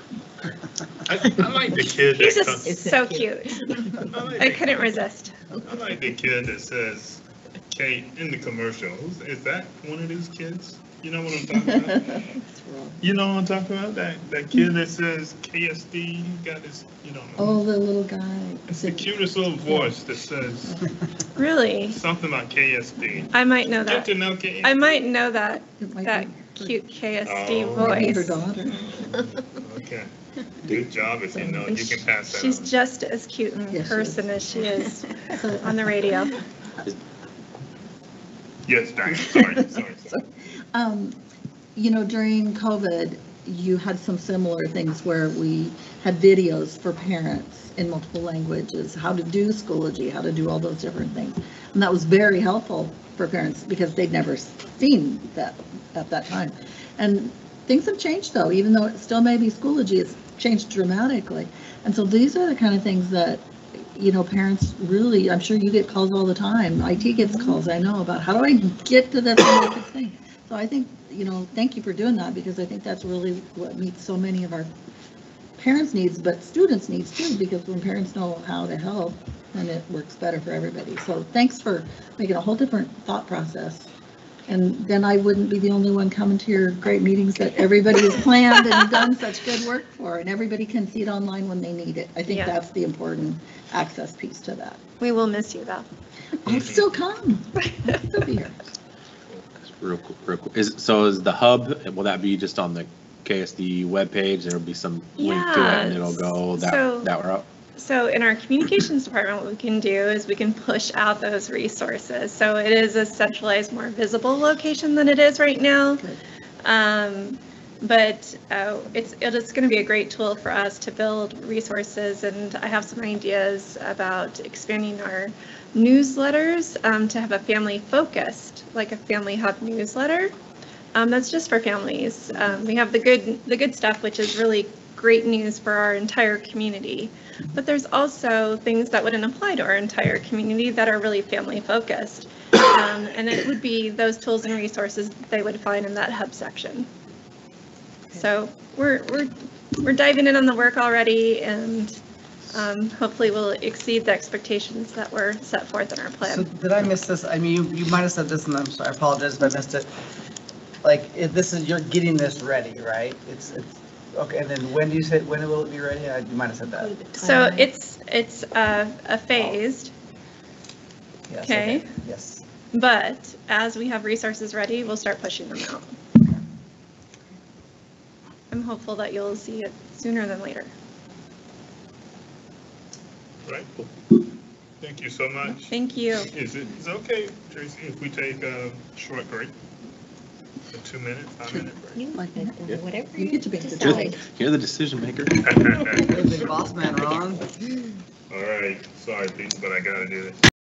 I, I like the kid He's that just comes, so cute. I like <laughs> I the- couldn't resist. I like the kid that says Kate, in the commercial. Is that one of these kids? You know what I'm talking about? <laughs> You know what I'm talking about? That that kid that says KSD, he got his, you know. Oh, the little guy. It's the cutest little voice that says Really? something about KSD. I might know Get that. to know KSD. I might know that, might that cute KSD Oh. might be Her daughter. Okay. Good job if you know. it. You can pass that She's on. just as cute in Yes, she person as she <laughs> is on the radio. Yes, Diane, sorry, sorry, <laughs> sorry. Um, You know, during COVID, you had some similar things where we had videos for parents in multiple languages, how to do Schoology, how to do all those different things. And that was very helpful for parents because they'd never seen that at that time. And things have changed though, even though it still may be Schoology, it's changed dramatically. And so these are the kind of things that, you know, parents really, I'm sure you get calls all the time. IT gets calls, I know, about how do I get to this <coughs> thing? So I think, you know, thank you for doing that because I think that's really what meets so many of our parents' needs, but students' needs too, because when parents know how to help, then it works better for everybody. So thanks for making a whole different thought process. And then I wouldn't be the only one coming to your great meetings that everybody has planned and done such good work for, and everybody can see it online when they need it. I think Yeah. that's the important access piece to that. We will miss you though. I'll still come. I'll still be here. Real quick, real quick. Is, so is the hub, will that be just on the KSD webpage? There'll be some link to it and it'll go So- that, that route? So in our communications department, what we can do is we can push out those resources. So it is a centralized, more visible location than it is right now. Um, But uh, it's, it is going to be a great tool for us to build resources, and I have some ideas about expanding our newsletters um, to have a family-focused, like a Family Hub newsletter. Um, That's just for families. Um, We have the good, the good stuff, which is really great news for our entire community. But there's also things that wouldn't apply to our entire community that are really family-focused. Um, And it would be those tools and resources they would find in that hub section. So we're, we're, we're diving in on the work already and um, hopefully we'll exceed the expectations that were set forth in our So plan. did I miss this? I mean, you, you might have said this and I'm sorry, I apologize if I missed it. Like, if this is, you're getting this ready, right? It's, it's, okay, and then when do you say, when will it be ready? I, you might have said that. So it's, it's uh, a phased, Yes, Okay. Yes. but as we have resources ready, we'll start pushing them out. I'm hopeful that you'll see it sooner than later. Right. Thank you so much. Thank you. Is it, is it okay, Traci, if we take a short break? A two minute, five minute break? Whatever you get to make the You're choice. the- You're the decision maker. <laughs> Big boss man, Ron. All right, sorry, Pete, but I gotta do this.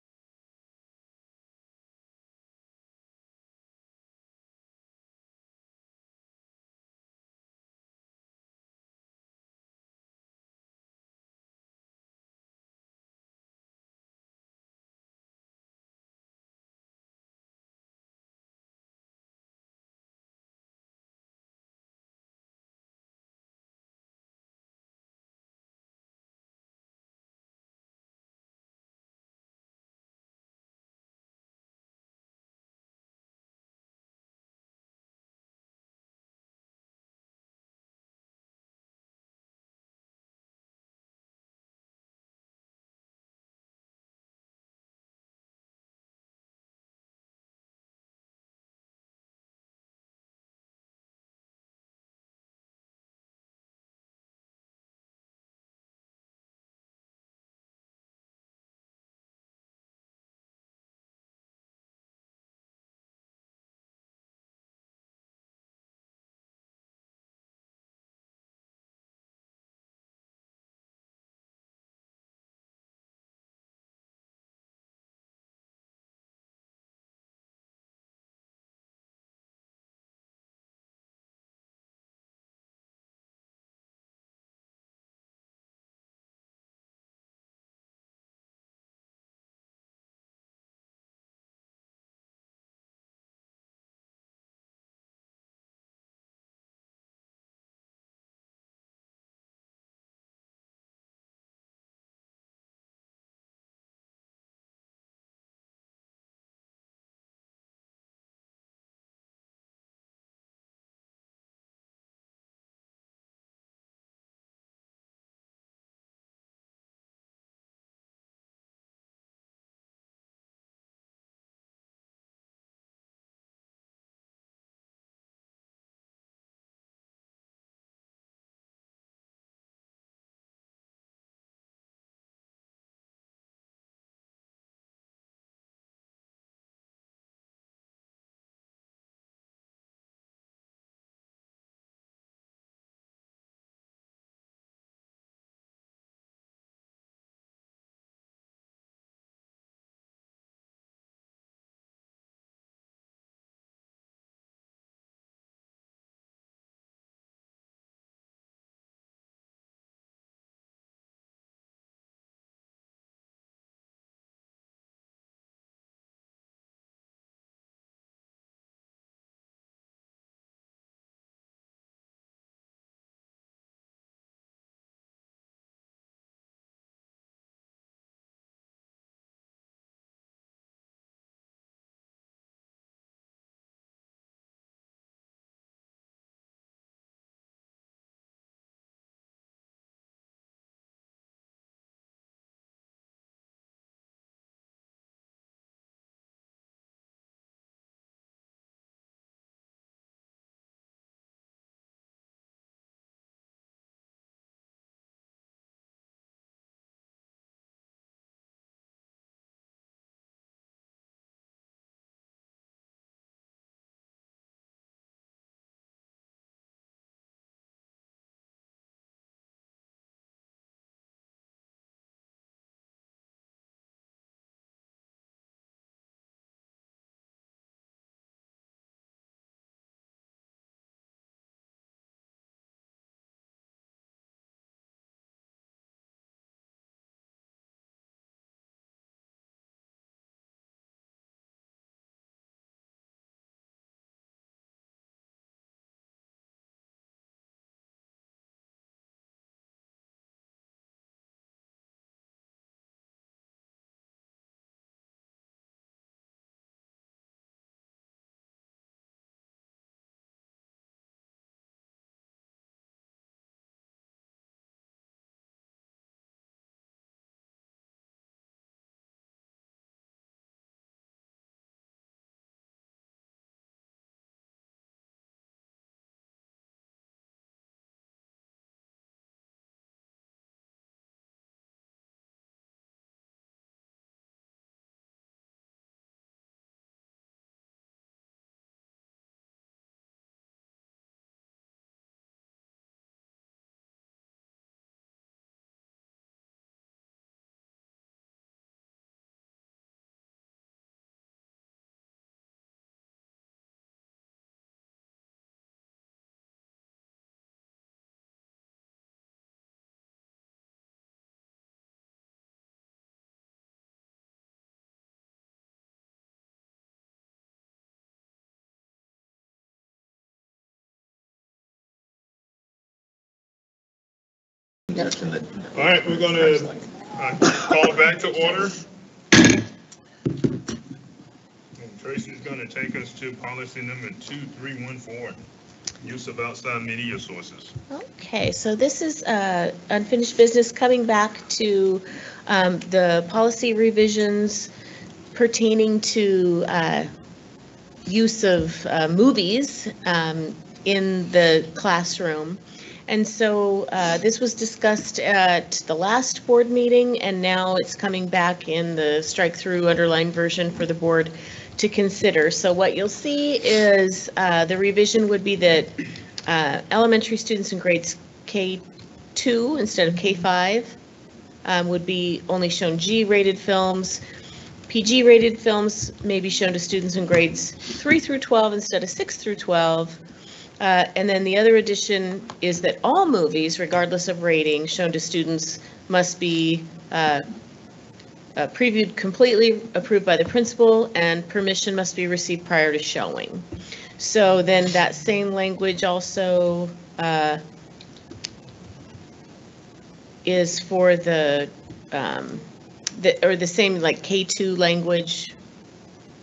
All right, we're gonna uh, call it back to order. Traci's gonna take us to policy number 2314, use of outside media sources. Okay, so this is uh, unfinished business coming back to um, the policy revisions pertaining to uh, use of movies um, in the classroom. And so uh, this was discussed at the last board meeting, and now it's coming back in the strike-through underlined version for the board to consider. So what you'll see is uh, the revision would be that uh, elementary students in grades K2 instead of K5 um, would be only shown G-rated films. PG-rated films may be shown to students in grades 3 through 12 instead of 6 through 12. Uh, And then the other addition is that all movies, regardless of rating, shown to students must be uh, uh, previewed completely, approved by the principal, and permission must be received prior to showing. So then that same language also uh, is for the, um, the, or the same like K2 language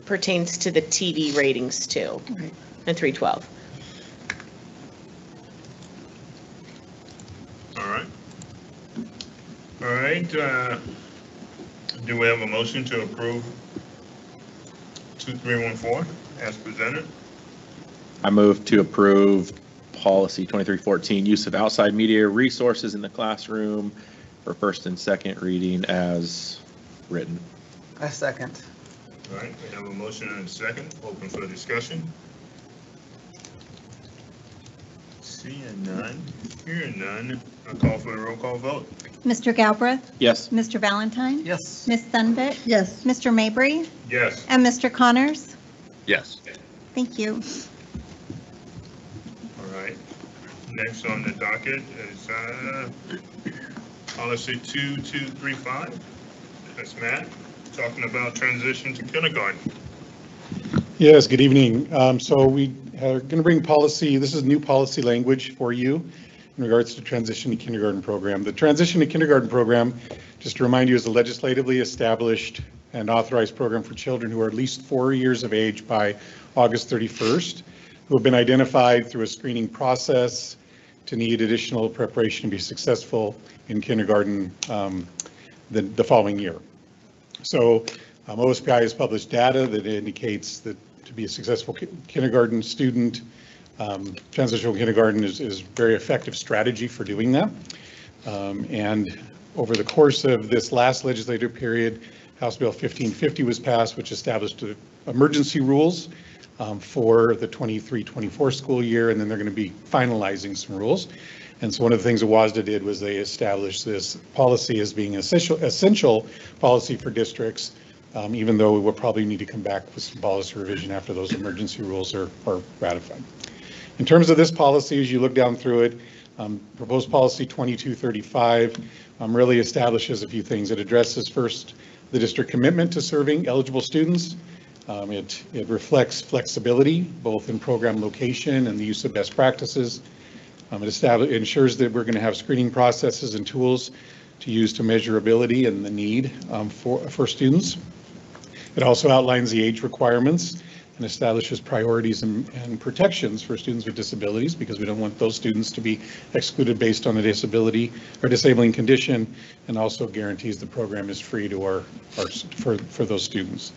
pertains to the TV ratings too, Right. and 312. All right. All right, uh, do we have a motion to approve 2314 as presented? I move to approve policy 2314, use of outside media resources in the classroom for first and second reading as written. A second. All right, we have a motion and a second, open for discussion. Seeing none, hearing none, I call for the roll call vote. Mr. Galbraith, Yes. Mr. Valentine, Yes. Ms. Dunbit, Yes, Mr. Mabry, Yes. and Mr. Connors. Yes. Thank you. All right, next on the docket is uh, policy 2235. That's Matt, talking about transition to kindergarten. Yes, good evening. Um, So we are going to bring policy, this is new policy language for you in regards to transition to kindergarten program. The transition to kindergarten program, just to remind you, is a legislatively established and authorized program for children who are at least four years of age by August 31st, who have been identified through a screening process to need additional preparation to be successful in kindergarten um, the the following year. So um, OSPI has published data that indicates that to be a successful ki- kindergarten student, um, transitional kindergarten is, is very effective strategy for doing that. Um, And over the course of this last legislative period, House Bill 1550 was passed, which established uh, emergency rules um, for the 23-24 school year, and then they're going to be finalizing some rules. And so one of the things that WSSDA did was they established this policy as being essential, essential policy for districts, um, even though we will probably need to come back with some policy revision after those emergency rules are, are ratified. In terms of this policy, as you look down through it, um, proposed policy 2235 um, really establishes a few things. It addresses first the district commitment to serving eligible students. Um, It, it reflects flexibility, both in program location and the use of best practices. Um, It establishes, ensures that we're going to have screening processes and tools to use to measure ability and the need um, for, for students. It also outlines the age requirements and establishes priorities and, and protections for students with disabilities because we don't want those students to be excluded based on a disability or disabling condition and also guarantees the program is free to our, our, for, for those students.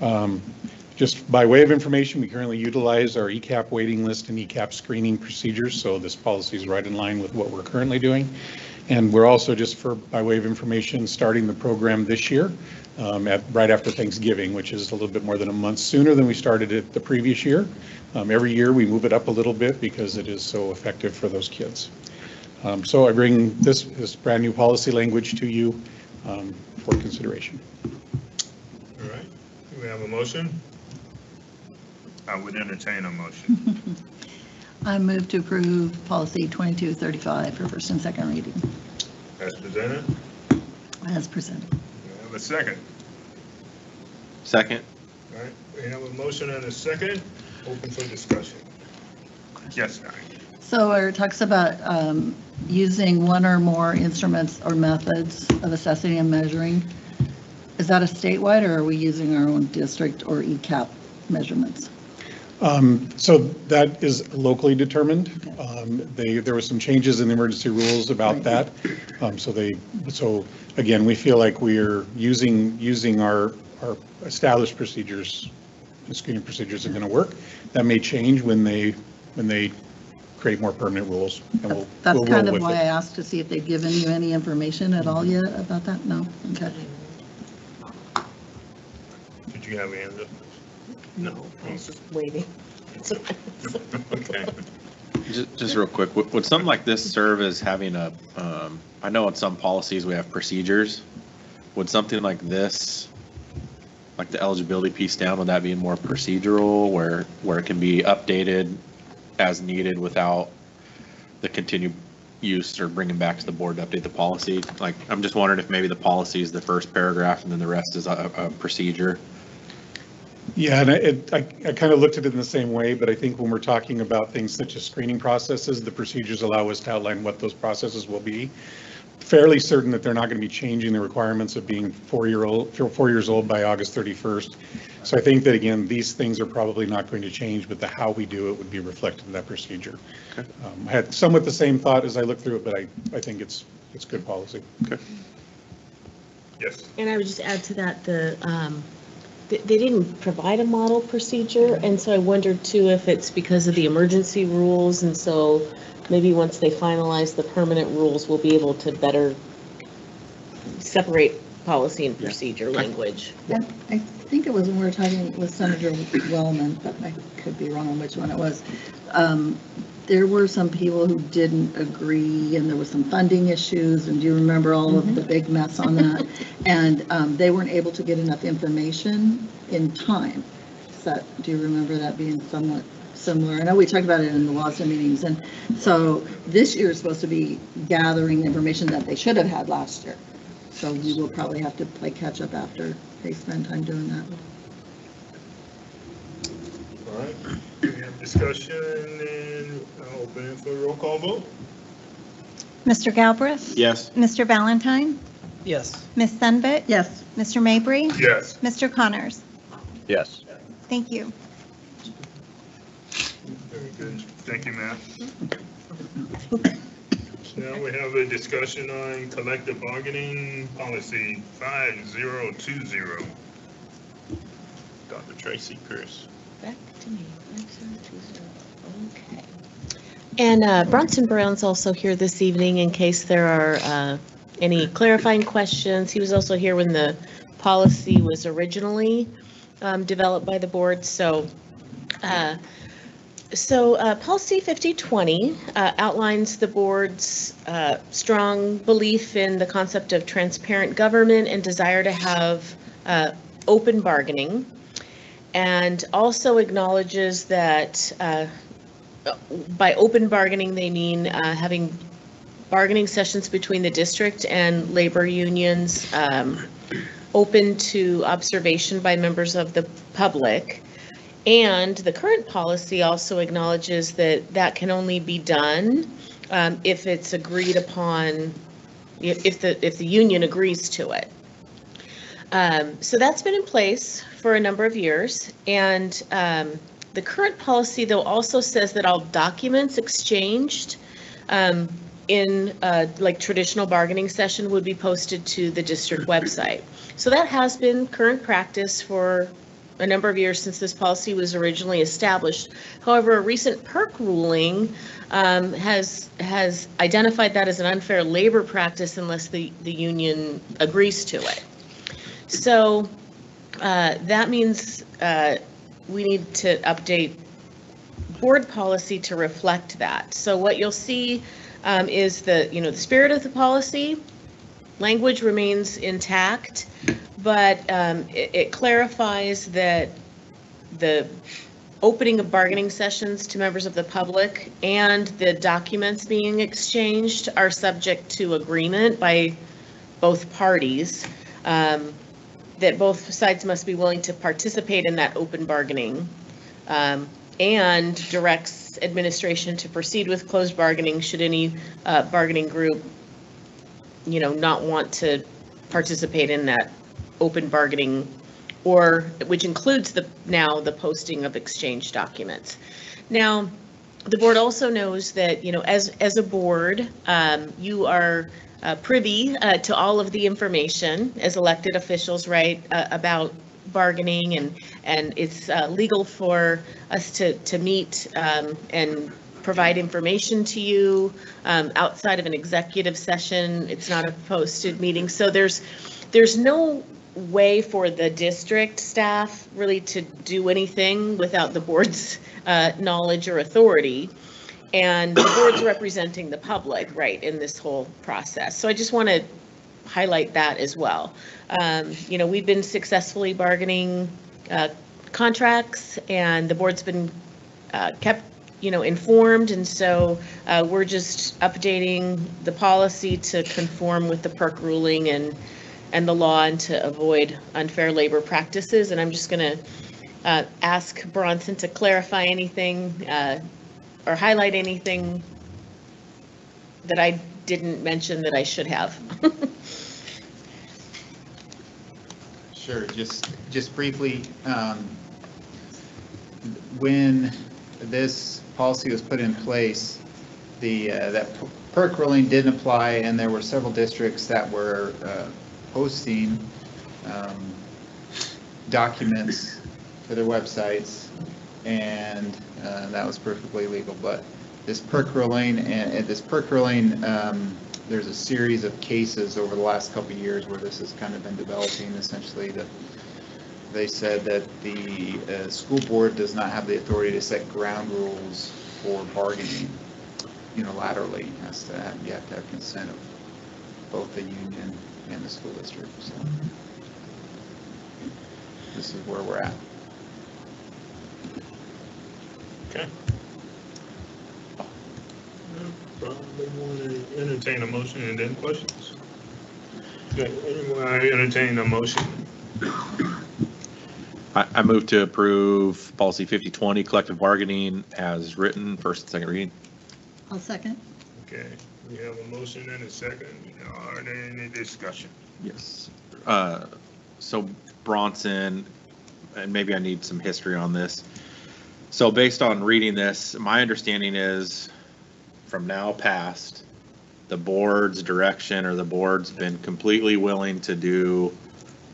Um, Just by way of information, we currently utilize our ECEAP waiting list and ECEAP screening procedures, so this policy is right in line with what we're currently doing. And we're also, just for, by way of information, starting the program this year um, at, right after Thanksgiving, which is a little bit more than a month sooner than we started it the previous year. Um, Every year, we move it up a little bit because it is so effective for those kids. Um, So I bring this, this brand-new policy language to you um, for consideration. All right, do we have a motion? I would entertain a motion. <laughs> I move to approve policy 2235 for first and second reading As presented, as presented. Do have a second? Second. All right, we have a motion and a second, open for discussion. Yes, Diane. So where it talks about um, using one or more instruments or methods of assessing and measuring. Is that a statewide or are we using our own district or ECEAP measurements? Um, So that is locally determined. Um, They, there were some changes in the emergency rules about that. Um, So they, so again, we feel like we are using, using our, our established procedures, the screening procedures are going to work. That may change when they, when they create more permanent rules, and we'll, That's we'll kind of with why I asked to see if they've given you any information at all yet about that? No? Okay. Did you have a hand up? No, I was just waiting. <laughs> Okay. Just, just real quick, would, would something like this serve as having a, um, I know in some policies we have procedures. Would something like this, like the eligibility piece down, would that be more procedural where, where it can be updated as needed without the continued use or bringing back to the board to update the policy? Like, I'm just wondering if maybe the policy is the first paragraph and then the rest is a, a procedure. Yeah, and I, it- I, I kind of looked at it in the same way, but I think when we're talking about things such as screening processes, the procedures allow us to outline what those processes will be. Fairly certain that they're not going to be changing the requirements of being four-year-old, four years old by August 31st. So I think that, again, these things are probably not going to change, but the how we do it would be reflected in that procedure. Um, I had somewhat the same thought as I looked through it, but I, I think it's, it's good policy. Okay. Yes. And I would just add to that, the, um, they they didn't provide a model procedure, and so I wondered too if it's because of the emergency rules, and so maybe once they finalize the permanent rules, we'll be able to better separate policy and procedure language. And I think it was when we were talking with Senator Wellman, but I could be wrong on which one it was. Um, There were some people who didn't agree, and there was some funding issues, and do you remember all of the big mess on that? <laughs> And um, they weren't able to get enough information in time. So, do you remember that being somewhat similar? I know we talked about it in the WSSDA meetings, and so this year is supposed to be gathering information that they should have had last year. So we will probably have to play catch up after they spend time doing that. All right, we have discussion and I'll open it for a roll call vote. Mr. Galbraith? Yes. Mr. Valentine? Yes. Ms. Sunbit? Yes. Mr. Mabry? Yes. Mr. Connors? Yes. Thank you. Very good. Thank you, Matt. Now we have a discussion on collective bargaining policy 5020. Dr. Traci Pierce. Back to me. Okay. And uh, Bronson Brown's also here this evening in case there are uh, any clarifying questions. He was also here when the policy was originally um, developed by the board, so. uh, So uh, Policy 5020 uh, outlines the board's uh, strong belief in the concept of transparent government and desire to have open bargaining and also acknowledges that uh, by open bargaining, they mean uh, having bargaining sessions between the district and labor unions um, open to observation by members of the public. And the current policy also acknowledges that that can only be done um, if it's agreed upon, if the, if the union agrees to it. Um, So that's been in place for a number of years. And um, the current policy, though, also says that all documents exchanged um, in uh, like traditional bargaining session would be posted to the district website. So that has been current practice for a number of years since this policy was originally established. However, a recent PERC ruling um, has, has identified that as an unfair labor practice unless the, the union agrees to it. So uh, that means uh, we need to update board policy to reflect that. So what you'll see um, is the, you know, the spirit of the policy, language remains intact, but um, it it clarifies that the opening of bargaining sessions to members of the public and the documents being exchanged are subject to agreement by both parties, um, that both sides must be willing to participate in that open bargaining, um, and directs administration to proceed with closed bargaining should any uh, bargaining group, you know, not want to participate in that open bargaining or, which includes the, now the posting of exchange documents. Now, the board also knows that, you know, as, as a board, um, you are uh, privy uh, to all of the information as elected officials, right, uh, about bargaining and, and it's uh, legal for us to, to meet um, and provide information to you um, outside of an executive session. It's not a posted meeting. So there's, there's no way for the district staff really to do anything without the board's uh, knowledge or authority. And the board's <coughs> representing the public, right, in this whole process. So I just want to highlight that as well. Um, You know, we've been successfully bargaining uh, contracts, and the board's been uh, kept, you know, informed, and so uh, we're just updating the policy to conform with the PERC ruling and, and the law and to avoid unfair labor practices. And I'm just going to ask Bronson to clarify anything uh, or highlight anything that I didn't mention that I should have. <laughs> Sure, just, just briefly, um, when this policy was put in place, the, uh, that PERC ruling didn't apply, and there were several districts that were uh, posting um, documents to their websites, and uh, that was perfectly legal. But this PERC ruling, and and this PERC ruling, um, there's a series of cases over the last couple years where this has kind of been developing. Essentially, that they said that the uh, school board does not have the authority to set ground rules for bargaining unilaterally. Has to have, you have to have consent of both the union and the school district. So this is where we're at. Okay. Probably want to entertain a motion and then questions. Okay, anyone entertain a motion? I, I move to approve policy 5020, collective bargaining as written, first and second reading. I'll second. Okay, we have a motion and a second. Are there any discussion? Yes. Uh, So Bronson, and maybe I need some history on this. So based on reading this, my understanding is from now past, the board's direction or the board's been completely willing to do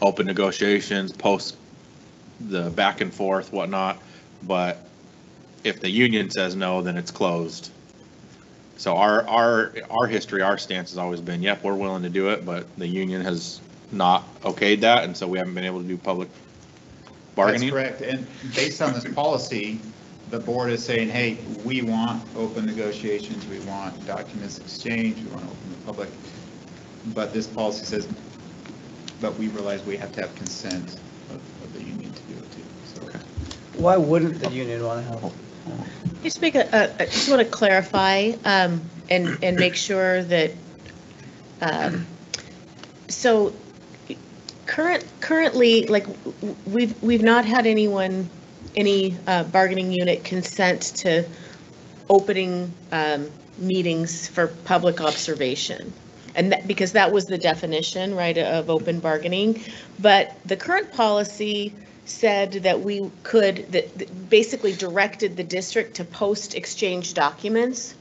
open negotiations, post the back and forth, whatnot. But if the union says no, then it's closed. So our, our, our history, our stance has always been, yep, we're willing to do it, but the union has not okayed that, and so we haven't been able to do public bargaining. That's correct. And based on this <laughs> policy, the board is saying, hey, we want open negotiations, we want documents exchanged, we want to open the public. But this policy says, but we realize we have to have consent of, of the union to do it too. So Why wouldn't the union want to help? Just make a, a- I just want to clarify um, and, and make sure that, um, so current, currently, like, we've, we've not had anyone, any uh, bargaining unit consent to opening um, meetings for public observation. And that, because that was the definition, right, of open bargaining. But the current policy said that we could, that that basically directed the district to post exchange documents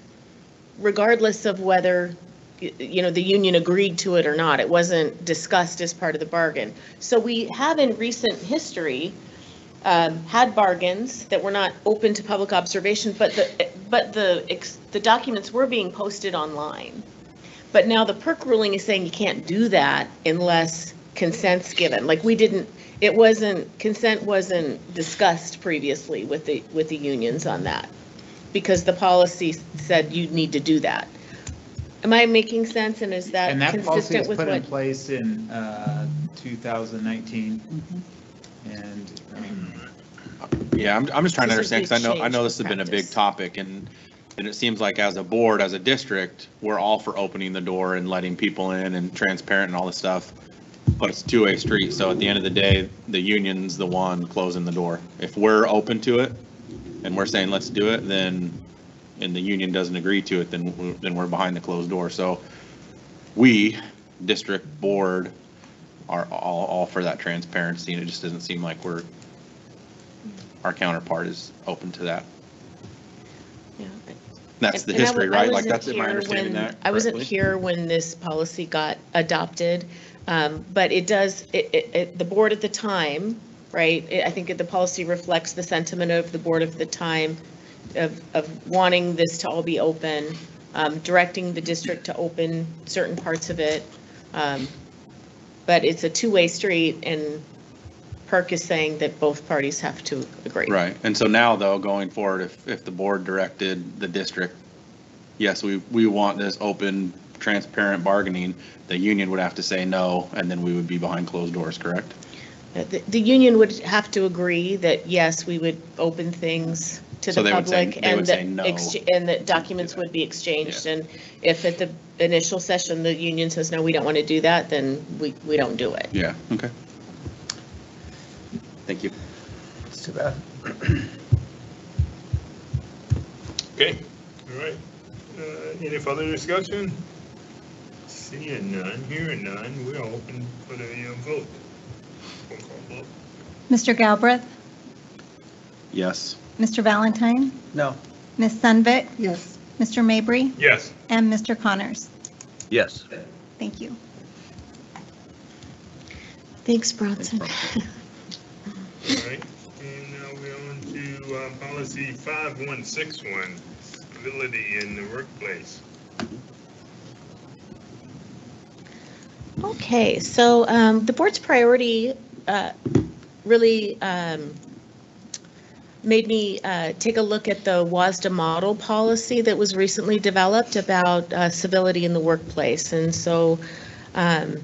regardless of whether, you know, the union agreed to it or not. It wasn't discussed as part of the bargain. So we have in recent history um, had bargains that were not open to public observation, but the, but the, the documents were being posted online. But now the PERC ruling is saying you can't do that unless consent's given. Like, we didn't, it wasn't, consent wasn't discussed previously with the, with the unions on that. Because the policy said you need to do that. Am I making sense, and is that And that policy consistent was with put in what? place in uh, 2019. And, I Yeah, I'm, I'm just trying to This is a understand, because I know, I change know this has been a big practice. topic, and, and it seems like as a board, as a district, we're all for opening the door and letting people in and transparent and all this stuff, but it's a two-way street, so at the end of the day, the union's the one closing the door. If we're open to it, and we're saying let's do it, then and the union doesn't agree to it, then, we- then we're behind the closed door. So we, district board, are all, all for that transparency, and it just doesn't seem like we're, our counterpart is open to that. Yeah. That's the And- and I history, I right? Like, that's, I understanding when- that I wasn't correctly? here when this policy got adopted, um, but it does, it, it, it- the board at the time, right? I think the policy reflects the sentiment of the board of the time of, of wanting this to all be open, um, directing the district to open certain parts of it. um, But it's a two-way street and PERC is saying that both parties have to agree. Right, and so now though, going forward, if, if the board directed the district, yes, we, we want this open, transparent bargaining, the union would have to say no, and then we would be behind closed doors, correct? Uh, The, the union would have to agree that, yes, we would open things to So the they would say- public they and would that, say no. ex- and that documents would be exchanged. And if at the initial session, the union says, no, we don't want to do that, then we, we don't do it. Yeah, okay. Thank you. It's too bad. Okay, all right. Uh, Any further discussion? Seeing none, hearing none, we're open for the uh, vote. Roll call vote. Mr. Galbraith, Yes. Mr. Valentine, No. Ms. Sunvik, Yes. Mr. Mabry, Yes. and Mr. Connors. Yes. Thank you. Thanks, Bronson. All right, and now we're on to uh, policy 5161, civility in the workplace. Okay, so um, the board's priority uh, really um, made me uh, take a look at the WSSDA model policy that was recently developed about uh, civility in the workplace. And so um,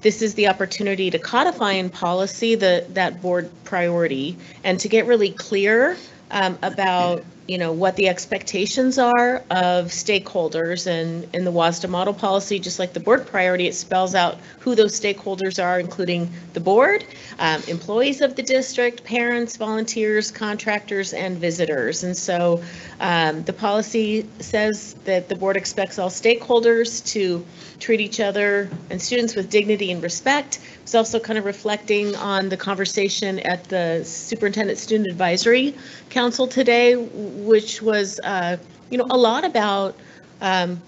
this is the opportunity to codify in policy the, that board priority and to get really clear um, about, you know, what the expectations are of stakeholders and in the WSSDA model policy, just like the board priority, it spells out who those stakeholders are, including the board, um, employees of the district, parents, volunteers, contractors, and visitors. And so um, the policy says that the board expects all stakeholders to treat each other and students with dignity and respect. It's also kind of reflecting on the conversation at the Superintendent Student Advisory Council today, which was, uh, you know, a lot about um,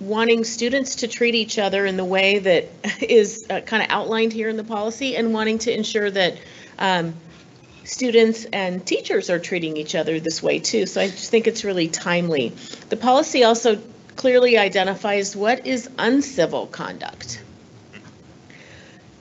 wanting students to treat each other in the way that <laughs> is kind of outlined here in the policy and wanting to ensure that um, students and teachers are treating each other this way too. So I just think it's really timely. The policy also clearly identifies what is uncivil conduct.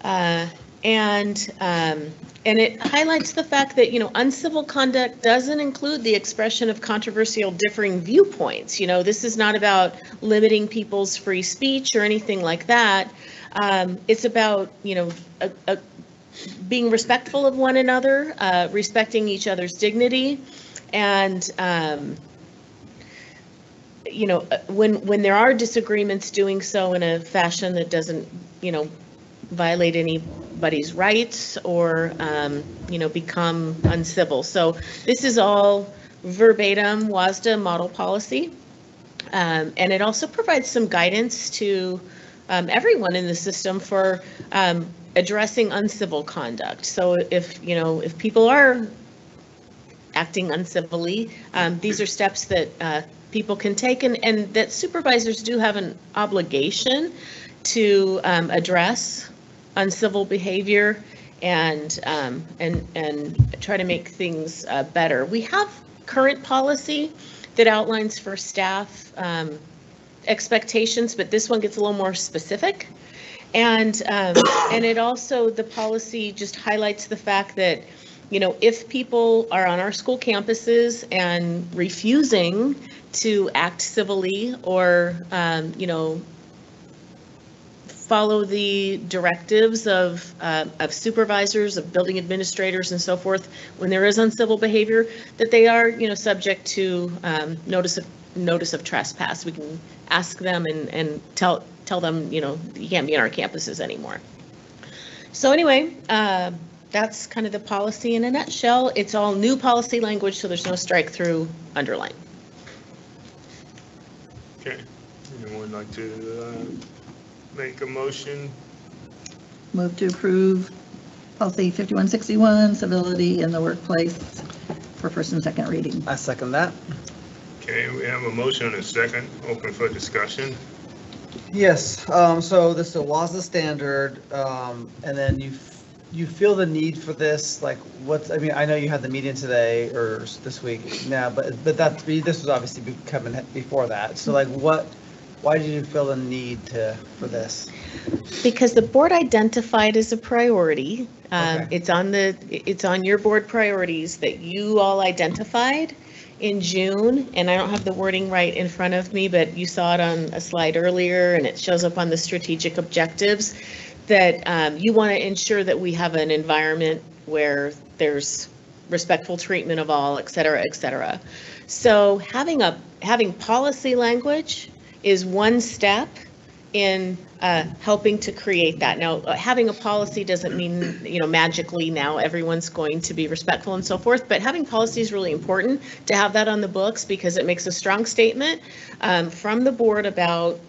Uh, And, um, and it highlights the fact that, you know, uncivil conduct doesn't include the expression of controversial differing viewpoints. You know, this is not about limiting people's free speech or anything like that. Um, It's about, you know, a, a, being respectful of one another, uh, respecting each other's dignity, and, um, you know, uh, when, when there are disagreements, doing so in a fashion that doesn't, you know, violate anybody's rights or, um, you know, become uncivil. So this is all verbatim WSSDA model policy. Um, And it also provides some guidance to um, everyone in the system for um, addressing uncivil conduct. So if, you know, if people are acting uncivilly, um, these are steps that uh, people can take and, and that supervisors do have an obligation to um, address uncivil behavior and, um, and, and try to make things uh, better. We have current policy that outlines for staff um, expectations, but this one gets a little more specific. And, um, and it also, the policy just highlights the fact that, you know, if people are on our school campuses and refusing to act civilly or, um, you know, follow the directives of, uh, of supervisors, of building administrators and so forth, when there is uncivil behavior, that they are, you know, subject to um, notice of, notice of trespass. We can ask them and, and tell, tell them, you know, you can't be on our campuses anymore. So anyway, uh, that's kind of the policy in a nutshell. It's all new policy language, so there's no strike through underline. Okay, anyone like to uh, make a motion? Move to approve policy 5161, civility in the workplace for first and second reading. I second that. Okay, we have a motion and a second, open for discussion. Yes, um, so this was the standard, um, and then you, f- you feel the need for this, like, what's, I mean, I know you had the meeting today or this week now, but, but that, this was obviously coming before that. So like, what, why did you feel the need to, for this? Because the board identified as a priority. Um, Okay. It's on the, it's on your board priorities that you all identified in June, and I don't have the wording right in front of me, but you saw it on a slide earlier, and it shows up on the strategic objectives, that um, you want to ensure that we have an environment where there's respectful treatment of all, et cetera, et cetera. So having a, having policy language is one step in uh, helping to create that. Now, uh, having a policy doesn't mean, you know, magically now everyone's going to be respectful and so forth, but having policy is really important to have that on the books because it makes a strong statement um, from the board about,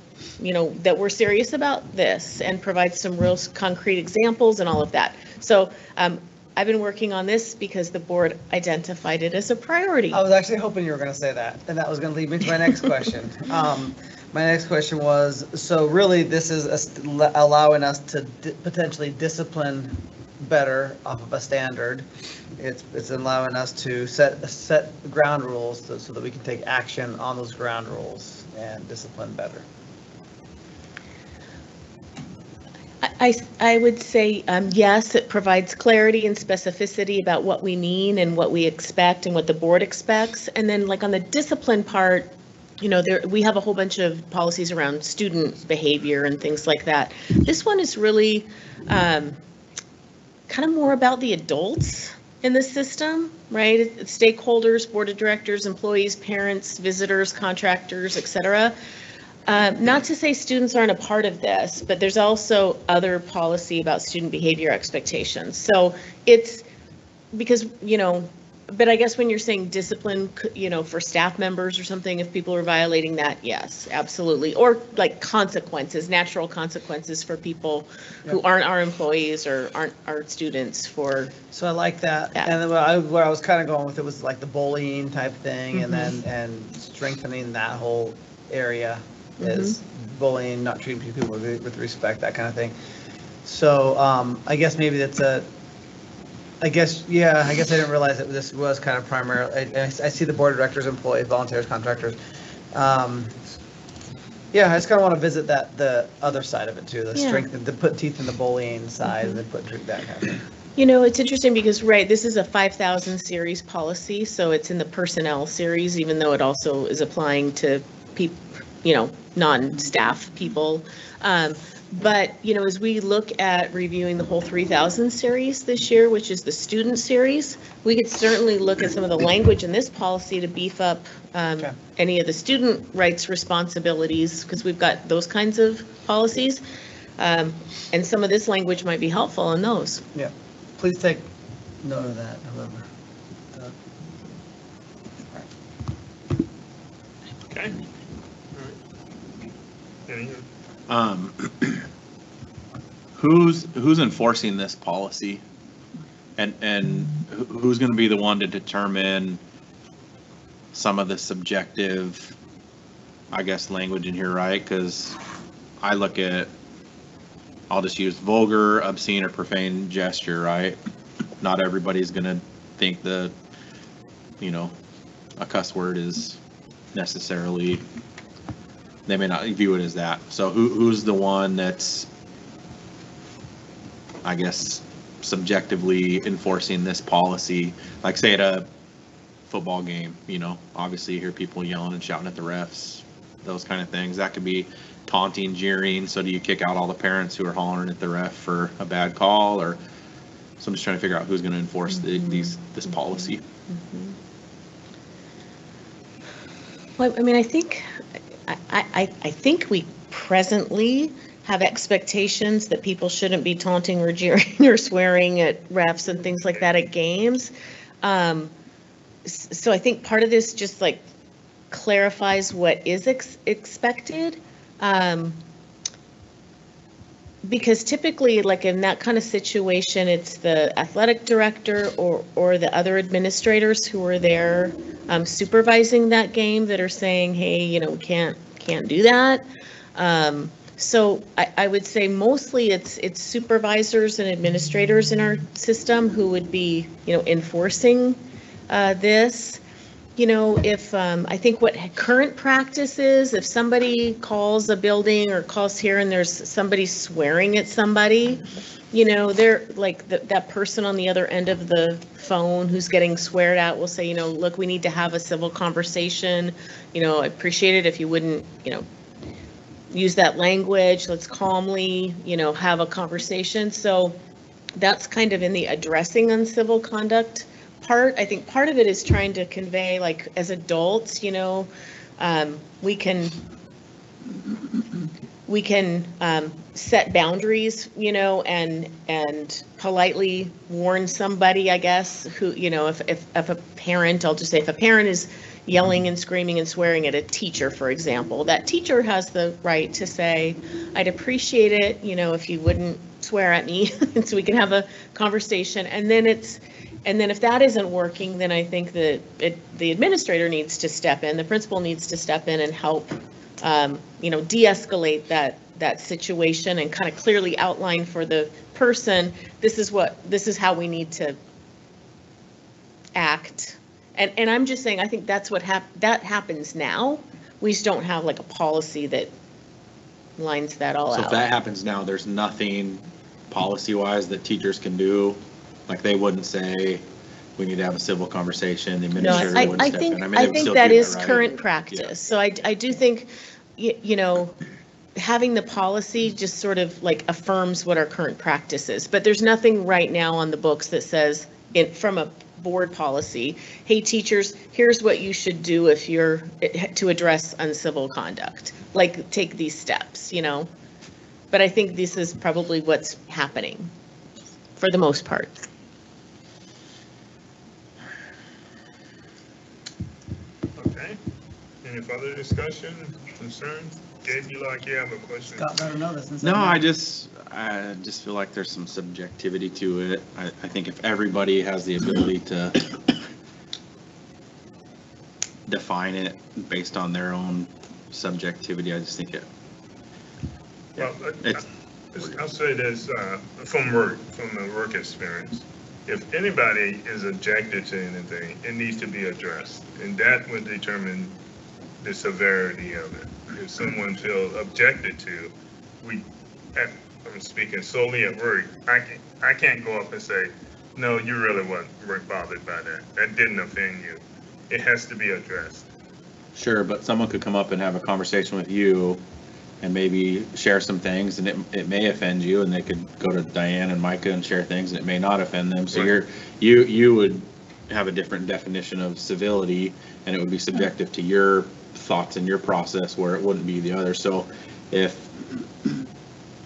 you know, that we're serious about this and provides some real concrete examples and all of that. So um, I've been working on this because the board identified it as a priority. I was actually hoping you were gonna say that, and that was gonna lead me to my next question. <laughs> Um, my next question was, so really, this is a st- allowing us to di- potentially discipline better off of a standard. It's, it's allowing us to set, set ground rules so so that we can take action on those ground rules and discipline better. I, I would say, um, yes, it provides clarity and specificity about what we mean and what we expect and what the board expects. And then like on the discipline part, you know, there, we have a whole bunch of policies around student behavior and things like that. This one is really, um, kind of more about the adults in the system, right? Stakeholders, board of directors, employees, parents, visitors, contractors, et cetera. Uh, Not to say students aren't a part of this, but there's also other policy about student behavior expectations. So it's, because, you know, but I guess when you're saying discipline, you know, for staff members or something, if people are violating that, yes, absolutely. Or like consequences, natural consequences for people who aren't our employees or aren't our students for, So I like that. Yeah. And then where I, where I was kind of going with it was like the bullying type thing and then, Mm-hmm. and strengthening that whole area. Is bullying, not treating people with, with respect, that kind of thing. So, um, I guess maybe that's a, I guess, yeah, I guess I didn't realize that this was kind of primarily, I, I see the board of directors, employees, volunteers, contractors. Um, yeah, I just kind of want to visit that, the other side of it too, the Yeah. strength, to put teeth in the bullying side and then put that kind of thing. you know, it's interesting because, right, this is a 5,000 series policy, so it's in the personnel series, even though it also is applying to people, you know, non-staff people. Um, But, you know, as we look at reviewing the whole 3000 series this year, which is the student series, we could certainly look at some of the language in this policy to beef up um, Okay. any of the student rights responsibilities, because we've got those kinds of policies. Um, And some of this language might be helpful in those. Yeah, please take note of that, however. Okay. Um, who's, who's enforcing this policy? And, and who's gonna be the one to determine some of the subjective, I guess, language in here, right? Cause I look at, I'll just use vulgar, obscene, or profane gesture, right? Not everybody's gonna think the, you know, a cuss word is necessarily they may not view it as that. So who, who's the one that's, I guess, subjectively enforcing this policy? Like say at a football game, you know, obviously you hear people yelling and shouting at the refs, those kind of things. That could be taunting, jeering. So do you kick out all the parents who are hollering at the ref for a bad call or? So I'm just trying to figure out who's going to enforce the, mm-hmm. these, this policy. Mm-hmm. Well, I mean, I think, I, I, I think we presently have expectations that people shouldn't be taunting or jeering <laughs> or swearing at refs and things like that at games. Um, So I think part of this just like clarifies what is ex- expected. Um, Because typically, like in that kind of situation, it's the athletic director or, or the other administrators who are there um, supervising that game that are saying, hey, you know, we can't, can't do that. Um, So I, I would say mostly it's, it's supervisors and administrators in our system who would be, you know, enforcing uh, this. You know, if, um, I think what current practice is, if somebody calls a building or calls here and there's somebody swearing at somebody, you know, they're like, that, that person on the other end of the phone who's getting sweared at will say, you know, look, we need to have a civil conversation. You know, I appreciate it if you wouldn't, you know, use that language, let's calmly, you know, have a conversation. So that's kind of in the addressing uncivil conduct part. I think part of it is trying to convey, like, as adults, you know, um, we can, we can um, set boundaries, you know, and, and politely warn somebody, I guess, who, you know, if, if, if a parent, I'll just say, if a parent is yelling and screaming and swearing at a teacher, for example, that teacher has the right to say, I'd appreciate it, you know, if you wouldn't swear at me, <laughs> so we can have a conversation. And then it's, and then if that isn't working, then I think that it, the administrator needs to step in, the principal needs to step in and help, um, you know, de-escalate that, that situation and kind of clearly outline for the person, this is what, this is how we need to act. And, and I'm just saying, I think that's what hap, that happens now. We just don't have like a policy that lines that all So if out. that happens now, there's nothing policy-wise that teachers can do? Like they wouldn't say, we need to have a civil conversation, the No, administrator I, wouldn't I step in? think, mean, they I would think still that do is right? current practice. So I, I do think, you, you know, having the policy just sort of like affirms what our current practice is. But there's nothing right now on the books that says, in, from a board policy, hey, teachers, here's what you should do if you're, eh, to address uncivil conduct. Like, take these steps, you know? But I think this is probably what's happening, for the most part. Okay. Any further discussion, concerns? Gabe, you like, you have a question? Scott better know this. since No, I'm- just, I just feel like there's some subjectivity to it. I, I think if everybody has the ability to define it based on their own subjectivity, I just think it, Well, I- it's, I'll say this, uh, from work, from the work experience. If anybody is objected to anything, it needs to be addressed, and that would determine the severity of it. If someone feels objected to, we, at- I'm speaking solely at work, I can't, I can't go up and say, no, you really weren't, weren't bothered by that. That didn't offend you. It has to be addressed. sure, but someone could come up and have a conversation with you and maybe share some things and it, it may offend you and they could go to Diane and Micah and share things and it may not offend them. So Right. you're, you, you would have a different definition of civility and it would be subjective to your thoughts in your process where it wouldn't be the other. So if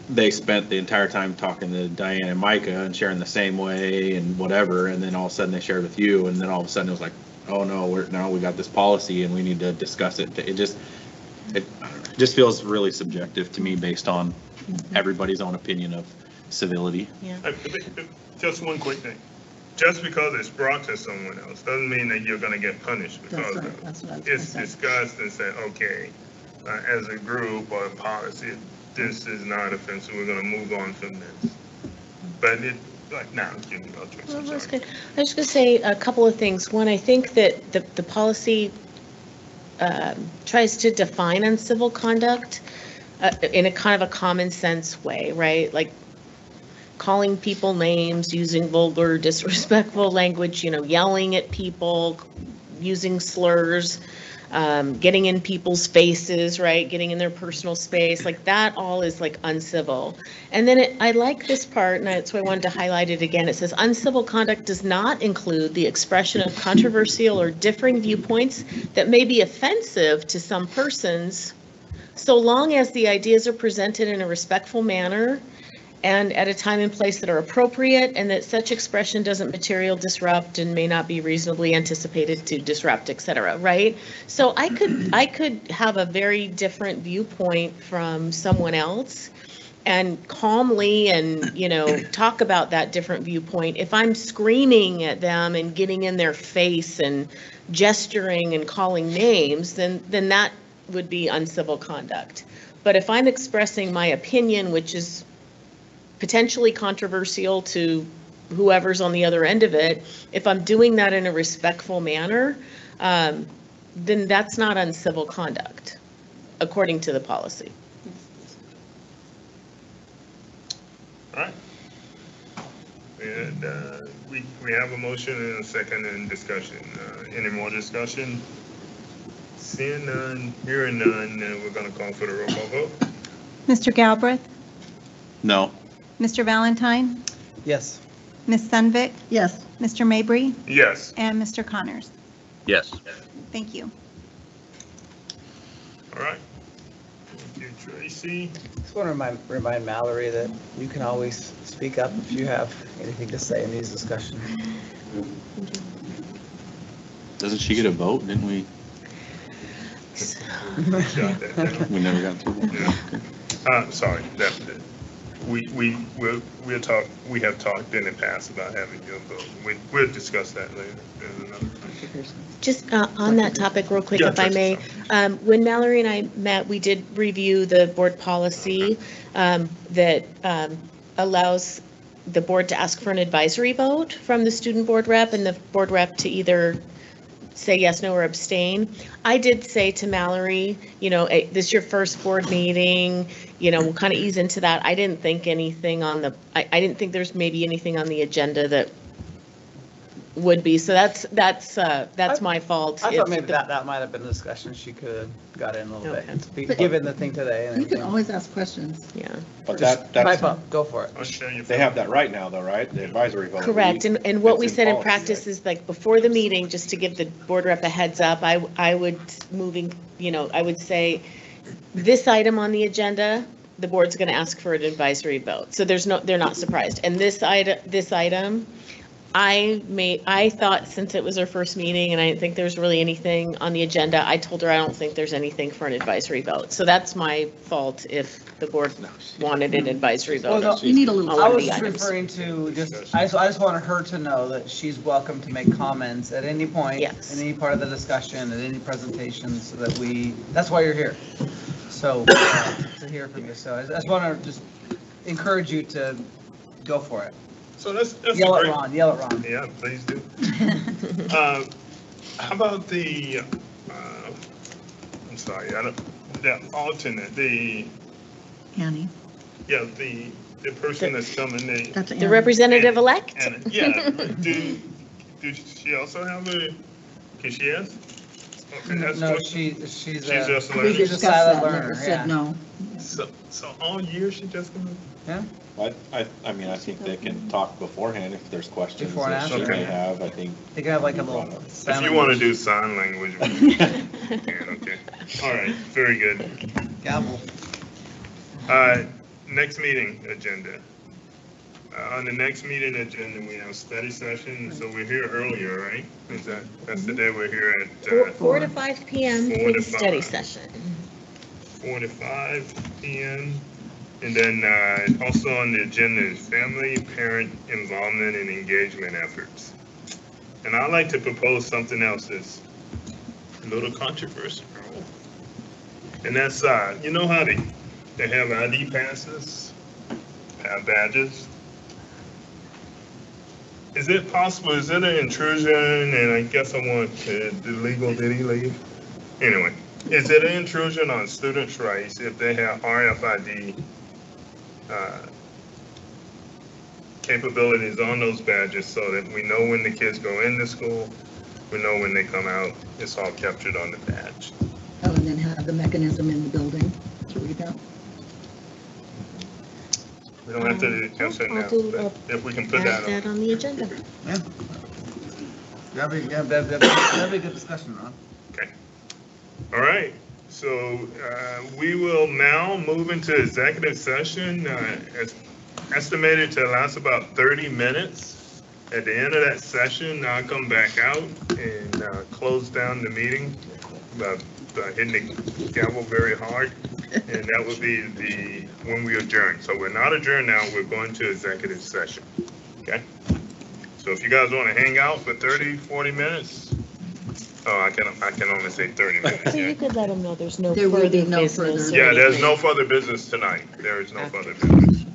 they spent the entire time talking to Diane and Micah and sharing the same way and whatever, and then all of a sudden they shared with you and then all of a sudden it was like, oh no, we're, now we got this policy and we need to discuss it. It just, it I don't know, it just feels really subjective to me based on mm-hmm. everybody's own opinion of civility. Yeah. Uh, just one quick thing. Just because it's brought to someone else doesn't mean that you're gonna get punished That's because of it. that's what I was It's discussed and said, okay, uh, as a group or a policy, this is not offensive, we're gonna move on from this. But it, like, now, excuse me, I'll Well, I'm that's good. I was going to say a couple of things. One, I think that the, the policy um, tries to define uncivil conduct uh, in a kind of a common sense way, right? Like calling people names, using vulgar, <laughs> disrespectful language, you know, yelling at people, using slurs, um, getting in people's faces, right? Getting in their personal space, like that all is like uncivil. And then it, I like this part, and that's why I wanted to highlight it again. It says uncivil conduct does not include the expression of controversial or differing viewpoints that may be offensive to some persons, so long as the ideas are presented in a respectful manner and at a time and place that are appropriate, and that such expression doesn't material disrupt and may not be reasonably anticipated to disrupt, et cetera, right? So I could, I could have a very different viewpoint from someone else and calmly and, you know, talk about that different viewpoint. If I'm screaming at them and getting in their face and gesturing and calling names, then, then that would be uncivil conduct. But if I'm expressing my opinion, which is potentially controversial to whoever's on the other end of it, if I'm doing that in a respectful manner, um, then that's not uncivil conduct, according to the policy. All right. And uh, we, we have a motion and a second in discussion. Uh, Any more discussion? Seeing none, hearing none, then we're going to call for the roll call vote. Mr. Galbraith, No. Mr. Valentine, Yes. Ms. Sunvik, Yes. Mr. Mabry, Yes. and Mr. Connors. Yes. Thank you. All right. Thank you, Traci. Just want to remind, remind Mallory that you can always speak up if you have anything to say in these discussions. Doesn't she get a vote? Didn't we? Jot that down. <laughs> We never got to. Yeah. Uh, sorry, that's it. We, we, we'll, we'll talk, we have talked in the past about having your vote. We, we'll discuss that later. Just uh, on that topic real quick, Yeah, if I may, um, when Mallory and I met, we did review the board policy um, that um, allows the board to ask for an advisory vote from the student board rep and the board rep to either say yes, no, or abstain. I did say to Mallory, you know, this is your first board meeting, you know, we'll kind of ease into that. I didn't think anything on the, I, I didn't think there's maybe anything on the agenda that would be, so that's, that's, uh, that's my fault. I if thought maybe the- that, that might have been a discussion she could have got in a little Okay. bit, be- But- given the thing today and You can everything. always ask questions. Yeah, But Just that, My that's, fault, go for it. I'll share your. they have that right now though, right? The advisory vote. correct, We- and, and what it's we said in policy, practice right? is like, before the meeting, just to give the board rep a heads up, I, I would, moving, you know, I would say, this item on the agenda, the board's gonna ask for an advisory vote, so there's no, they're not surprised, and this item, this item, I made, I thought since it was our first meeting and I didn't think there was really anything on the agenda, I told her I don't think there's anything for an advisory vote. So that's my fault if the board wanted an advisory Well, vote. no, You need a little. I was the just items. referring to, just, I just, I just wanted her to know that she's welcome to make comments at any point. Yes. In any part of the discussion, at any presentation, so that we, that's why you're here. So, uh, to hear from you, so I just want to just encourage you to go for it. So that's, that's Yell at great. Ron, yell at Ron. Yeah, please do. <laughs> Uh, How about the, uh, I'm sorry, I don't, the alternate, the, Annie, yeah, the, the person that's coming, the. that's The Annie. representative-elect? And, yeah, do, do she also have a, can she ask? Okay, that's No, what- she, she's She's a, just We learning. she's a discussed silent that, learner, never yeah. said no. So, so all year she just gonna, I, I, I mean, I think they can talk beforehand if there's questions Before and that she after. may have, I think. They can have like a little. if you want to do sign language. we <laughs> can, Okay, all right, very good. Gavel. Uh, next meeting agenda. Uh, on the next meeting agenda, we have study session, so we're here earlier, right? Is that, that's the day we're here at, Four uh, four to five PM Four for the study five. session. four to five P M. And then, uh, also on the agenda is family, parent involvement and engagement efforts. And I'd like to propose something else that's a little controversial. And that's, uh, you know how they, they have ID passes, have badges? Is it possible, is it an intrusion, and I guess I want to, the legal, did he leave? Anyway, is it an intrusion on students' rights if they have RFID uh, capabilities on those badges so that we know when the kids go into school, we know when they come out, it's all captured on the badge? Oh, and then have the mechanism in the building to read out. We don't have to answer it I'll now, do- but if we can put Add that on. that on the agenda. Yeah. That'd be, yeah, that'd, that'd that'd be a good discussion, Ron. Okay. All right, so uh, we will now move into executive session. uh, As estimated to last about 30 minutes. At the end of that session, I'll come back out and uh, close down the meeting, by by hitting the gavel very hard. And that would be the, when we adjourn. So we're not adjourned now, we're going to executive session, okay? So if you guys want to hang out for 30, 40 minutes, oh, I can, I can only say 30 minutes, So yeah. you could let them know there's no There will be further no business. further- or Yeah, there's anything. no further business tonight. There is no further business.